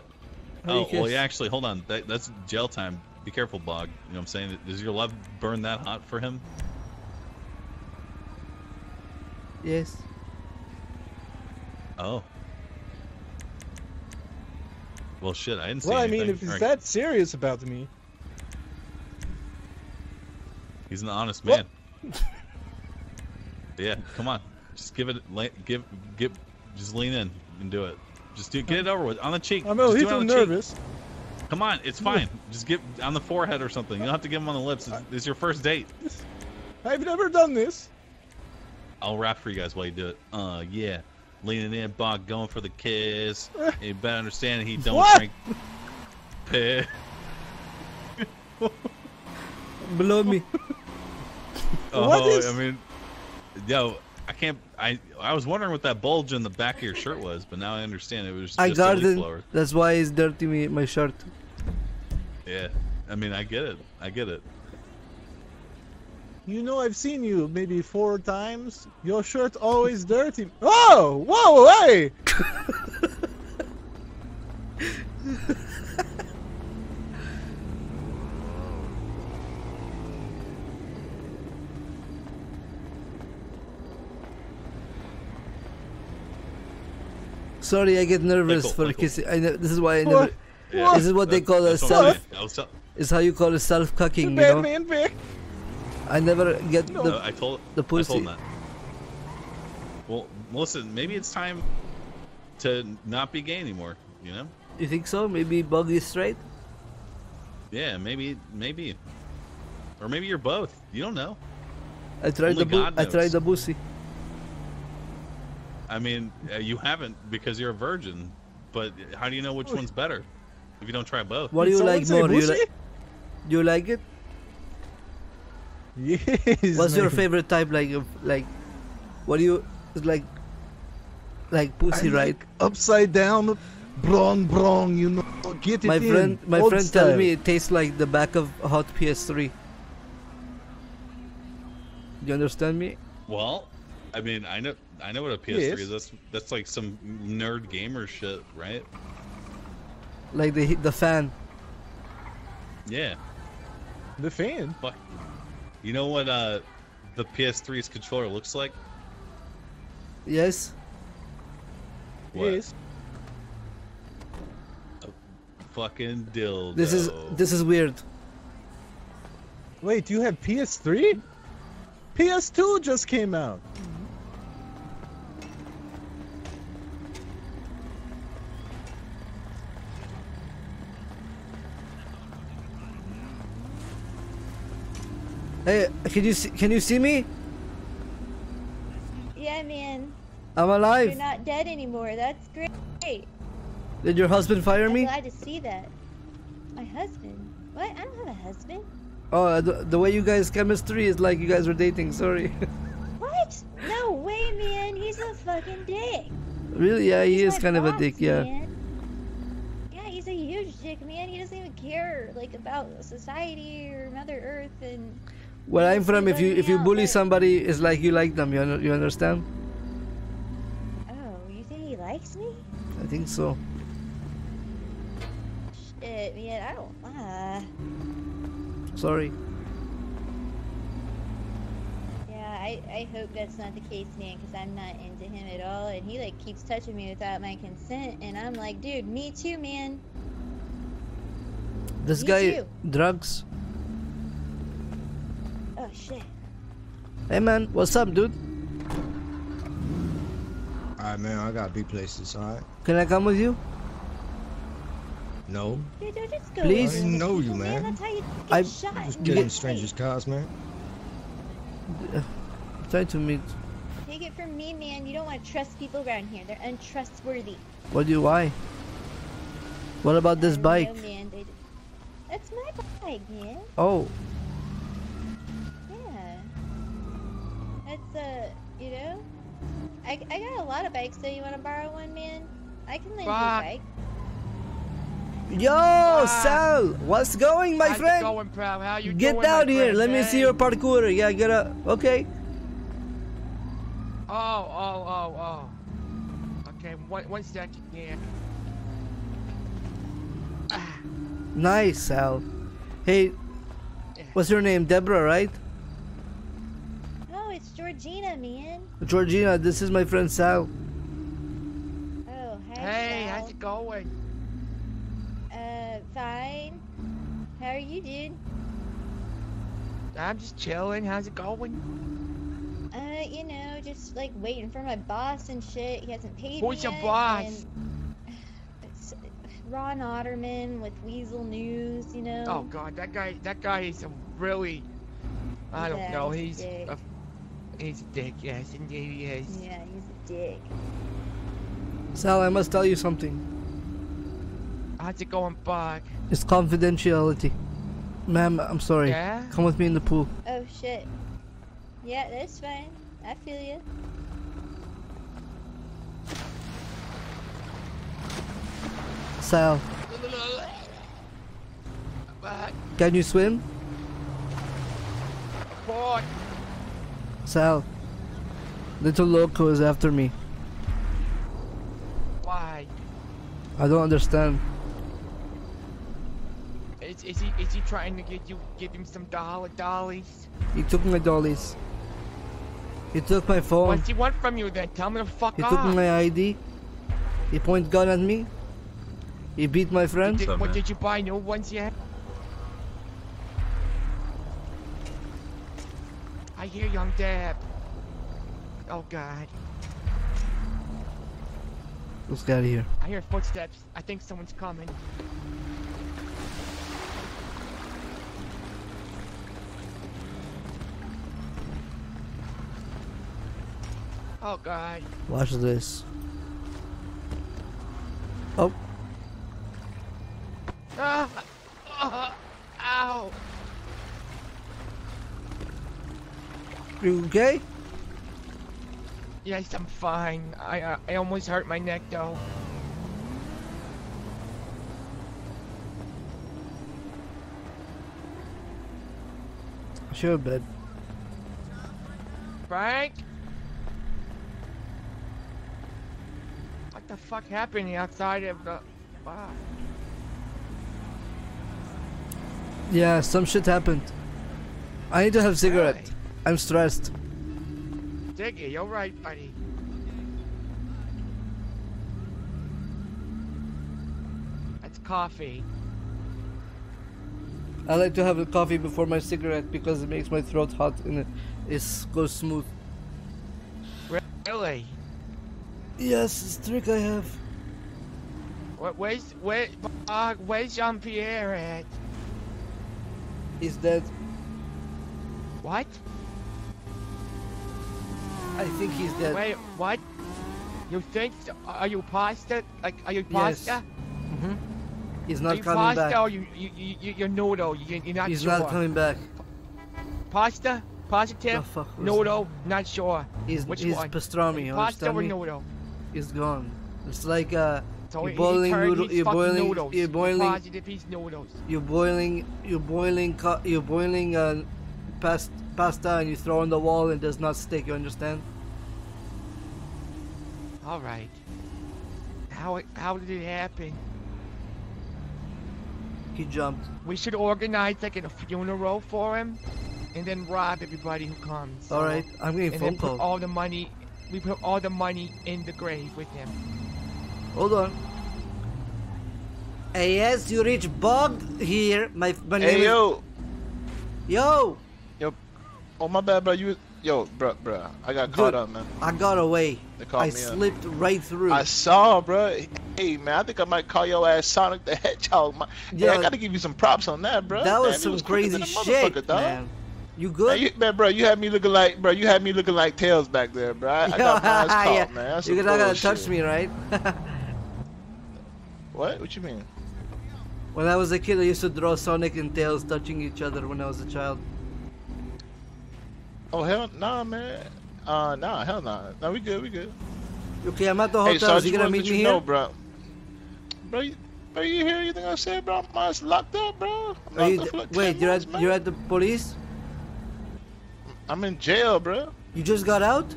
S21: How
S20: Oh, well, yeah, actually, hold on. That, that's jail time. Be careful, Bogg. You know what I'm saying? Does your love burn that hot for him?
S3: Yes.
S20: Oh. Well, shit, I didn't see
S21: Well, I
S20: anything.
S21: mean, if he's
S20: Alright,
S21: that serious about me,
S20: He's an honest man. yeah, come on. Just give it, give, give, just lean in and do it. Just do, get it over with on the cheek.
S21: I'm a
S20: Just do
S21: little
S20: on the cheek.
S21: Nervous.
S20: Come on, it's fine. Just get on the forehead or something. You don't have to give him on the lips. It's, it's your first date.
S21: I've never done this.
S20: I'll rap for you guys while you do it. Uh, yeah. Leaning in, Bogg going for the kiss. you better understand he don't
S21: What?
S20: drink piss.
S3: Below me.
S20: Oh,
S21: What is-
S20: I mean, yo, I can't. I I was wondering what that bulge in the back of your shirt was, but now I understand it was just a leaf
S3: garden. That's why it's dirty me my shirt.
S20: Yeah, I mean, I get it. I get it.
S21: You know, I've seen you maybe four times. Your shirt always dirty. Oh, whoa, hey!
S3: Sorry, I get nervous
S20: Michael,
S3: for
S20: Michael.
S3: kissing. I know, this is why I
S21: What?
S3: never.
S20: Yeah,
S3: This is what they call a
S20: that's what I'm
S3: self.
S20: saying. I was tell-
S3: Is how you call a self cucking. You know.
S21: man, Vic.
S3: I never get
S20: No,
S3: the
S20: I told
S3: the
S20: I told
S3: pussy.
S20: him that. Well, listen, maybe it's time to not be gay anymore. You know?
S3: You think so? Maybe Bug is straight.
S20: Yeah, maybe, maybe, or maybe you're both. You don't know.
S3: I tried
S20: Only
S3: the bu-
S20: God
S3: I tried the pussy.
S20: I mean, uh, you haven't because you're a virgin. But how do you know which one's better if you don't try both?
S3: What do you like more? Do you like? Do you like it?
S21: Yes.
S3: What's your favorite type? Like, of like, what do you like? Like pussy,
S21: I
S3: right?
S21: like upside down, brong brong. You know, get it
S3: My
S21: in.
S3: friend, my
S21: old
S3: friend
S21: style.
S3: told me it tastes like the back of a hot PS3. Do you understand me?
S20: Well, I mean, I know, I know what a PS3
S21: Yes.
S20: is. That's that's like some nerd gamer shit, right?
S3: Like the the fan.
S20: Yeah.
S21: The fan.
S20: Fuck. You know what uh the PS3's controller looks like?
S3: Yes.
S20: What?
S21: Yes.
S20: Fucking dildo.
S3: This is this is weird.
S21: Wait, do you have PS3? PS2 just came out.
S3: Hey, can you see, can you see me?
S5: Yeah, man.
S3: I'm alive.
S5: You're not dead anymore. That's great.
S3: Did your husband fire
S5: I'm
S3: me?
S5: glad to see that. My husband? What? I don't have a husband.
S3: Oh, uh, the, the way you guys chemistry is like you guys were dating. Sorry.
S5: What? No way, man. He's a fucking dick.
S3: really? Yeah, he
S5: He's
S3: is kind of a dick. Yeah.
S5: man. Yeah, he's a huge dick, man. He doesn't even care like about society or Mother Earth and.
S3: Where I'm from, if you if you bully somebody, it's like you like them. You you understand?
S5: Oh, you think he likes me?
S3: I think so.
S5: Shit, man. I don't. Uh,
S3: Sorry.
S5: yeah, I I hope that's not the case, man, because I'm not into him at all, and he like keeps touching me without my consent, and I'm like, dude, me too, man.
S3: This
S5: Me
S3: guy
S5: too.
S3: drugs.
S5: Oh shit.
S3: Hey man, what's up, dude?
S29: Alright, man, I gotta be places, alright?
S3: Can I come with you?
S29: No.
S5: Dude, just go.
S3: Please?
S29: I didn't know you, oh,
S5: people,
S29: man.
S5: That's how you get
S3: I-
S5: shot.
S29: Just
S5: in
S29: get in strangers' cars, man.
S3: Try to meet.
S5: Take it from me, man. You don't want to trust people around here. They're untrustworthy.
S3: What do you? Why? What about this bike?
S5: No mandated. That's my bike, man.
S3: Oh,
S5: That's uh, you know, I I got a lot of bikes. So you want to borrow one, man? I can lend you a bike.
S3: yo, Sal, what's going, my
S6: How's it
S3: friend?
S6: going, pal? How you
S3: Get
S6: doing,
S3: down here.
S6: friend?
S3: Let me see your parkour. Yeah, get up. Okay.
S6: Oh, oh, oh, oh. Okay, one, one second, yeah.
S3: Nice, Sal. Hey, what's your name? Deborah, right?
S5: It's Georgina, man.
S3: Georgina, this is my friend Sal.
S5: Oh, hi.
S6: Hey,
S5: Sal.
S6: how's it going?
S5: Uh, fine. How are you, dude?
S6: I'm just chilling. How's it going?
S5: Uh, you know, just like waiting for my boss and shit. He hasn't paid
S6: Who's
S5: me
S6: your
S5: yet,
S6: boss?
S5: and It's Ron Otterman with Weazel News, you know.
S6: Oh god, that guy, that guy is a really, I don't know,
S5: he's
S6: he's
S5: a
S6: a, he's a dick, yes, indeed he is.
S5: Yeah, he's a dick.
S3: Sal, I must tell you something.
S6: How's it going, Buck?
S3: It's confidentiality. Ma'am, I'm sorry.
S6: Yeah?
S3: Come with me in the pool.
S5: Oh shit. Yeah, that's fine. I feel you.
S3: Sal,
S6: Buck,
S3: can you swim?
S6: boy,
S3: Sal, little loco is after me.
S6: why?
S3: I don't understand.
S6: Is, is he, is he trying to get you, give him some dollar dollies?
S3: He took my dollies. He took my phone.
S6: What's he want from you then? Tell me to fuck
S3: He
S6: off.
S3: took my ID. He point gun at me. He beat my friend.
S6: Did, what, did you buy new ones yet? I hear young Deb. Oh god.
S3: Let's get out of here.
S6: I hear footsteps. I think someone's coming. Oh god.
S3: Watch this. Oh,
S6: Ah, ah, ow.
S3: You okay?
S6: Yes, I'm fine. I uh, I almost hurt my neck though.
S3: Sure, bed.
S6: Frank? What the fuck happened outside of the bar?
S3: Yeah, some shit happened. I need to have cigarette. I'm stressed.
S6: Diggy, you're right, buddy. That's coffee.
S3: I like to have a coffee before my cigarette because it makes my throat hot and it is goes smooth.
S6: Really?
S3: Yes, it's a trick I have.
S6: Where, where's where? Uh, where's Jean Pierre at?
S3: He's dead.
S6: What?
S3: I think he's dead.
S6: Wait, what? You think? so? Are you pasta? Like, are you pasta?
S3: Yes.
S6: pasta?
S3: hmm He's not coming
S6: pasta
S3: back.
S6: or you you you you- you're noodle? You, you're not
S3: He's
S6: sure.
S3: not coming back.
S6: Pasta? Positive?
S3: The fuck
S6: noodle? Not sure.
S3: He's
S6: Which
S3: he's
S6: one?
S3: pastrami.
S6: Pasta or noodle?
S3: He's gone. It's like uh,
S6: So
S3: you're boiling noodle. You're boiling.
S6: noodles.
S3: You're boiling.
S6: Positive he's noodles.
S3: You're boiling. You're boiling. co- You're boiling uh, past, pasta, and you throw on the wall, and it does not stick. You understand?
S6: All right. How how did it happen?
S3: He jumped.
S6: We should organize like a funeral for him, and then rob everybody who comes.
S3: All right, I'm getting
S6: and
S3: phone
S6: then put
S3: call.
S6: all the money. We put all the money in the grave with him.
S3: Hold on. Hey, yes, you reach Bogg here. My, my name
S8: Hey
S3: is-
S8: yo,
S3: Yo,
S8: yo, oh my bad, bro. You, yo, bro, bro. I got caught
S3: Dude,
S8: up, man.
S3: I got away.
S8: They caught
S3: I
S8: me up.
S3: slipped right through.
S8: I saw, bro. Hey, man, I think I might call your ass Sonic the Hedgehog. My, yeah,
S3: Yeah.
S8: I gotta give you some props on that, bro.
S3: that was
S8: you
S3: some
S8: quicker
S3: crazy shit,
S8: dog.
S3: man. You good?
S8: Man, you, man, bro, you had me looking like, bro, you had me looking like Tails back there, bro. I, I got my caught,
S3: yeah.
S8: man. That's
S3: You're not gonna touch me, right?
S8: What? What you mean?
S3: When I was a kid, I used to draw Sonic and Tails touching each other when I was a child.
S8: Oh hell, nah, man. Uh, nah, hell nah. Nah, we good, we good.
S3: Okay, I'm at the
S8: Hey,
S3: hotel.
S8: Sarge,
S3: Is you gonna meet me
S8: you
S3: here?
S8: know, bro. Bro, you, bro, you hear anything I said, bro? Mine's locked up, bro. I'm
S3: Are you,
S8: locked up for like 10
S3: wait, you're
S8: months,
S3: at
S8: man.
S3: you're at the police?
S8: I'm in jail, bro.
S3: You just got out?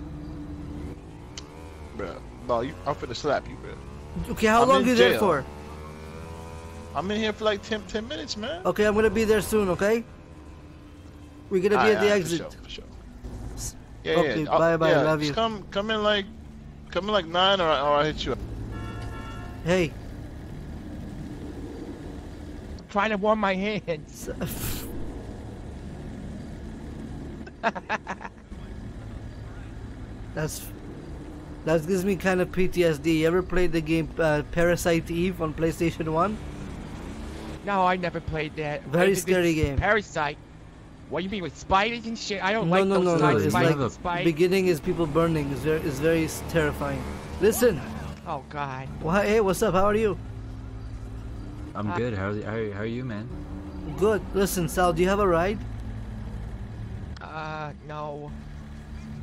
S8: Bro, no, you, I'm finna slap you, bro.
S3: Okay, how
S8: I'm
S3: long you there for?
S8: I'm in here for like 10, 10 minutes, man.
S3: Okay, I'm gonna be there soon. Okay. We're gonna be
S8: Aye,
S3: at the
S8: aye,
S3: exit.
S8: For sure, for sure. Yeah,
S3: Okay,
S8: yeah. I'll-
S3: bye-bye,
S8: yeah,
S3: love
S8: just
S3: you.
S8: Come, come in like, come in like nine, or, I- or I hit you. up.
S3: Hey.
S6: trying to warm my hands.
S3: That's that gives me kind of PTSD. You ever played the game uh, Parasite Eve on PlayStation One?
S6: No, I never played that.
S3: Very scary game.
S6: Parasite. What you mean with spiders and shit? I don't
S3: No,
S6: like
S3: no,
S6: those
S3: no, no.
S6: night
S3: It's
S6: spiders
S3: like
S6: and spiders.
S3: beginning is people burning. It's very, it's very terrifying. Listen.
S6: Oh God.
S3: Well, hey, what's up? How are you?
S30: I'm
S3: Uh,
S30: good. How, are, how, how are you, man?
S3: Good. Listen, Sal, do you have a ride?
S6: Uh, no.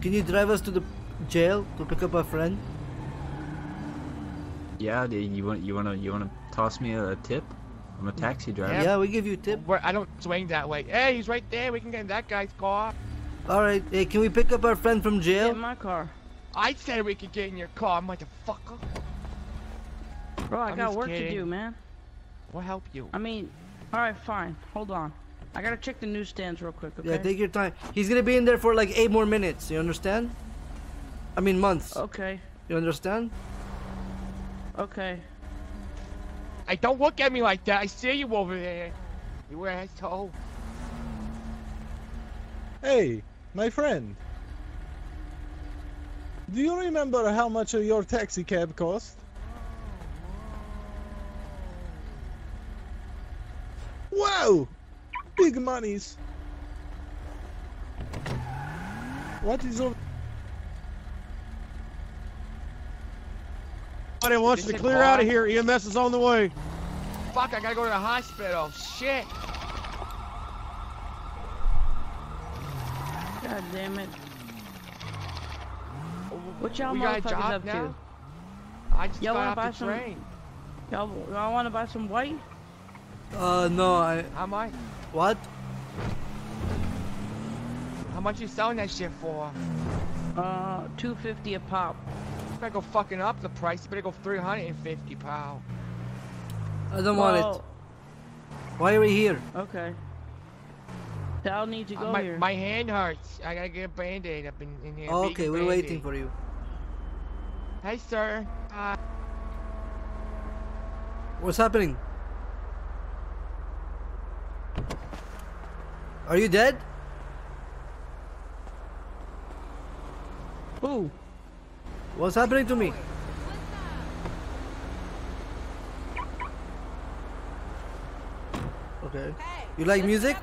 S3: Can you drive us to the jail to pick up our friend?
S30: Yeah, do you want you want to you want to toss me a, tip? I'm a taxi driver.
S3: Yeah, we give you a tip.
S6: We're, I don't swing that way. Hey, he's right there. We can get in that guy's car.
S3: All right. Hey, can we pick up our friend from jail?
S11: Get in my car.
S6: I said we could get in your car, motherfucker.
S11: Bro, I
S6: I'm
S11: got
S6: just
S11: work to do, man.
S6: We'll help you.
S11: I mean, alright, fine. Hold on. I gotta check the newsstands real quick, okay?
S3: Yeah, take your time. He's gonna be in there for like eight more minutes. You understand? I mean months.
S11: Okay.
S3: You understand?
S11: Okay.
S6: Hey, don't look at me like that. I see you over there. You asshole.
S21: Hey, my friend. Do you remember how much your taxi cab cost? Wow! Big monies. What is over?
S16: Somebody wants
S6: Is
S16: to clear out of here. EMS is on the way.
S6: Fuck, I gotta go to the hospital. Shit.
S11: God damn it. What y'all
S6: We got a
S11: motherfuckers
S6: job
S11: up
S6: now?
S11: to?
S6: I just
S11: Y'all
S6: got
S11: wanna
S6: off
S11: buy
S6: the
S11: some?
S6: train.
S11: Y'all, y'all wanna buy some white?
S3: Uh, no, I.
S6: How much?
S3: What?
S6: How much you selling that shit for?
S11: Uh, two fifty a pop.
S6: You better go fucking up the price. You better go 350 pal.
S3: I don't want it. Why are we here?
S11: Okay. I'll need to
S6: Uh,
S11: go
S6: my,
S11: here.
S6: my hand hurts. I gotta get a band-aid up in, in here.
S3: Oh, okay, we're waiting for you.
S6: Hey, sir. Uh,
S3: What's happening? Are you dead?
S11: Who?
S3: What's happening to me? Okay. You like music?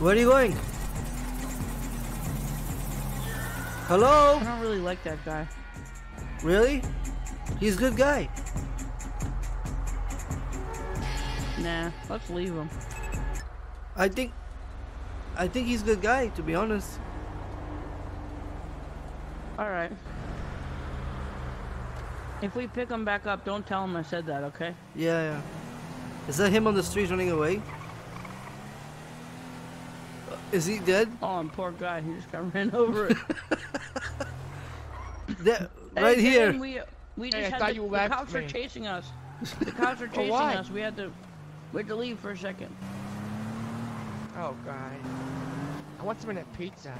S3: Where are you going? Hello?
S11: I don't really like that guy.
S3: Really? He's a good guy.
S11: Nah, let's leave him.
S3: I think I think he's a good guy to be honest.
S11: Alright. If we pick him back up, don't tell him I said that, okay?
S3: Yeah, yeah. Is that him on the street running away? Uh, Is he dead?
S11: Oh, and poor guy, he just got ran over.
S3: There-
S11: Hey,
S3: right
S11: Dan,
S3: here.
S11: We, we
S6: Hey,
S11: just
S6: I
S11: had
S6: thought
S11: the,
S6: you
S11: the cops were
S6: me.
S11: chasing us. The cops
S6: are
S11: chasing
S6: what?
S11: us. We had to we had to leave for a second.
S6: Oh, God. I want some of that pizza.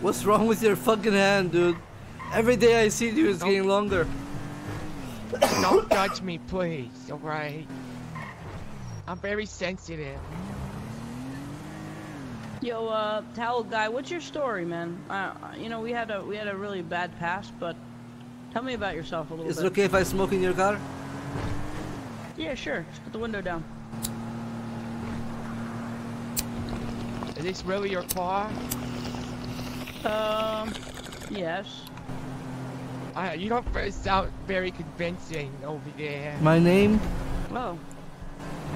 S3: What's wrong with your fucking hand, dude? Every day I see you, it's getting longer.
S6: Don't judge me, please, alright? I'm very sensitive.
S11: Yo, uh, towel guy, what's your story, man? Uh, you know, we had a we had a really bad past, but tell me about yourself a little
S3: Is
S11: bit.
S3: it okay if I smoke in your car?
S11: Yeah, sure. Just put the window down.
S6: Is this really your car?
S11: Um, yes.
S6: Uh, you don't sound very convincing over there.
S3: My name,
S11: Oh,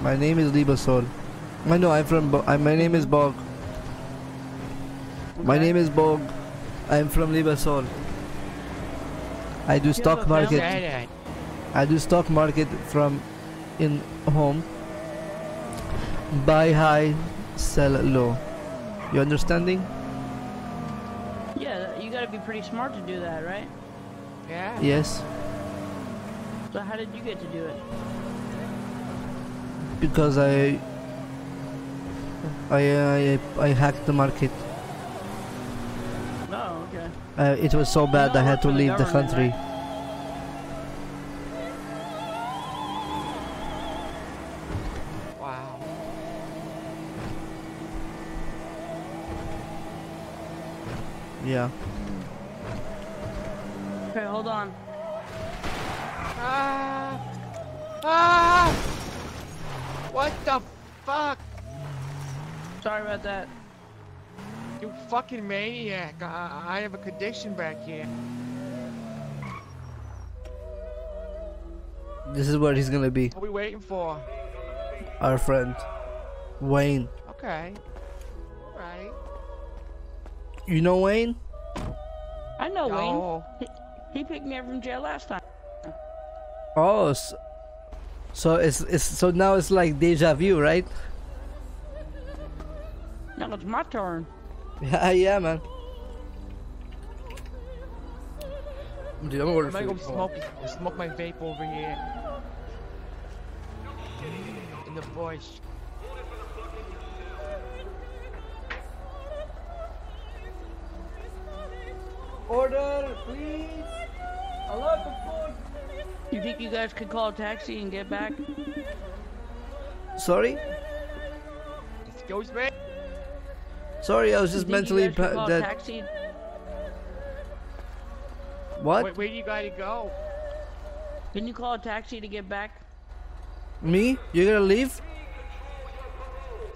S3: my name is Libasol. I know I'm from. Bo- I, my name is Bogg. My name is Bogg. I'm from Libasol. I do stock market. I do stock market from in home. Buy high, sell low. You understanding?
S11: yeah. You gotta be pretty smart to do that, right?
S6: Yeah.
S3: Yes.
S11: So how did you get to do it?
S3: Because I I I, I hacked the market.
S11: Okay.
S3: Uh, it was so bad I had to leave the country.
S6: Wow.
S3: Yeah.
S11: Okay, hold on.
S6: Ah! Ah! What the fuck?
S11: Sorry about that.
S6: You fucking maniac. I, I have a condition back here.
S3: This is what he's gonna be.
S6: What are we waiting for?
S3: Our friend. Wayne.
S6: Okay. Alright.
S3: You know Wayne?
S11: I know
S6: No.
S11: Wayne. He, he picked me up from jail last time.
S3: Oh, so, so it's, it's so now it's like deja vu, right?
S11: Now it's my turn.
S3: Yeah, yeah, man. Dude, I'm
S6: I'm gonna go smoke, er smoke my vape over here. In the bush.
S3: Order, please. I love of food.
S11: You think you guys could call a taxi and get back?
S3: Sorry?
S6: Excuse me?
S3: Sorry, I was just
S11: think
S3: mentally
S11: you guys
S3: pa-
S11: call a
S3: that.
S11: taxi?
S3: What?
S6: Wait, where do you gotta go?
S11: Can you call a taxi to get back?
S3: Me? You're gonna leave?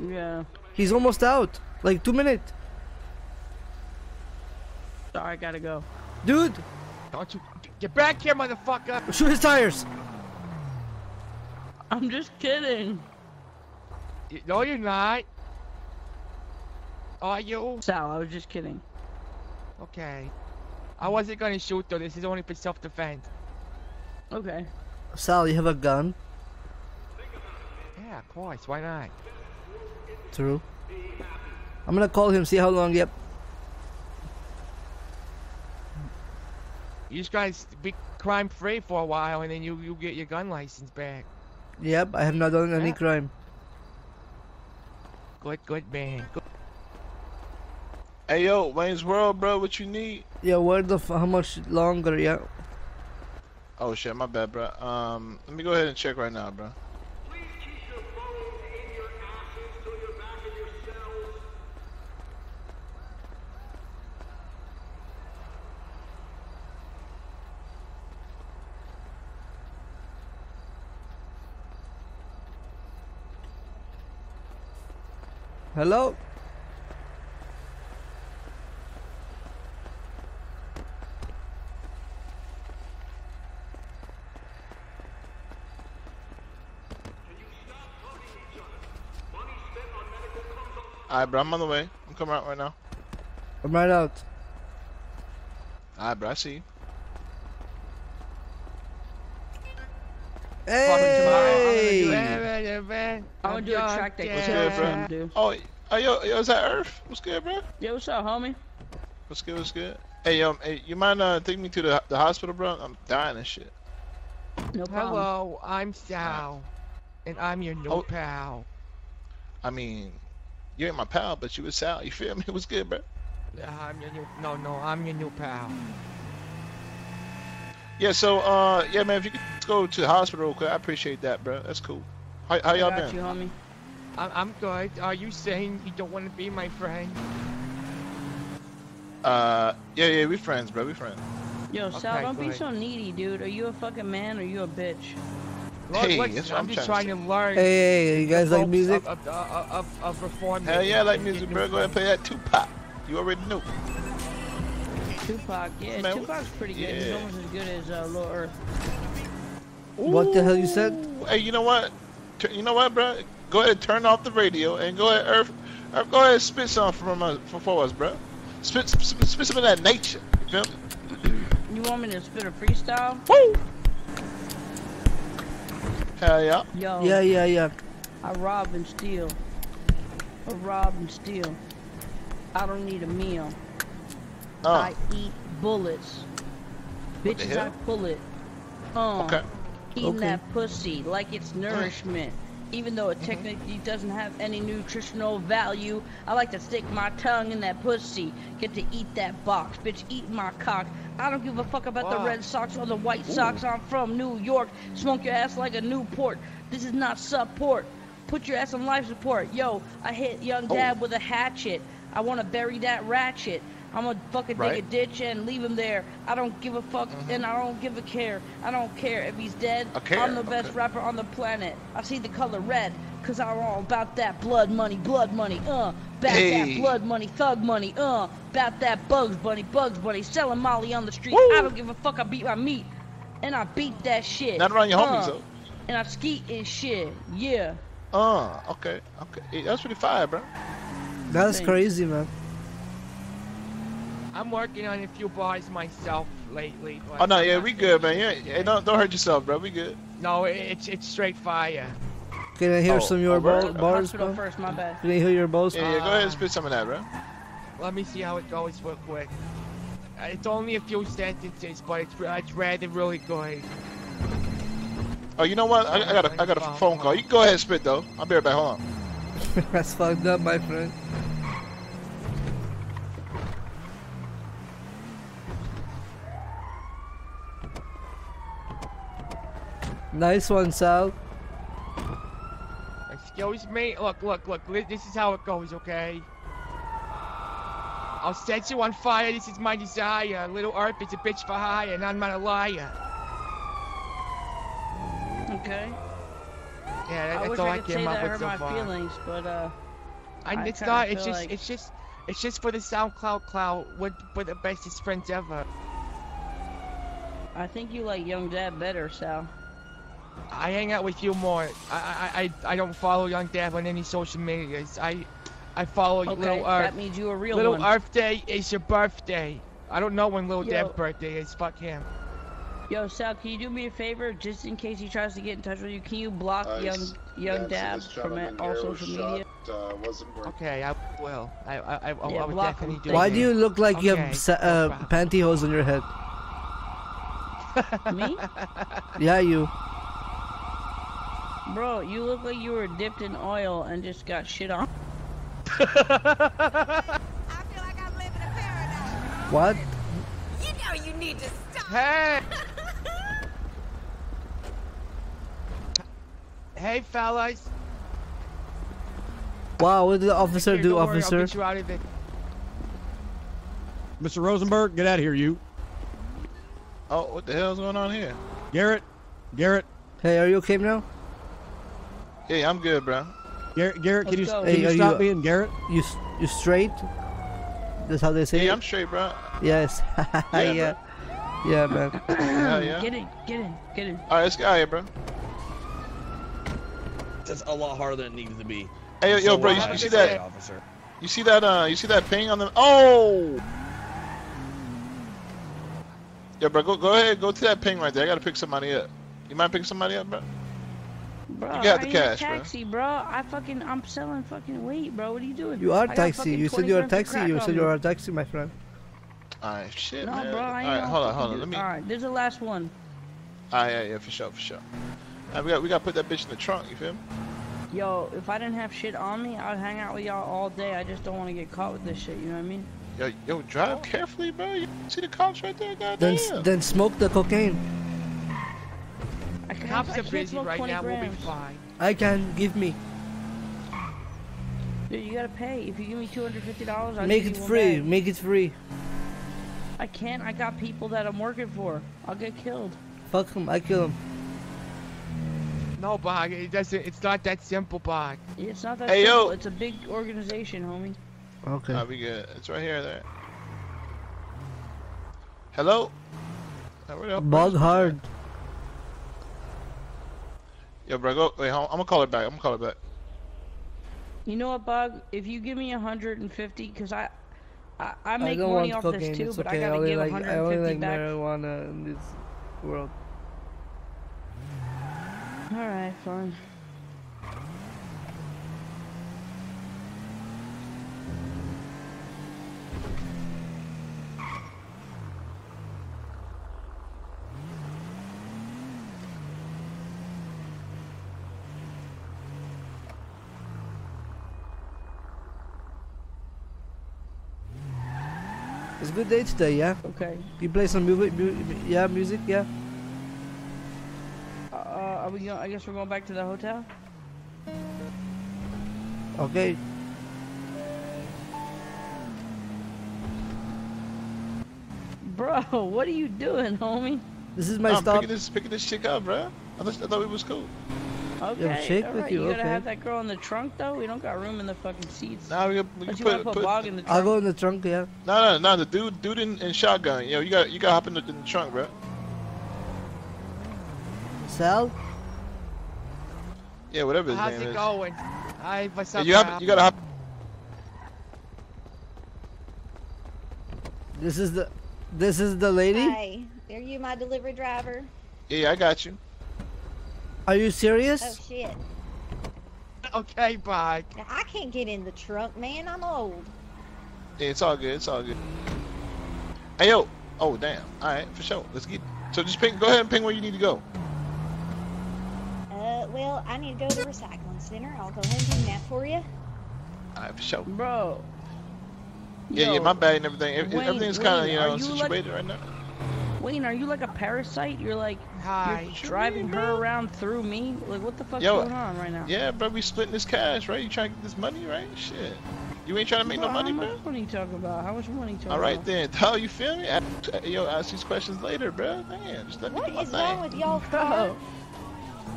S11: Yeah.
S3: He's almost out. Like two minutes.
S11: Sorry, I gotta go.
S3: Dude,
S6: Don't you get back here, motherfucker!
S3: shoot his tires.
S11: I'm just kidding.
S6: No, you're not. Are you?
S11: Sal, I was just kidding.
S6: Okay. I wasn't gonna shoot though. This is only for self-defense.
S11: Okay.
S3: Sal, you have a gun?
S6: Yeah, of course. Why not?
S3: True. I'm gonna call him, see how long. Yep.
S6: You just gotta be crime-free for a while, and then you you get your gun license back.
S3: Yep, I have not done any
S6: Yeah.
S3: crime.
S6: Good, good man. Good.
S8: Hey yo, Wayne's World, bro. What you need?
S3: Yeah, where the f- how much longer? Yeah.
S8: Oh shit, my bad, bro. Um, let me go ahead and check right now, bro.
S3: Hello.
S8: Alright, bro. I'm on the way. I'm coming out right now.
S3: I'm right out.
S8: Alright, bro. I see you.
S3: Hey!
S6: man.
S11: I'm gonna do a track that
S8: What's good, bro? Oh, oh, yo, yo, is that Earth? What's good, bro?
S11: Yo, what's up, homie?
S8: What's good? What's good? Hey, um, hey, you mind uh taking me to the the hospital, bro? I'm dying and shit.
S11: No problem.
S6: Hello, I'm Sal, and I'm your new
S8: Oh.
S6: pal.
S8: I mean, you ain't my pal, but you was Sal. You feel me? It was good, bro?
S6: Yeah, I'm your new. No, no, I'm your new pal.
S8: Yeah. So, uh, yeah, man. If you could just go to the hospital real quick, I appreciate that, bro. That's cool. How, how y'all been?
S11: you, homie.
S6: I'm, I'm good. Are you saying you don't want to be my friend?
S8: Uh, yeah, yeah, we friends, bro. We friends.
S11: Yo, Sal,
S6: Okay,
S11: don't be
S6: good.
S11: so needy, dude. Are you a fucking man or you a bitch?
S6: Look,
S8: Hey, that's what
S6: I'm,
S8: I'm
S6: just
S8: trying
S6: trying
S8: to
S6: to learn.
S3: Hey, hey, you guys like music?
S6: Of, of, of, of, of reform.
S8: Hell yeah, I like music, bro. Go ahead and play that Tupac. You already knew.
S11: Tupac, yeah,
S8: Man,
S11: Tupac's pretty good. He's almost as good as uh, Lil Earth.
S3: What the hell you said?
S8: Hey, you know what? You know what, bro? Go ahead and turn off the radio and go ahead, Earth. Earth go ahead and spit some from us, for, for us, bro. Spit, spit, spit some of that nature. You feel me?
S11: You want me to spit a freestyle?
S8: Woo! Hell yeah.
S11: Yo.
S3: Yeah, yeah, yeah.
S11: I rob and steal. I rob and steal. I don't need a meal.
S8: Uh.
S11: I eat bullets.
S8: What
S11: Bitches, I
S8: hell?
S11: pull it. Uh,
S8: Okay.
S11: Eating
S8: Okay.
S11: that pussy like it's nourishment. Even though it technically doesn't have any nutritional value, I like to stick my tongue in that pussy. Get to eat that box. Bitch, eat my cock. I don't give a fuck about the Red Sox or the White Sox. I'm from New York. Smoke your ass like a Newport. This is not support. Put your ass on life support. Yo, I hit young oh. dad with a hatchet. I want to bury that ratchet. I'm gonna fucking dig a ditch and leave him there. I don't give a fuck and I don't give a care. I don't care if he's dead.
S8: I care,
S11: I'm the best
S8: okay.
S11: rapper on the planet. I see the color red, cause I'm all about that blood money, blood money, uh. About
S8: Hey.
S11: that blood money, thug money, uh. About that bugs bunny, bugs bunny, selling Molly on the street.
S8: Woo.
S11: I don't give a fuck, I beat my meat. And I beat that shit.
S8: Not around your homies,
S11: uh,
S8: though.
S11: And I skeet and shit, yeah.
S8: Uh, okay, okay. That's pretty fire, bro.
S3: That's
S11: Thanks.
S3: crazy, man.
S6: I'm working on a few bars myself lately. But
S8: Oh no, yeah, we good, man.
S6: finished
S8: Yeah, don't don't hurt yourself, bro. We good.
S6: No, it's it's straight fire.
S3: Can I hear
S8: Oh,
S3: some of your
S8: oh,
S3: bar-
S8: word?
S3: bars, bro?
S11: first, my bad.
S3: Can I hear your bars?
S8: Yeah, yeah. Go ahead and spit some of that, bro.
S6: Let me see how it goes real quick. Uh, It's only a few sentences, but it's re- it's rather really good.
S8: Oh, you know what? I, I got a I got a phone call. You can go ahead and spit though. I'll be right back. Hold on.
S3: That's fucked up, my friend. Nice one, Sal.
S6: Excuse me. Look, look, look. This is how it goes, okay? I'll set you on fire. This is my desire. Little Earth is a bitch for hire, and I'm not a liar.
S11: Okay.
S6: Yeah, that,
S11: I
S6: that's
S11: wish
S6: all
S11: I
S6: I
S11: could
S6: came
S11: say
S6: up
S11: that
S6: with
S11: hurt
S6: so
S11: my
S6: far.
S11: feelings, but uh,
S6: I,
S11: I
S6: it's
S11: kinda
S6: not. It's just.
S11: like-
S6: It's just. It's just for the SoundCloud cloud. We're, we're the bestest friends ever.
S11: I think you like Young Dad better, Sal.
S6: I hang out with you more. I I I, I don't follow Young Dad on any social medias. I I follow
S11: Okay,
S6: Little Earth.
S11: that means you a real
S6: Little
S11: one.
S6: Earth Day is your birthday. I don't know when Little
S11: Yo.
S6: Dad's birthday is. Fuck him.
S11: Yo, Sal, can you do me a favor, just in case he tries to get in touch with you? Can you block
S13: Uh,
S11: Young
S13: yes.
S11: Young
S13: Yeah, so
S11: from all
S13: here was
S11: social media?
S13: shot, uh, wasn't.
S6: Okay, I will. I I I, I,
S11: Yeah,
S6: I will
S11: block
S6: definitely
S11: him.
S6: do
S3: Why
S6: that.
S3: do you look like you have uh, pantyhose on your head?
S11: Me?
S3: Yeah, you.
S11: Bro, you look like you were dipped in oil and just got shit on.
S3: What?
S31: You know you need to stop.
S6: Hey! hey, fellas.
S3: Wow, what did the officer
S6: Here,
S3: do,
S6: don't worry, I'll
S3: officer?
S6: get you out of it.
S16: Mr. Rosenberg, get out of here, you.
S8: Oh, what the hell's going on here?
S16: Garrett, Garrett,
S3: Hey, are you okay now?
S8: Yeah, I'm good, bro.
S16: Garrett, Garrett, can you, can
S3: Hey,
S16: you stop
S3: you-
S16: being Garrett?
S3: You s- you straight? That's how they say
S8: Yeah,
S3: it.
S8: I'm straight, bro.
S3: Yes. yeah. Yeah, man.
S8: Hell yeah.
S11: Get in, get in, get in.
S8: All right, let's get out here, bro.
S17: That's a lot harder than it needs to be.
S8: Hey, yo, yo, bro, you, you see that?
S17: Officer.
S8: You see that? Uh, you see that ping on the? Oh. Yeah, bro, go go ahead, go to that ping right there. I gotta pick somebody up. You mind picking somebody up, bro?
S11: Bro,
S8: You got
S11: I
S8: the
S11: ain't a
S8: cash, bro.
S11: taxi, bro. I fucking, I'm selling fucking weight, bro. What are you doing?
S3: You are taxi. You said you are
S11: grams of
S3: taxi.
S11: crack
S3: You
S11: on
S3: said you are a taxi, my friend.
S8: All right, shit,
S11: No,
S8: man.
S11: bro, I
S8: All
S11: ain't
S8: right, hold on, hold on. Let me.
S11: All
S8: All
S11: right, there's the last one.
S8: right, yeah, yeah, for sure, for sure. All right, we got we got to put that bitch in the trunk. You feel me?
S11: Yo, if I didn't have shit on me, I'd hang out with y'all all day. I just don't want to get caught with this shit. You know what I mean?
S8: Yo, yo, drive carefully, bro. You see the cops right there,
S3: Then
S8: goddamn.
S3: s- then smoke the cocaine.
S11: I can't,
S6: Cops
S11: I
S6: are
S11: can't
S6: busy right
S11: 20
S6: now. We'll be fine.
S3: I can give me.
S11: Dude, you gotta pay. If you give me two hundred fifty dollars, I'll
S3: Make
S11: give
S3: it
S11: you
S3: free.
S11: bag.
S3: Make it free.
S11: I can't. I got people that I'm working for. I'll get killed.
S3: Fuck them, I kill them.
S32: No, Bogg. It doesn't. It's not that simple, Bogg.
S11: It's not that
S8: Hey,
S11: simple.
S8: yo.
S11: It's a big organization, homie.
S3: Okay.
S8: I'll be good. It's right here. There. Hello. Where the hell-
S3: Bug hard.
S8: Yo, bro, go. Wait. I'm gonna call it back. I'm gonna call it back.
S11: You know what, Bug? If you give me 150, because I, I, I
S3: I
S11: make
S3: don't
S11: money off
S3: cocaine.
S11: this too,
S3: it's
S11: but
S3: okay.
S11: I gotta
S3: only
S11: give
S3: like,
S11: 150
S3: I only like
S11: back.
S3: marijuana in this world.
S11: All right, fine.
S3: It's a good day today, yeah.
S11: Okay.
S3: You play some music, mu- yeah, music, yeah.
S11: Uh, are we going? I guess we're going back to the hotel.
S3: Okay.
S11: Bro, what are you doing, homie?
S3: This is my
S8: Nah, I'm picking this, picking this chick up, bro. I thought, I thought it was cool.
S11: Okay.
S3: shake
S11: all
S3: with
S11: right,
S3: you,
S11: gotta have that girl in the trunk though. We don't got room in the fucking seats.
S8: Nah, we, we
S11: But
S8: can
S11: you
S8: put,
S11: wanna put
S8: put
S11: Bogg in the
S3: I'll
S11: trunk.
S3: go in the trunk, yeah.
S8: No, no, no. The dude, dude in, in shotgun. Yo, you got, you got to hop in the, in the trunk, bro.
S3: Sal?
S8: Yeah, whatever his
S32: How's
S8: name
S32: it
S8: is.
S32: going? Hi, what's
S8: Yeah,
S32: up?
S8: you have, you gotta hop.
S3: This is the, this is the lady.
S5: Hi, are you my delivery driver?
S8: Yeah, I got you.
S3: Are you serious?
S5: Oh shit.
S32: Okay, bye.
S5: I can't get in the trunk, man. I'm old.
S8: Yeah, it's all good. It's all good. Hey, yo. Oh, damn. All right, for sure. Let's get. So just ping. Go ahead and ping where you need to go.
S5: Uh, well, I need to go to the recycling center. I'll go ahead and do that for you.
S8: All right, for sure.
S11: Bro.
S8: Yeah, yeah. My bag and everything.
S11: Wayne-
S8: Everything's kind of you know
S11: you, like-
S8: situated right now.
S11: Wayne, are you like a parasite? You're like
S32: Hi.
S11: you're driving her around through me. Like what the fuck's
S8: Yo,
S11: going on right now?
S8: Yeah, bro. We splitting this cash, right? You trying to get this money, right? Shit. You ain't trying to make no
S11: Bro,
S8: money,
S11: How
S8: bro.
S11: much money you talking about? How much money you talking
S8: All right
S11: about?
S8: then. How you feel me? Ask, yo, ask these questions later, bro. Man, just let me
S5: What
S8: do my
S5: is
S8: thing.
S5: wrong with y'all's car?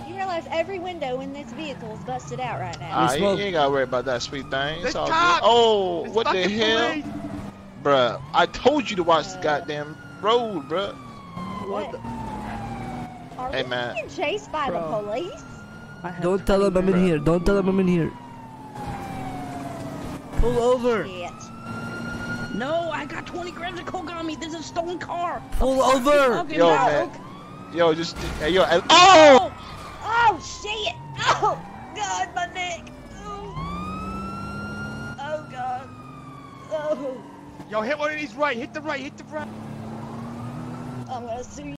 S5: You realize every window in this vehicle is busted out right now.
S8: Ah, you, you ain't gotta worry about that sweet thing. It's
S32: The
S8: all
S32: cops!
S8: good. Oh,
S32: It's
S8: what the hell?
S32: police!
S8: Bruh, I told you to watch the goddamn road, bruh.
S5: What? Are
S8: Hey,
S5: we
S8: man.
S5: being chased by the police?
S3: Don't tell them I'm in here. Don't tell them I'm in here. Pull over.
S5: Shit.
S11: No, I got 20 grams of coke on me. This is a stolen car.
S3: Pull
S11: What the fuck you
S3: over.
S8: Yo,
S11: about?
S8: man. Yo, just hey, yo. and- oh!
S5: oh! Oh shit! Oh god, my neck! Oh, oh god! Oh,
S32: Yo, hit one of these right. Hit the right. Hit the right.
S5: I'm gonna sue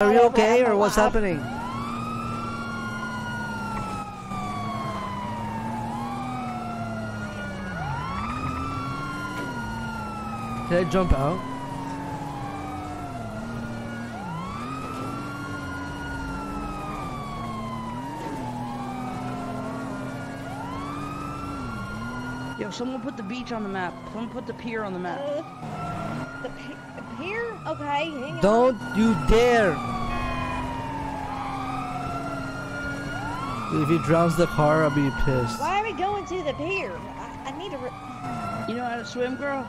S3: Are you okay, or what's happening? Did I jump out?
S11: Yo, someone put the beach on the map. Someone put the pier on the map.
S5: The, pi- the pier? Okay, hang.
S3: Don't you dare! If he drowns the car, I'll be pissed.
S5: Why are we going to the pier? I, I need to.
S11: You know how to swim, girl?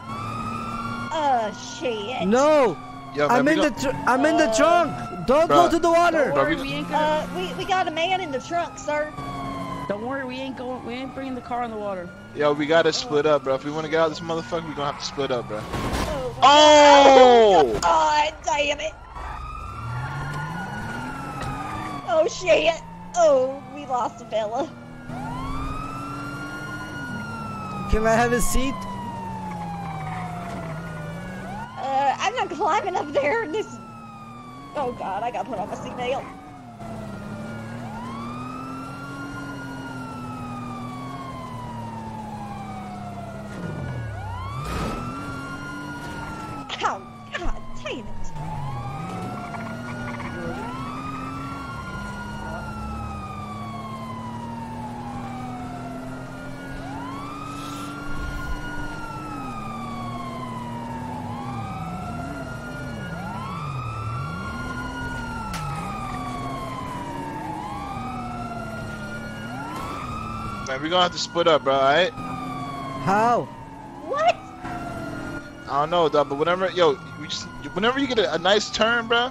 S5: uh, shit.
S3: No!
S8: Yo,
S3: I'm in
S8: we
S3: the
S8: go-
S3: tr- I'm in the trunk. Don't go to the water.
S8: Bruh, we-
S5: Uh, we, we got a man in the trunk, sir.
S11: Don't worry, we ain't going. We ain't bringing the car in the water.
S8: Yo, we gotta split up, bro. If we want to get out of this motherfucker, we gonna have to split up, bro.
S5: Oh!
S8: Oh!
S5: God damn it! Oh shit! Oh, we lost a fella.
S3: Can I have a seat?
S5: Uh, I'm not climbing up there. This. Oh god, I gotta put on my seatbelt. Ow! God damn it!
S8: Man, we gonna have to split up, bro. Alright?
S3: How?
S5: What?
S8: I don't know, dog, but whenever, yo, we just, whenever you get a, a nice turn, bro,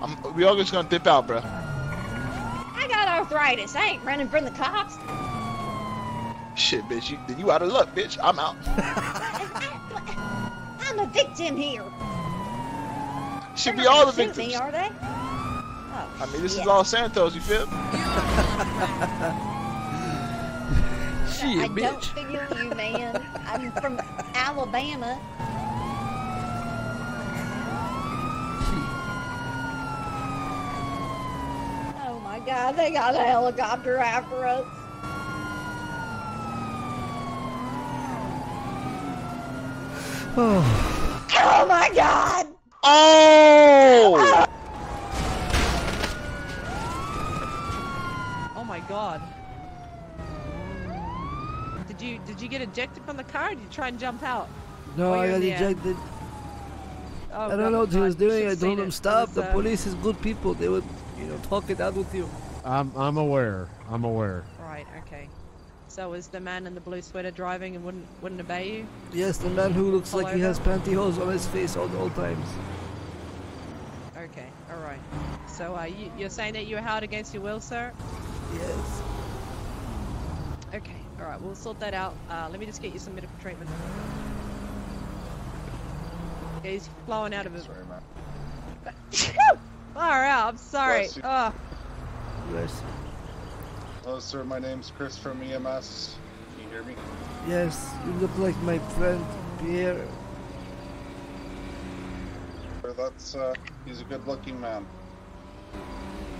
S8: I'm, we all just gonna dip out, bro.
S5: I got arthritis. I ain't running from the cops.
S8: Shit, bitch, you, you out of luck, bitch. I'm out.
S5: I'm a victim here.
S8: Should
S5: They're
S8: be all the victims.
S5: Me, are they? Oh,
S8: I mean, this is oh,
S5: shit.
S8: Los Santos, you feel?
S5: I don't feel you, man. I'm from Alabama. Oh my god, they got a helicopter after us.
S3: Oh.
S5: Oh my god!
S8: Oh!
S26: Oh my god. Did you get ejected from the car? Or did you try and jump out?
S3: No, I got
S26: in the air?
S3: ejected.
S26: Oh,
S3: I don't know what he was doing. I told him
S26: it.
S3: stop.
S26: It
S3: The
S26: was, uh,
S3: police is good people. They would, you know, talk it out with you.
S16: I'm I'm aware. I'm aware.
S26: Right. Okay. So was the man in the blue sweater driving and wouldn't wouldn't obey you?
S3: Yes, the man who looks
S26: Pull
S3: like he has pantyhose on his face all, the all times.
S26: Okay. All right. So uh, you, you're saying that you were held against your will, sir?
S3: Yes.
S26: Okay. All right. We'll sort that out. Uh, let me just get you some medical treatment. Yeah, he's flowing out of his it. Far out. I'm sorry.
S13: Bless you.
S26: Oh.
S3: Yes.
S13: Hello, sir. My name's Chris from EMS. Can you hear me?
S3: Yes, you look like my friend Pierre.
S13: Sir, That's uh, he's a good-looking man.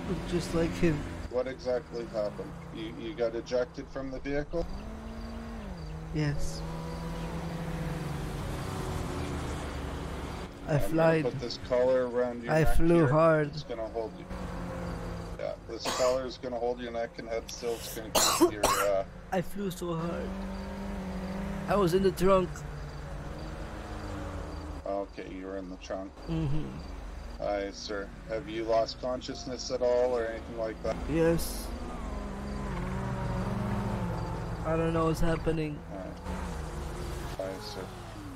S3: Look just like him.
S13: What exactly happened? You you got ejected from the vehicle?
S3: Yes. I
S13: gonna. Put this collar around your
S3: I
S13: neck
S3: flew
S13: here.
S3: hard.
S13: It's gonna hold you. Yeah, this collar is gonna hold your neck and head still. It's gonna keep your uh,
S3: I flew so hard. I was in the trunk.
S13: Okay, you were in the trunk.
S3: Mm-hmm.
S13: Aye, sir. Have you lost consciousness at all or anything like that?
S3: Yes. I don't know what's happening.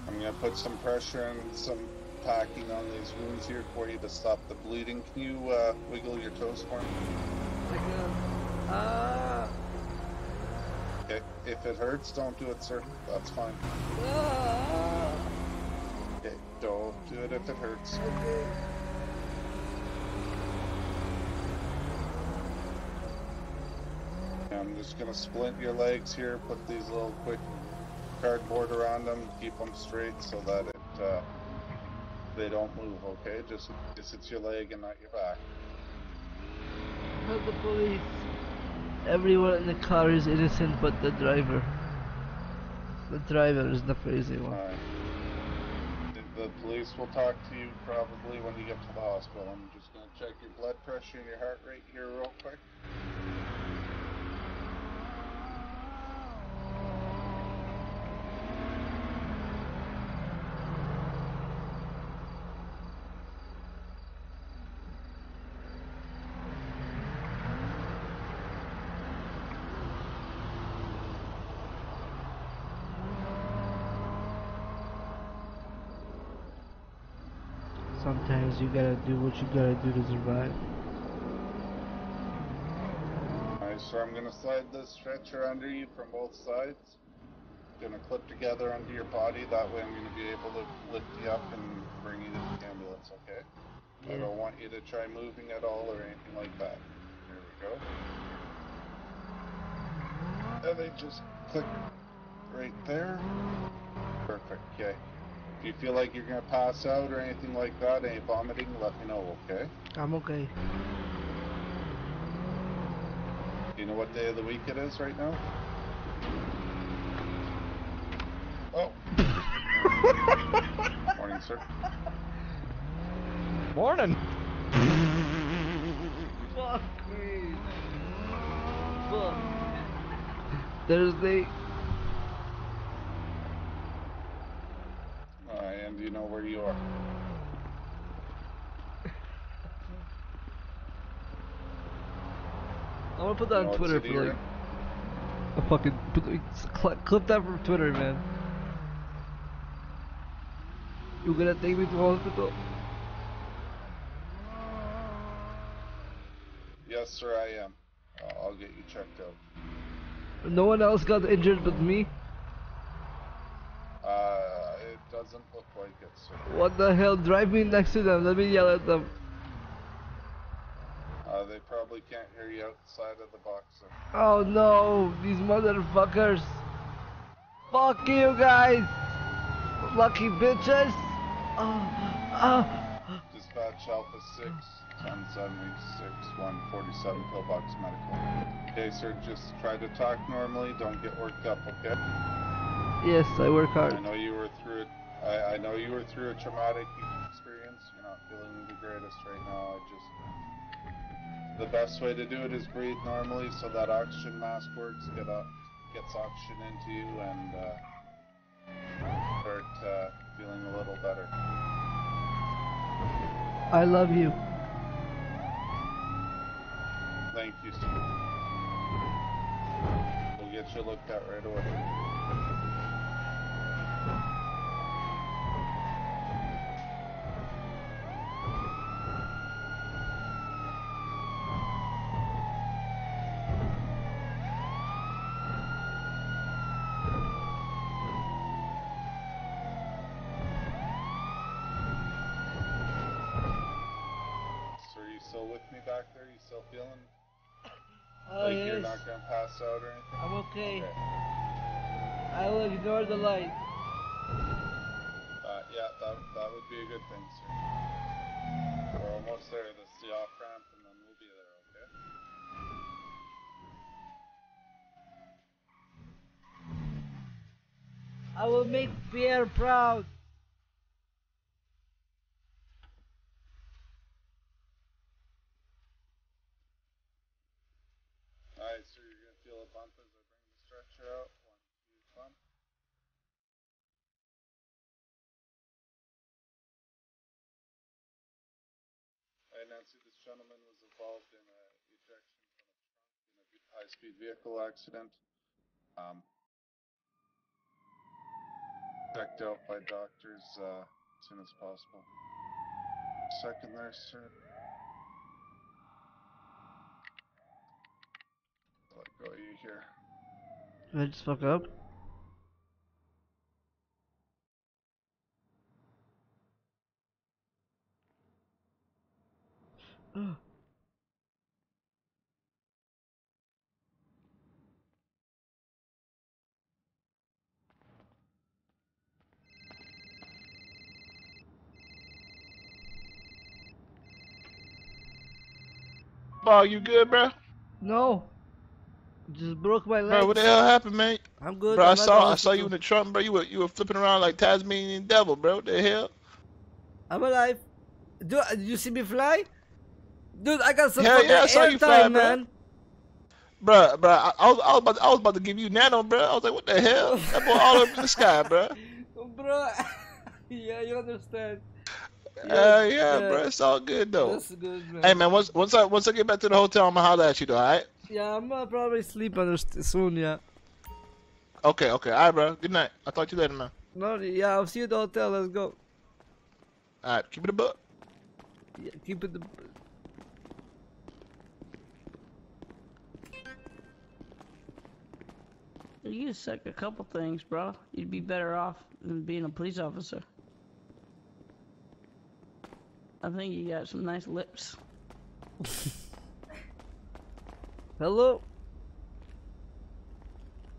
S13: I'm gonna put some pressure and some packing on these wounds here for you to stop the bleeding. Can you uh, wiggle your toes for me?
S3: Ah.
S13: If it hurts, don't do it, sir. That's fine. Okay. Don't do it if it hurts.
S3: Okay.
S13: Just gonna splint your legs here, put these little quick cardboard around them, keep them straight so that it uh, they don't move, okay? Just, just it's your leg and not your back.
S3: Tell the police. Everyone in the car is innocent but the driver. The driver is the crazy one.
S13: Alright. The, the police will talk to you probably when you get to the hospital. I'm just gonna check your blood pressure and your heart rate here real quick.
S3: Sometimes you gotta do what you gotta do to survive.
S13: Alright, so I'm gonna slide this stretcher under you from both sides. Gonna clip together under your body, that way I'm gonna be able to lift you up and bring you to the ambulance, okay? I don't want you to try moving at all or anything like that. There we go. And then just click right there. Perfect, okay. If you feel like you're gonna pass out or anything like that, any vomiting, let me know, okay?
S3: I'm okay.
S13: Do you know what day of the week it is right now? Oh. Morning, sir.
S32: Morning.
S3: Fuck me. Fuck. Thursday.
S13: Uh, and do you know where you are?
S3: I wanna put that
S13: You
S3: on Twitter for like. A fucking put, cl- clip that from Twitter, man. You're gonna take me to hospital?
S13: Yes, sir, I am. I'll get you checked out.
S3: No one else got injured but me.
S13: Uh, doesn't look like it, sir.
S3: What the hell? Drive me next to them. Let me yell at them.
S13: Uh, they probably can't hear you outside of the box.
S3: Oh no, these motherfuckers. Fuck you guys. Lucky bitches. Oh, oh.
S13: Dispatch Alpha 6, 1076, 147, Pillbox Medical. Okay, sir, just try to talk normally. Don't get worked up, okay?
S3: Yes, I work
S13: I
S3: hard.
S13: know you were through it. I, I know you were through a traumatic experience. You're not feeling the greatest right now. I just. The best way to do it is breathe normally so that oxygen mask works, get up, gets oxygen into you, and uh, start uh, feeling a little better.
S3: I love you.
S13: Thank you, sir. We'll get you looked at right away. So are you still with me back there? You still feeling
S3: Oh
S13: like you're not gonna pass out or anything?
S3: I'm okay. I will ignore the light.
S13: Uh, yeah, that, that would be a good thing, sir. We're almost there. This the off ramp, and then we'll be there, okay?
S3: I will make Pierre proud.
S13: Alright, so you're gonna feel a bump as I bring the stretcher out. One, two, bump. Hey Nancy, this gentleman was involved in a ejection from a trunk in a high-speed vehicle accident. Um, checked out by doctors uh, as soon as possible. Second there, sir. Let go of you here.
S3: Did I just fuck up?
S8: Oh, you good, bro?
S3: No. Just broke my leg.
S8: Bro, what the hell happened, man?
S3: I'm good.
S8: Bro,
S3: I'm
S8: I saw I saw you in the trunk, bro. You were you were flipping around like Tasmanian devil, bro. What the hell?
S3: I'm alive. Do you see me fly? Dude, I got some
S8: Hell yeah, I saw you fly,
S3: time, man.
S8: Bro, bro, I, I was I was about to, I was about to give you nano, bro. I was like, what the hell? That boy all up in the sky, bro.
S3: Bro, yeah, you understand.
S8: Yeah, yeah, bro. It's all good though.
S3: That's good, man.
S8: Hey man, once once I once I get back to the hotel, I'm gonna holler at you though. All right?
S3: Yeah, I'm gonna probably sleep under soon, yeah.
S8: Okay, okay. All right, bro. Good night. I'll talk to you later, man.
S3: No, yeah, I'll see you at the hotel. Let's go.
S8: All right, keep it a buck.
S3: Yeah, keep it. The...
S11: You could suck a couple things, bro. You'd be better off than being a police officer. I think you got some nice lips.
S3: Hello.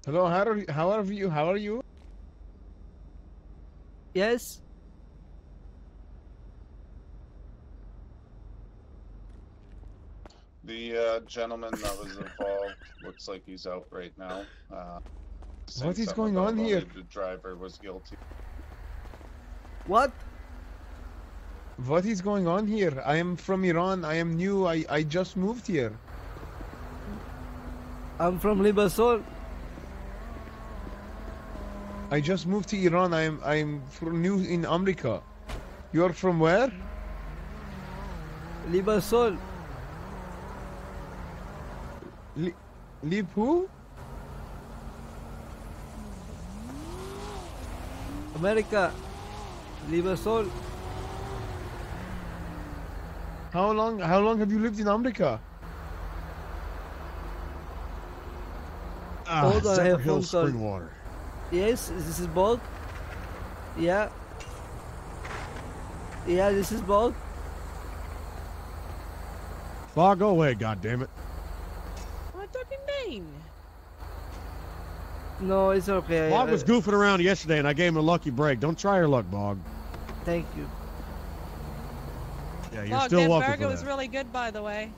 S21: Hello, how are you? How are you? How are you?
S3: Yes.
S13: The uh, gentleman that was involved looks like he's out right now. Uh, saying
S21: What is going on here?
S13: The driver was guilty.
S3: What?
S21: What is going on here? I am from Iran. I am new. I, I just moved here.
S3: I'm from Limassol.
S21: I just moved to Iran. I am I am from new in America. You are from where?
S3: Limassol.
S21: Li- Lib who?
S3: America. Limassol.
S21: How long how long have you lived in America?
S3: Hold on, I have phone call.
S16: spring water.
S3: Yes, this is Bogg. Yeah. Yeah, this is Bogg.
S16: Fog, go away, goddammit.
S26: What do you mean?
S3: No, it's okay.
S16: Bogg
S3: I-
S16: was goofing around yesterday, and I gave him a lucky break. Don't try your luck, Bogg.
S3: Thank you.
S16: Yeah, you're
S26: Log,
S16: still
S26: that
S16: welcome
S26: burger
S16: for
S26: was really good, by the way.